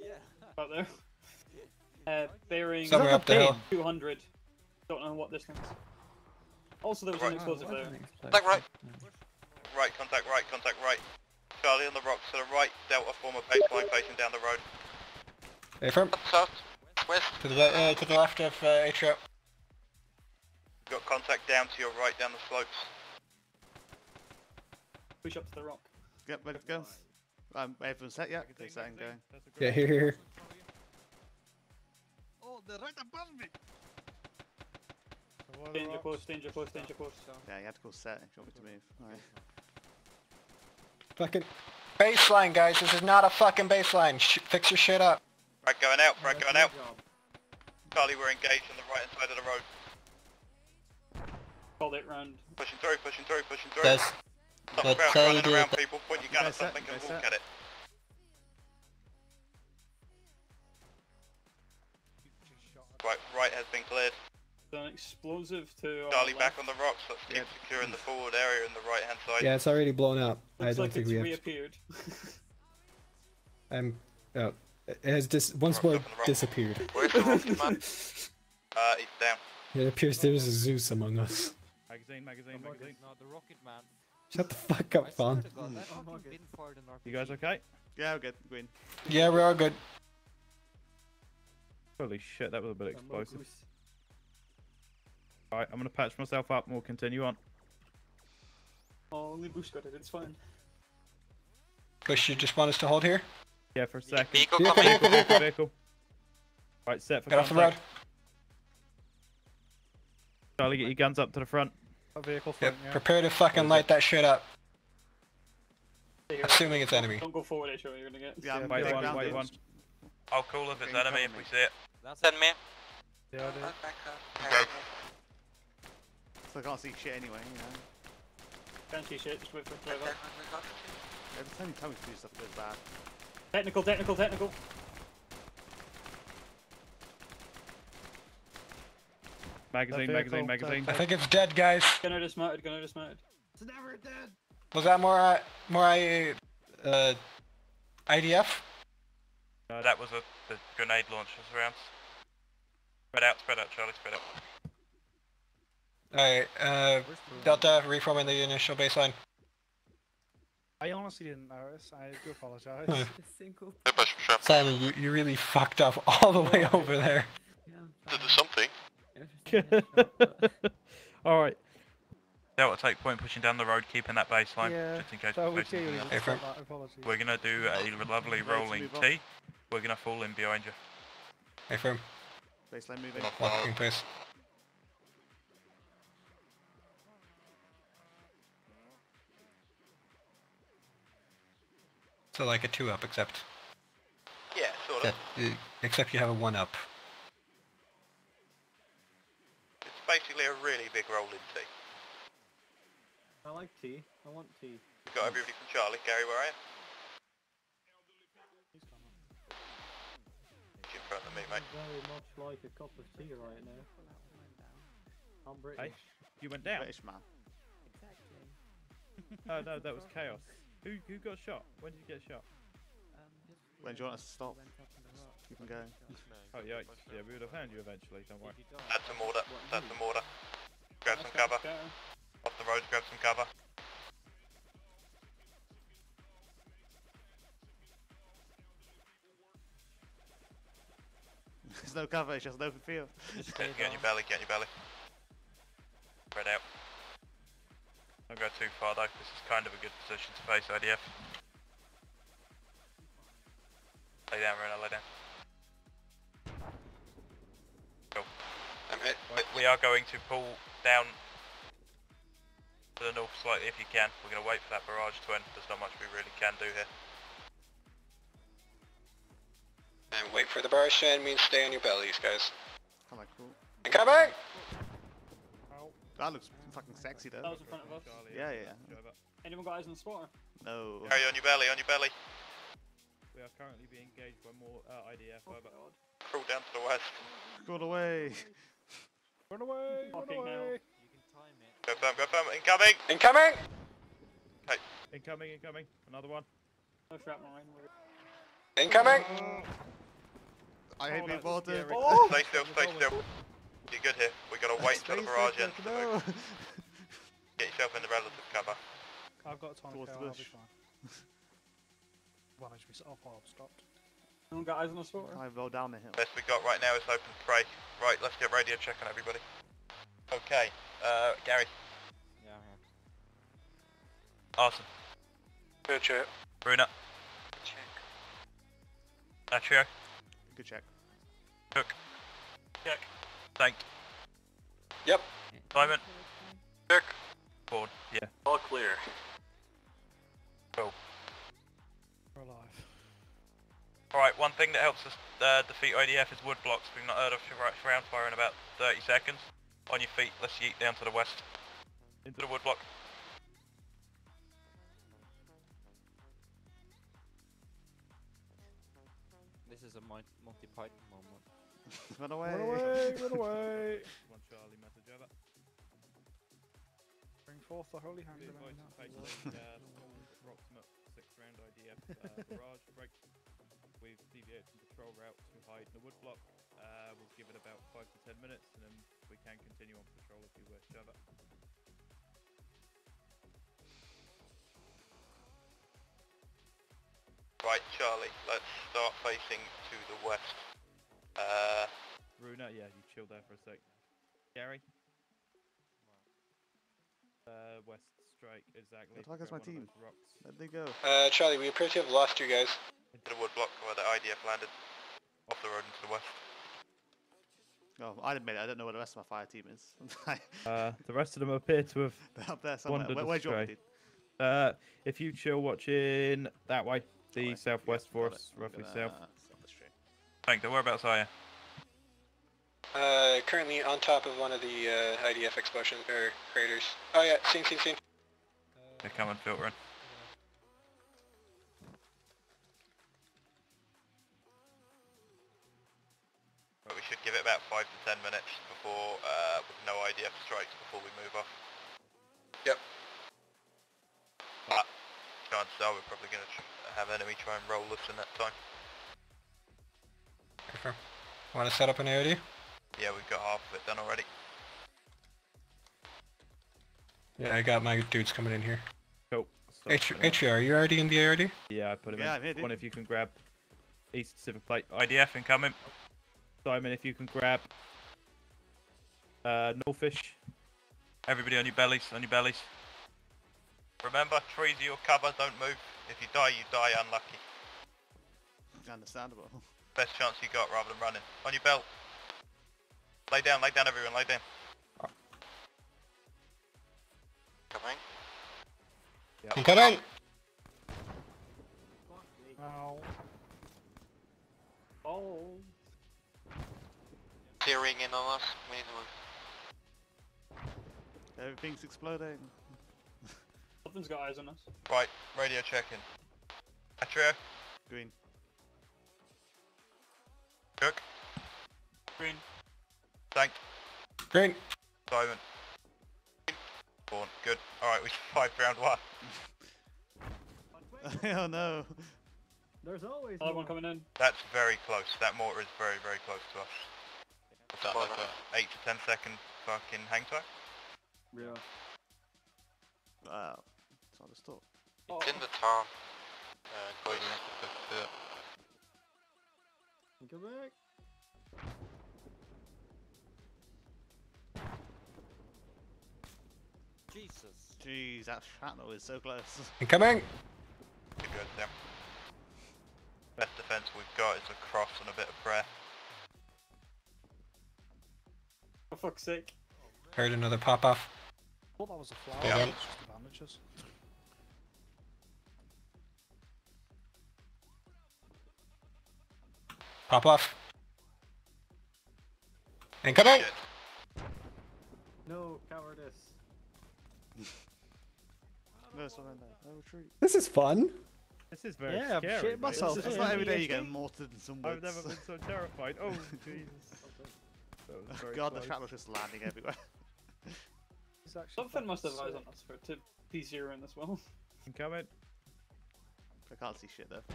Yeah. Out there. Uh, bearing Somewhere up the hill. 200. Don't know what this distance. Also, there was an Right. explosive there. Contact right. Right, contact right, contact right. Charlie on the rocks to the right, Delta form a baseline facing down the road. A firm. South, west. To the, uh, to the left of uh, Atrio. Got contact down to your right down the slopes. Push up to the rock. Yep, ready to go. Um, everyone set yet? They set and going. Yeah, here, here, here. Oh, they're right above me. Danger close, danger close, danger close. Yeah, you have to go set if you want me to move. Alright. Fucking. Baseline, guys. This is not a fucking baseline. Sh- fix your shit up. Right, going out, right, going out. Charlie, we're engaged on the right hand side of the road. Called it round. Pushing through, pushing through, pushing through. Guys, Stop let about Charlie running around people, point your gun at guys something You and walk set? at it. Right, right has been cleared. An explosive to. our Charlie back on the rocks, let's keep Yeah. securing the forward area in the right hand side. Yeah, it's already blown up. I don't like think it's we have. reappeared. I'm. Oh, it has dis- once more up on the rock. disappeared. Where's the rocket man? Uh, he's down. It appears there's a Zeus among us. Magazine, magazine, magazine. No, the rocket man. Shut the fuck up, swear Fawn. to God, that fucking bin fired an RPG. You guys okay? Yeah, we're good. Green. Yeah, we're good. Holy shit, that was a bit explosive. Alright, I'm gonna patch myself up and we'll continue on. Oh, only Bush got it, it's fine. Bush, you just want us to hold here? Yeah, for a second. Vehicle Vehicle, coming. Vehicle, vehicle, vehicle. Right, set for Get off the road. Charlie, get your guns up to the front. A vehicle Yep. yeah. Prepare to fucking light that shit up. Assuming it's enemy. Don't go forward, H.O. You're gonna get. Yeah, I'm Wait one, down wait the- one. I'll call if it's enemy if we see it. That's Send me. Yeah, I do. Back up. Go. So I can't see shit anyway, you know. Can't see shit, just wait for it to Okay, play out. we got it. Every time you tell me to do stuff, it goes bad. Technical, technical, technical. Magazine, magazine, magazine. I think it's dead, guys. Gunner dismounted, gunner dismounted. It's never dead. Was that more, uh, more I, uh, IDF? that was a the grenade launcher rounds. Spread out, spread out, Charlie, spread out. Alright, uh, Delta, reforming the initial baseline. I honestly didn't notice. I do apologize. Huh. push, push up. Simon, you, you really fucked up all the way over there. To do something. All right. Delta, take point pushing down the road, keeping that baseline, Yeah, just in case that we're would facing clearly something just else. got that. We're gonna do a lovely rolling? T. We're gonna fall in behind you. Hey, firm. Baseline moving. Locking place. So like a two up, except Yeah, sort that, uh, except you have a one up. It's basically a really big roll rolling T. I like tea. I want tea. We've got everybody from Charlie. Gary, where are you? He's in front of me, mate. Very much like a cup of tea right now. I'm British. Hey, you went down. British man. Oh no, that was chaos. Who who got shot? When did you get shot? When do you want us to stop? Keep on going. Oh yikes! Yeah, we would have found you eventually. Don't worry. That's some order. That's some order. Grab some cover. Off the road, grab some cover. There's no cover, it's just an open field. Get, get on your belly, get on your belly. Spread out. Don't go too far though, this is kind of a good position to face IDF. Lay down, Runa, lay down. Cool. I'm hit. We, we are going to pull down to the north slightly if you can. We're going to wait for that barrage to end. There's not much we really can do here. And wait for the barrage to end means stay on your bellies, guys. Come on, cool. Come Incoming! That looks fucking sexy though. That was in front of us. Yeah, yeah, yeah. Anyone got eyes on the spotter? No. Carry on your belly, on your belly. We are currently being engaged by more uh, IDF. over. Crawl down to the west. Got away. Run away! Run Fucking hell. away! Go firm, go firm. Incoming! Incoming! Incoming, incoming. Another one. No shrapnel rain. Incoming! I hate Oh, being that's bolted. Oh! Stay still, stay still. You're good here. we got to wait until the barrage ends to no. move. Get yourself in the relative cover. I've got a tonic Towards the out, I'll be bush. fine. Well, I should be oh, well, I've stopped. Anyone got eyes on the spotter? I roll down the hill. Best we got right now is open spray. Right, let's get radio check on everybody. Okay, uh, Gary. Yeah, I'm here. Arson. Good check. Bruna. Atrio. Good check. Cook. Check. Thank. Yep. Simon. Check. Ford. Yeah. All clear. Cool. We're alive. Alright, one thing that helps us uh, defeat IDF is wood blocks. We've not heard of sh- round fire in about 30 seconds. On your feet, let's yeet down to the west. Into the wood block. This is a Mon- Monty Python moment. Run away. Run away! Run away! One Charlie message over. Bring forth the holy hand The grenade. invited facing uh, approximate six round IDF uh, barrage break. We've deviated from patrol route to hide in the wood block. Uh, we'll give it about five to ten minutes, and then we can continue on patrol if you wish. Over. Right, Charlie, let's start facing to the west. Uh, Runa, yeah, you chill there for a sec. Gary. Uh, west Strike, exactly. What the fuck is my Grab one of team? those Rocks. Where'd they go? Uh, Charlie, we appear to have lost you guys. into the wood block where the IDF landed. Off the road into the west. Oh, I admit it. I don't know where the rest of my fire team is. Uh, the rest of them appear to have They're up there somewhere. wandered Where, where'd you want astray. me, dude? Uh, if you chill watching that way, the That way. southwest Yeah, for us, roughly Gonna south. Stop the stream. Thank you. Whereabouts are you? Uh, currently on top of one of the uh, IDF explosion or craters. Oh yeah, seen, seen, seen. They're coming filtering. But we should give it about five to ten minutes before, uh, with no IDF strikes before we move off. Yep. But chances are we're probably going to have enemy try and roll us in that time. Confirm. Want to set up an AOD? Yeah, we've got half of it done already. Yeah, I got my dudes coming in here. Cool. H HR, are you already in the AOD? Yeah, I put him Yeah, in. I'm here, dude. One if you can grab East Pacific Plate. IDF incoming. Simon, if you can grab uh, Norfish. Everybody on your bellies, on your bellies. Remember, trees are your cover, don't move. If you die, you die unlucky. Understandable. Best chance you got rather than running. On your belt. Lay down, lay down everyone, lay down. Coming. I'm coming! Ow. Oh. Tearing in on us. We need to move. Everything's exploding. Something's got eyes on us. Right, radio checking. Atrio, Green. Cook, Green. Tank, Green. Simon. Born, good. Alright, we survived round one. oh no. There's always Another one coming in. That's very close. That mortar is very, very close to us. What's that, like a 8 to 10 second fucking hang time? Yeah. Wow. It's not the store. It's in the town. Uh, close to the Come back. Jesus. Jeez, that shrapnel is so close. Incoming! You're good, yeah. Best defense we've got is a cross and a bit of prayer. For fuck's sake. Heard another pop off. I thought that was a flower. Yeah. Pop off. Incoming! No cowardice. no surrender. No. This is fun. This is very Yeah, I'm scary. shitting myself. It's, it's not every day you get mortared in some I've never been so terrified. Oh, Jesus. That was very God, the close. shrapnel's just landing everywhere. Something must have eyes on us for it to be zero in as well. Incoming. I can't see shit though.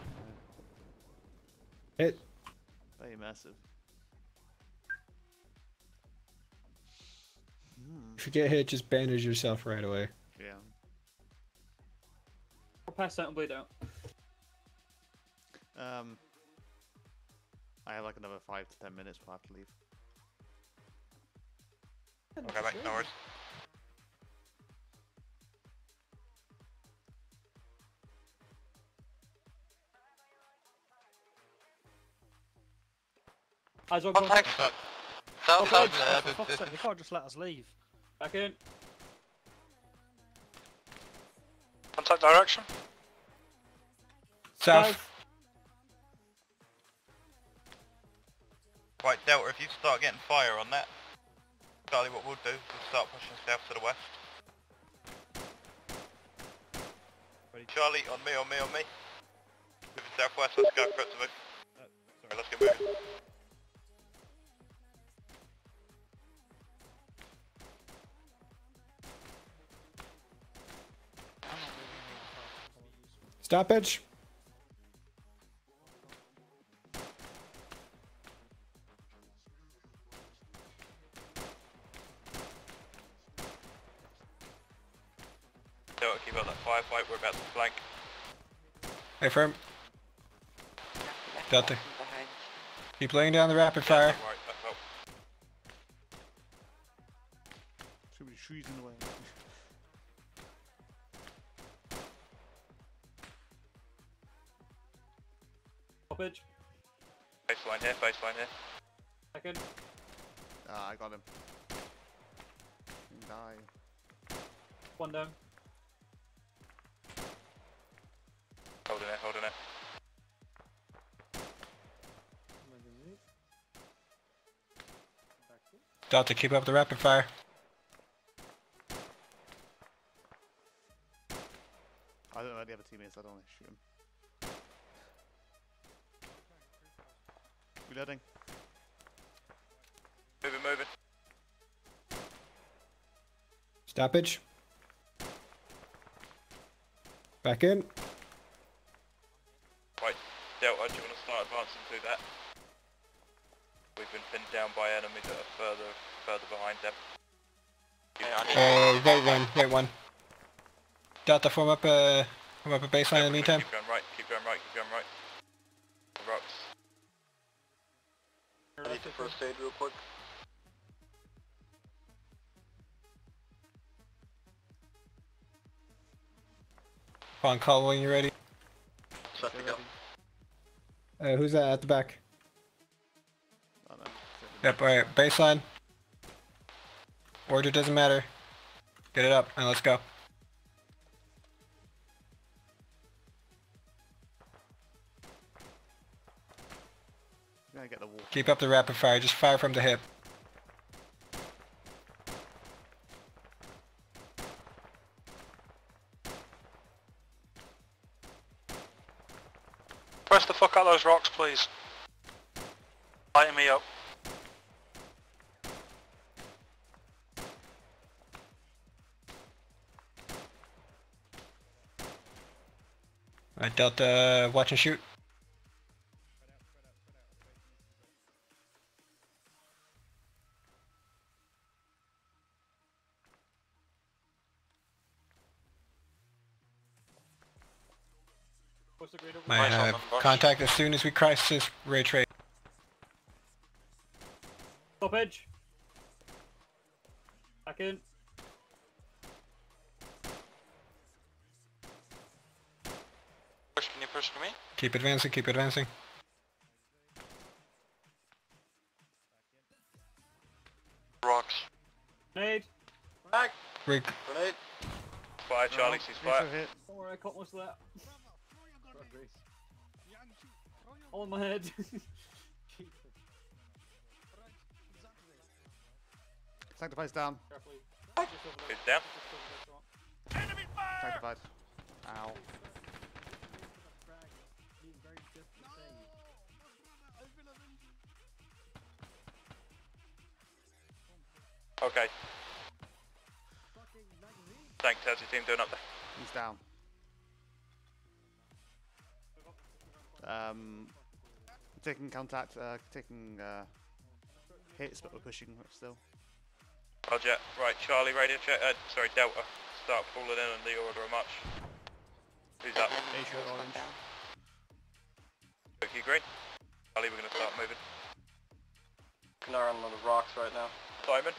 Hit. Very massive. Hmm. If you get hit, just bandage yourself right away. Yeah. Or pass out and bleed out. Um. I have like another five to ten minutes before I have to leave. Okay, mate, no worries. Eyes on contact. South, Oh, south, God, uh, for fuck's sake, they can't just let us leave. Back in. Contact direction. South. Right, Delta, if you start getting fire on that, Charlie, what we'll do is we'll start pushing south to the west. Charlie, on me, on me, on me. Moving southwest, let's go for it to move. Sorry, let's get moving. Stoppage. Delta, keep up that firefight, we're about to flank. Hey, firm. Delta. Behind. Keep laying down the rapid fire. Delta, keep up the rapid fire. I don't know where the other team is, I don't want to shoot him. Reloading. Moving, moving. Stoppage. Back in. Right one, right one. Delta, form up a, form up a baseline in the meantime. Keep going right, keep going right, keep going right. The rocks. I need to first aid real quick. On call when you're ready. Set to go. Uh, who's that at the back? Yep, alright, baseline. Order doesn't matter. Get it up and let's go. I'm gonna get the wall. Keep up the rapid fire, just fire from the hip. Delta, watch and shoot. My uh, contact as soon as we crisis ray trade. Keep advancing, keep advancing. Rocks. Grenade. Back. Rig. Grenade. Fire, Charlie, No, cease need fire. Don't worry, I caught most of that. All in my head. Sanctify's down. It's down. Sanctified. Ow. Okay. Thanks, how's your team doing up there? He's down. Um, taking contact, uh, taking uh, hits, but we're pushing still. Roger. Right, Charlie, radio check. Uh, sorry, Delta. Start pulling in on the order of march. Who's up? Asia orange. Okay, green. Charlie, we're going to start moving. Canara on the rocks right now. Simon.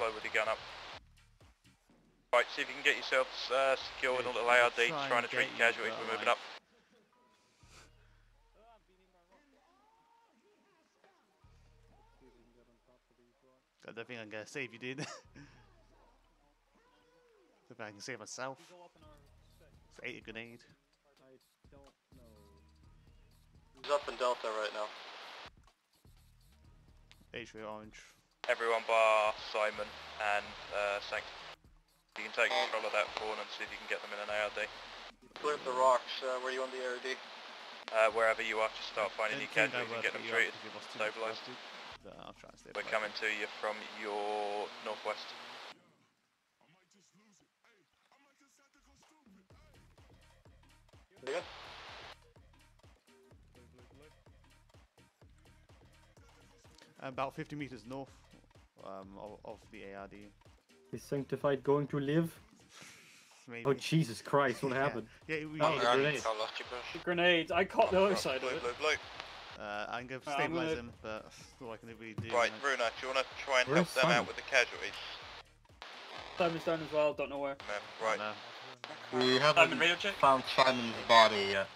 Slow with your gun up. Right, see if you can get yourselves uh, secure with a little ARD, try trying to treat get casualties. We're moving up. I don't think I'm gonna save you, dude. don't think I can save myself. It's ate a grenade. He's up in Delta right now. Asia orange. Everyone bar Simon and uh, Sanct. You can take control of that corner and see if you can get them in an ARD. Cleared the rocks. Uh, where you on the ARD? Uh, wherever you are, just start finding Don't your think I casualties and get them treated, if you lost too much stabilised. blood, I'll try and stay We're alive. coming to you from your northwest. Yeah. About 50 meters north um, of, of the ARD. Is Sanctified going to live? Maybe. Oh Jesus Christ! What Yeah. happened? Yeah, we Oh, ate the a grenade. Grenades. I caught the other side of it. Uh, I'm going to I'm stabilize gonna- him, but that's all I can really do. Right, like- Runa, do you want to try and Where's help them Simon? out with the casualties? Simon's down as well. Don't know where. right. We haven't found Simon's body yet.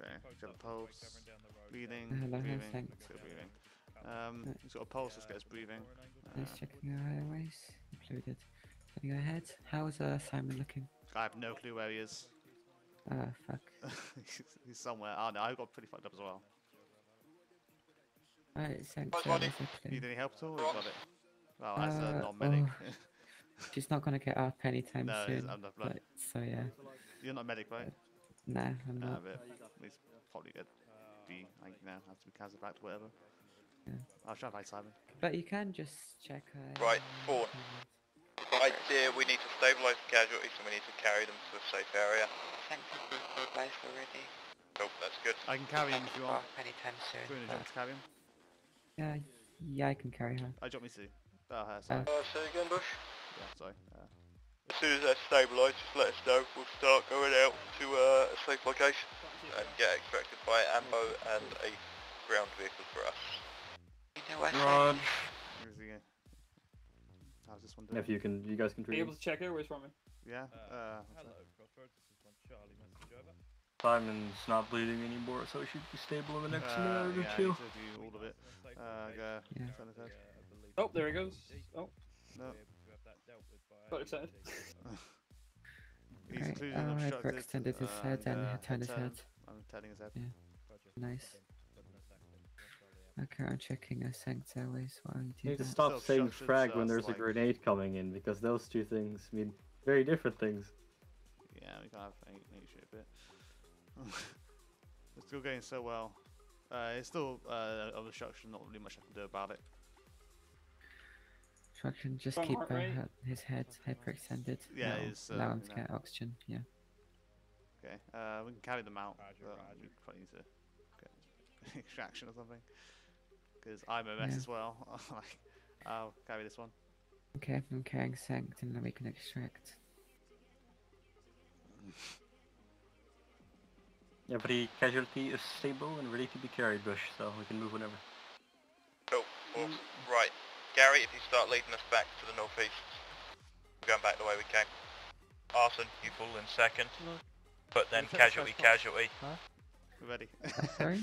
Okay, he's got a pulse. Breathing. Breathing. Still breathing. Um, he's got a pulse, let's get his breathing. Let's Uh, check your airways included. Can you go ahead? How's uh, Simon looking? I have no clue where he is. Ah, fuck. he's, he's somewhere. Oh no, I got pretty fucked up as well. Alright, thanks. Bye, uh, buddy. that's a clue. Need any help at all? or you got it. Well, as a Uh, non-medic. oh, She's not gonna get up anytime No, soon. it's- I'm not blood. but, so yeah. You're not medic, right? Nah, I'm Nah, not. but he's probably good. Be like you know, have to be castled whatever. Yeah. I'll try to find Simon. But you can just check her. Right, Fawn. Idea, we need to stabilise the casualties and we need to carry them to a safe area. Thanks for stabilized already. Cool, that's good. I can carry him if you want. Anytime soon. Bruno, do you want to carry him? Yeah, yeah, I can carry her. I drop me to. Oh, her, sorry. Uh, say again, Bush? Yeah, sorry. Uh, As soon as they're stabilised, just let us know. We'll start going out to uh, a safe location and get extracted by ammo and a ground vehicle for us. Rod. where's he going? How's this one doing? If you can, you guys can Are treat you him. able to check airways for me? Yeah. Uh, Hello, Crossroads. This is one Charlie message over. Simon's not bleeding anymore, so he should be stable in the next uh, minute or yeah, I two. need to do all of it. Uh, go. Yeah. Turn. Oh, there he goes. Oh, No. got excited. He's Right, included uh, and extended his uh, head and uh, turned his turn. head. I'm turning his head. Yeah. Nice. Okay, I'm checking a Sanct Airways while you You do need to that. stop saying frag when it's there's a grenade coming in, because those two things mean very different things. Yeah, we can't have any, any shit bit. it's still going so well. Uh, it's still uh, of obstruction, not really much I can do about it. Instruction, just Strong keep heart uh, his head hyperextended. Yeah, That'll it's, uh, allow him to know. get oxygen. Yeah. Okay, uh, we can carry them out. but we probably need to get extraction or something. Because I'm a mess Yeah. as well. like, I'll carry this one. Okay, I'm carrying Sanct and then we can extract. Every casualty is stable and ready to be carried, Bush, so we can move whenever. Cool, awesome. Right, Gary, if you start leading us back to the northeast, we're going back the way we came. Arson, you fall in second. But then We'll check the casualty, first one. casualty. We're ready. Uh, sorry?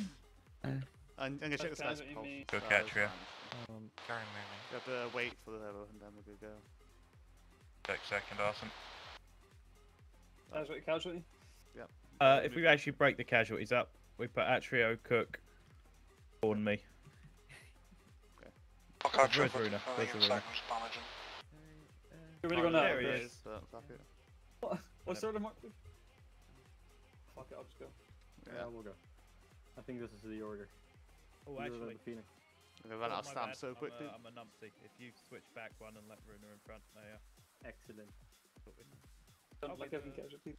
Uh, I'm, I'm gonna check this guy's pulse. me. Go catch it's ya. fine. Um, Gary moving. You have to wait for the level and then we're good to go. Check second, Arson. Casualty, casualty. Yep. Uh, if we actually break the casualties up, we put Atrio, Cook, on me. Fuck Where's out, Trevor. Runa? I Where's think Runa? seconds, damaging. You're ready to go now. There he is. But fuck it. What? What's the order, Mark? Fuck it, I'll just go. Yeah, we'll go. I think this is the order. Oh, actually. the Phoenix. I'm gonna run out of stamps bad, so I'm quickly. A, I'm a numpty. If you switch back one and let Runa in front, there you are. Excellent. Don't like having casualties.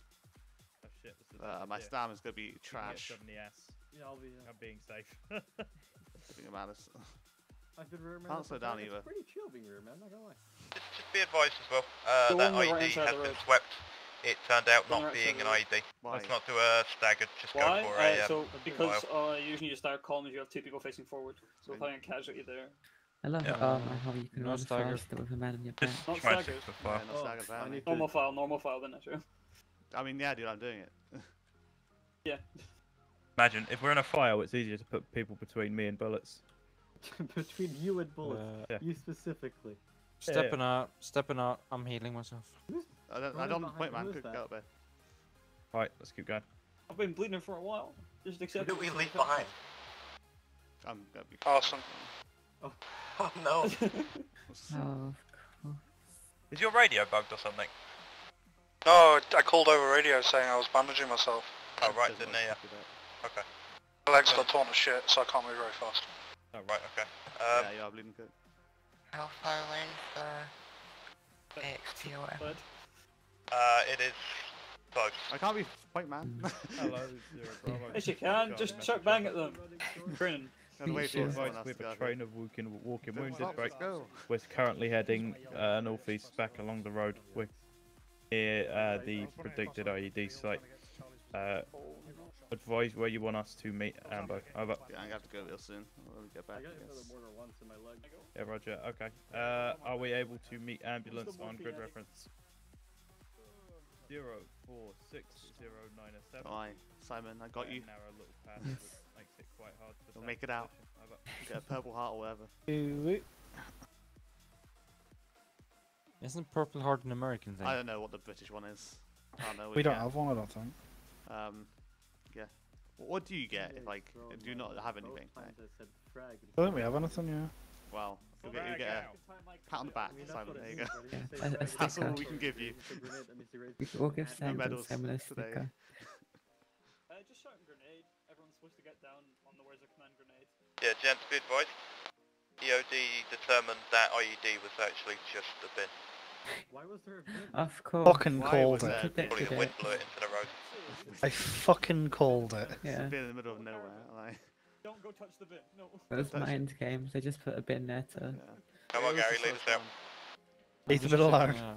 Oh shit, this is Uh, my yeah. stam is gonna be You can get trash. shot in the ass. Yeah, I'll be. Uh, I'm being safe. Being a malice. I've been rear man. Can't slow down It's either. pretty chill being rear man, not gonna lie. Just be advised as well, uh, that one on the right has been swept. It turned out not being an of the Why? Let's not do a staggered, just Why? go for a Uh, um, so because file. uh, usually you start columns, you have two people facing forward. So if I am casualty there. I love Yeah. um, how you can No run stagger. faster with a man in your back. Not staggered. Yeah, file. no Oh, stagger I apparently. need to- Normal file, normal file, then that's true. I mean, yeah, dude, I'm doing it. Yeah. Imagine if we're in a file, it's easier to put people between me and bullets. Between you and bullets, Uh, Yeah. you specifically. Stepping out, stepping out. I'm healing myself. I don't, I Running don't behind- point, man. who is Good, that? go up there. Right, let's keep going. I've been bleeding for a while. Just accept Who it. did we leave behind? I'm gonna be. Awesome. Oh, no. Oh, Is your radio bugged or something? No, I called over radio saying I was bandaging myself. Oh, right, didn't hear. Okay. My legs got torn to shit, so I can't move very fast. Oh, right, okay. Um, yeah, you are bleeding good. How far away is the AXT or whatever? But uh, it is close. I can't be point, man. Hello, Zero Bravo. yes, you can. Just chuck bang at them. Grinning. Gotta wait for Sure. someone we have a train of walking, walking wounded, right? We're currently heading uh, northeast back along the road. We're near uh, the predicted IED site. Uh, advise where you want us to meet Ambo. Over. Yeah, I'm gonna have to go real soon. When we get back. I got I another guess. mortar once in my leg. Yeah, Roger. Okay. Uh, are we able to meet ambulance on grid reference? Zero four six zero nine oh seven. Aye, Simon, I got you. Narrow little path Yes. that makes it quite hard to You'll make it out. position. Get a purple heart or whatever. Isn't Purple Heart an American thing? I don't know what the British one is. I don't know. We don't yeah. have one, I don't think. Um, yeah. What do you get if like do you not have anything? I. Don't we have anything? Yeah. Well, you'll get, you'll get a pat on the back, Simon. There you go. Yeah, a- a That's all we can give you. We will give No Simon medals a today. sticker. Uh, just shout grenade. Everyone's supposed to get down on the where's a command grenade. Yeah, gents, be advised. EOD determined that IED was actually just a bin. Why was there a bin? Of course. Fucking Why called it. there a bin? Probably the Predicted wind it. blew it into the road. I fucking called it. Yeah. Been in the middle of nowhere. Like, Don't go touch the bin. No. Those touch it. mind games, they just put a bin there to. Come on, Gary, lead us out. Leave the middle out. Yeah,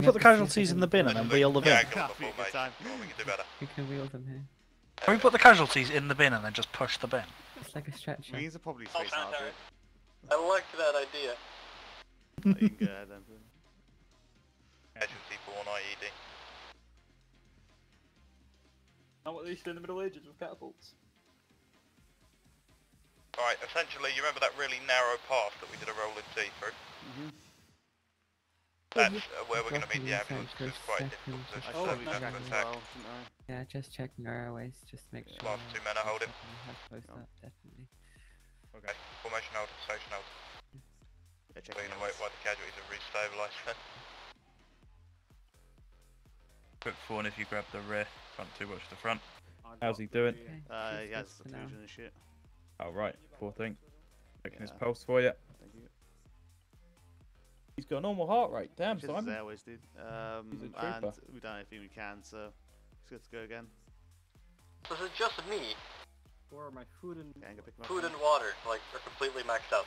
Put the casualties in the bin and then wheel the bin. Yeah, go That'd be a before, time. Come we can do better. We can wheel them here. Can we put the casualties in the bin and then just push the bin? It's like a stretcher. Means are probably I'll space stand I like that idea. You can go ahead then. Casualty born IED. Not what they used to do in the Middle Ages with catapults. Alright, essentially, you remember that really narrow path that we did a rolling T through? Mhm. That's uh, where we're going to meet the ambulance, inside because it's quite difficult seconds. position I Oh, for said we nice. them checked to attack. well, didn't Yeah, just checking our airways, just make sure. Last two men are holding. we have closed up, definitely. Okay, formation hold, station hold. Yeah, check We're going to wait while the casualties are restabilised then. Quick phone if you grab the rear, front two watch the front. How's he doing? Okay, Uh, she's he has good for and shit. Oh right, poor thing. Checking his pulse for you. Thank you. He's got a normal heart rate. Damn, Just as Simon. airways did. Um, He's a and trooper. we've done everything we can, so it's good to go again. So is it just me? Or my food and Okay, pick him up. Food and water, like, are completely maxed out.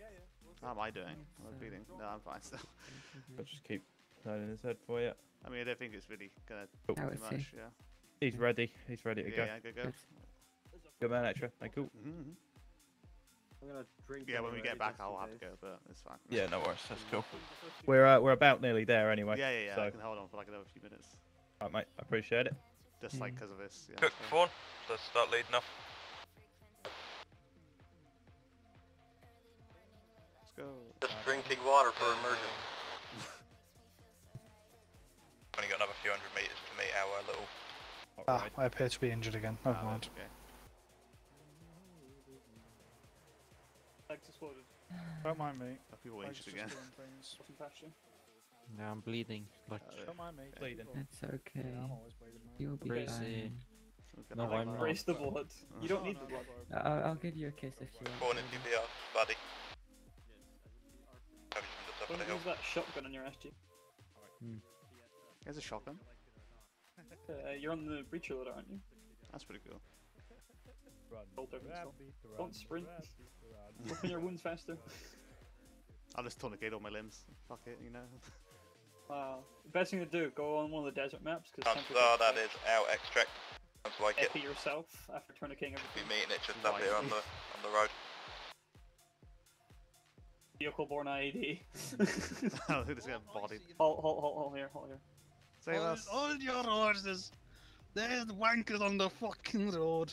Yeah, yeah. How am I doing? I'm I bleeding? No, I'm fine still. But just keep turning his head for you. I mean, I don't think it's really gonna Oh. do How too much. Yeah. He's ready. He's ready to Yeah, go. yeah, go, go. Good. Good man, extra. Thank you. Mhm. I'm gonna drink. Yeah, when we get back, I'll have to go, but it's fine. Yeah, no worries, that's cool. We're uh, we're about nearly there anyway. Yeah, yeah, yeah. So, I can hold on for like another few minutes, right, mate. I appreciate it. just like because of this. Yeah. Cook, so- phone. Let's start leading off. Let's go. Just drinking water for immersion. Only got another few hundred metres to meet our little... Ah, I appear to be injured again. Never Ah, mind. Okay. Don't mind me. A few I injured just again. doing things. Fucking past you. Now I'm bleeding. Like, Uh, Don't mind me. Bleeding. It's okay. Yeah, I'm always bleeding. mate. You'll be Crazy. fine. Okay, No, I like I'm that. not. Brace the blood. You don't need the blood. I'll, I'll give you a kiss if you Phone want. in baby. CPR, buddy. Have you from the top of Don't use that shotgun on your SG. There's a shotgun. Uh, you're on the breacher loader, aren't you? That's pretty cool. Bolt over and stuff. Don't sprint. Open your wounds faster. I'll just tourniquet all my limbs. Fuck it, you know. Uh, best thing to do, go on one of the desert maps because Chances are that is our extract. Sounds like it. epi yourself after tourniqueting Be everything. meeting it just up here on the on the road. Vehicle borne IED. I think it's gonna bodied. Hold, hold, hold, hold here, hold here. Save us. Hold your horses. There's wankers on the fucking road.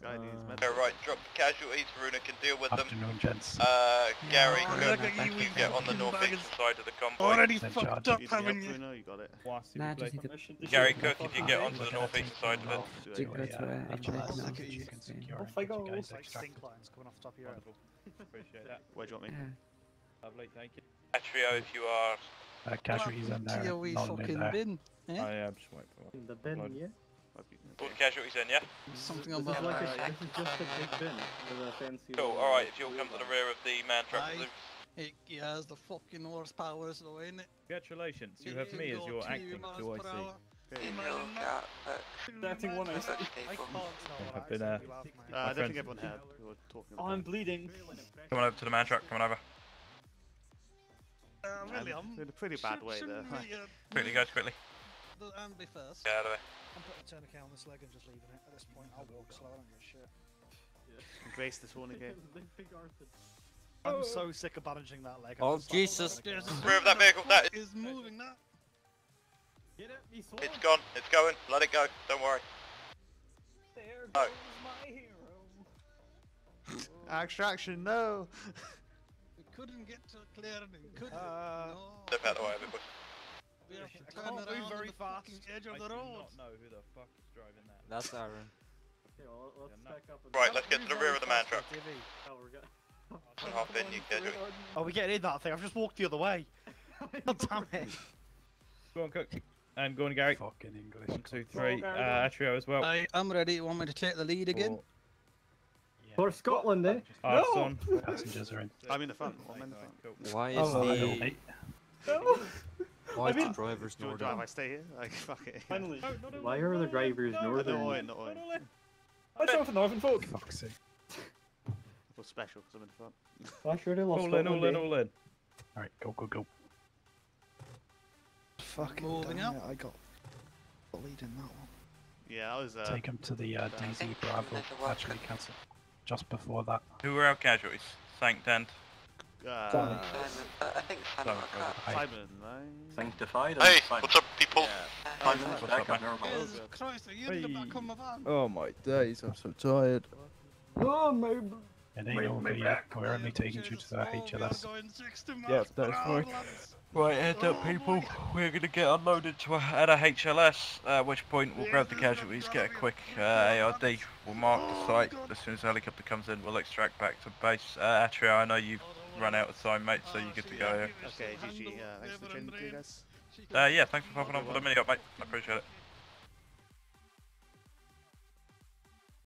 Okay, This guy needs Uh, med. Yeah, right, drop the casualties, Runa can deal with them. Afternoon, gents. Uh, Gary, good. look you, You get on the fucking northeastern side of the convoy. Already Send fucked charge. up, You haven't you? Bruno? You got it. Nah, just need to Gary Cook, the if you get onto the northeastern side of it. Do Do go to a H- a let's no, look at you can secure Off I go. get you Like extracted. lines coming off the top of your head. Appreciate that. Where do you want me? Lovely, thank you. Atrio, if you are Uh, casualties in there. To your wee none in fucking bin. Eh? I am just waiting for In the bin, yeah. All the casualties in, yeah? Something This on is like a, line. this is just a big bin with a fancy. Cool, alright, if you'll come to the rear of the man truck, Aye. Luke. It has the fucking horsepower, so ain't it? Congratulations, you have me as your acting 2IC. Acting one IC. I've been, uh, Uh, I my don't friends- think everyone heard. We were talking Oh, about I'm bleeding. Come on over to the man truck, come on over. Uh, it. William. in a pretty bad way there. shouldn't we, uh, Quickly, guys, quickly. the Andy first. Get out of the way. I'm putting a tourniquet on this leg and just leaving it. At this point, I'll walk slow. I don't give a shit. Grace the tourniquet. I'm so sick of bandaging that leg. Oh, I'm just like, Jesus. "There's a Rear of that vehicle, that is, is moving that. Get it, me sword. it's gone, it's going, let it go, don't worry. There Oh. goes my hero. Extraction, no. We couldn't get to clearing. Could we? Uh, no. Step out of the way of it, boys. I can't move very fast. I do not know who the fuck is driving that. That's Aaron. Okay, well, let's back up. And Right, let's get to the rear of the man truck. Oh, we're gonna. And hop in, you casualty. Oh, we getting in that thing? I've just walked the other way. God damn it. Go on, Cook. And go on, Gary. Fucking English. One, two, three. Uh, Atrio as well. I, I'm ready. You want me to take the lead again? For Scotland, eh? Arse on. Passengers are in. I'm in the front. I'm in the front. Why is Oh, the why is the drivers Do you want to drive? northern? I stay here. Like fuck it. Finally. Why are the drivers northern? No, no, no. I drove for Northern folk. Fuck's sake. I feel special because I'm in the front. I sure do love All in, all in, eh? all in. Alright, go, go, go. Fucking moving out. I got the lead in that one. Yeah, that was. Uh, Take him to the uh, DZ Bravo. Actually, cancel. Just before that. Who were our casualties? Sank Dent. Uh, Simon. I think Simon Hi. Simon, right? Sanctified. Hey, and fine. what's up, people? Five Yeah. minutes What's back, up, I'm man? Jesus Christ, are you in the back of my van? Oh my days, I'm so tired. Oh, my. It ain't over yet. We're only taking you to the HLS. Yeah, that's fine. Right, heads up, people. We're gonna get unloaded to a, at a HLS. At which point we'll grab the casualties, get a quick uh, ARD. We'll mark the site. As soon as the helicopter comes in, we'll extract back to base. Uh, Atrio, I know you've run out of time, mate, so you're good to go here. Okay, GG. Uh, thanks for the training, guys. Uh, yeah, thanks for popping on for the mini up, mate. I appreciate it.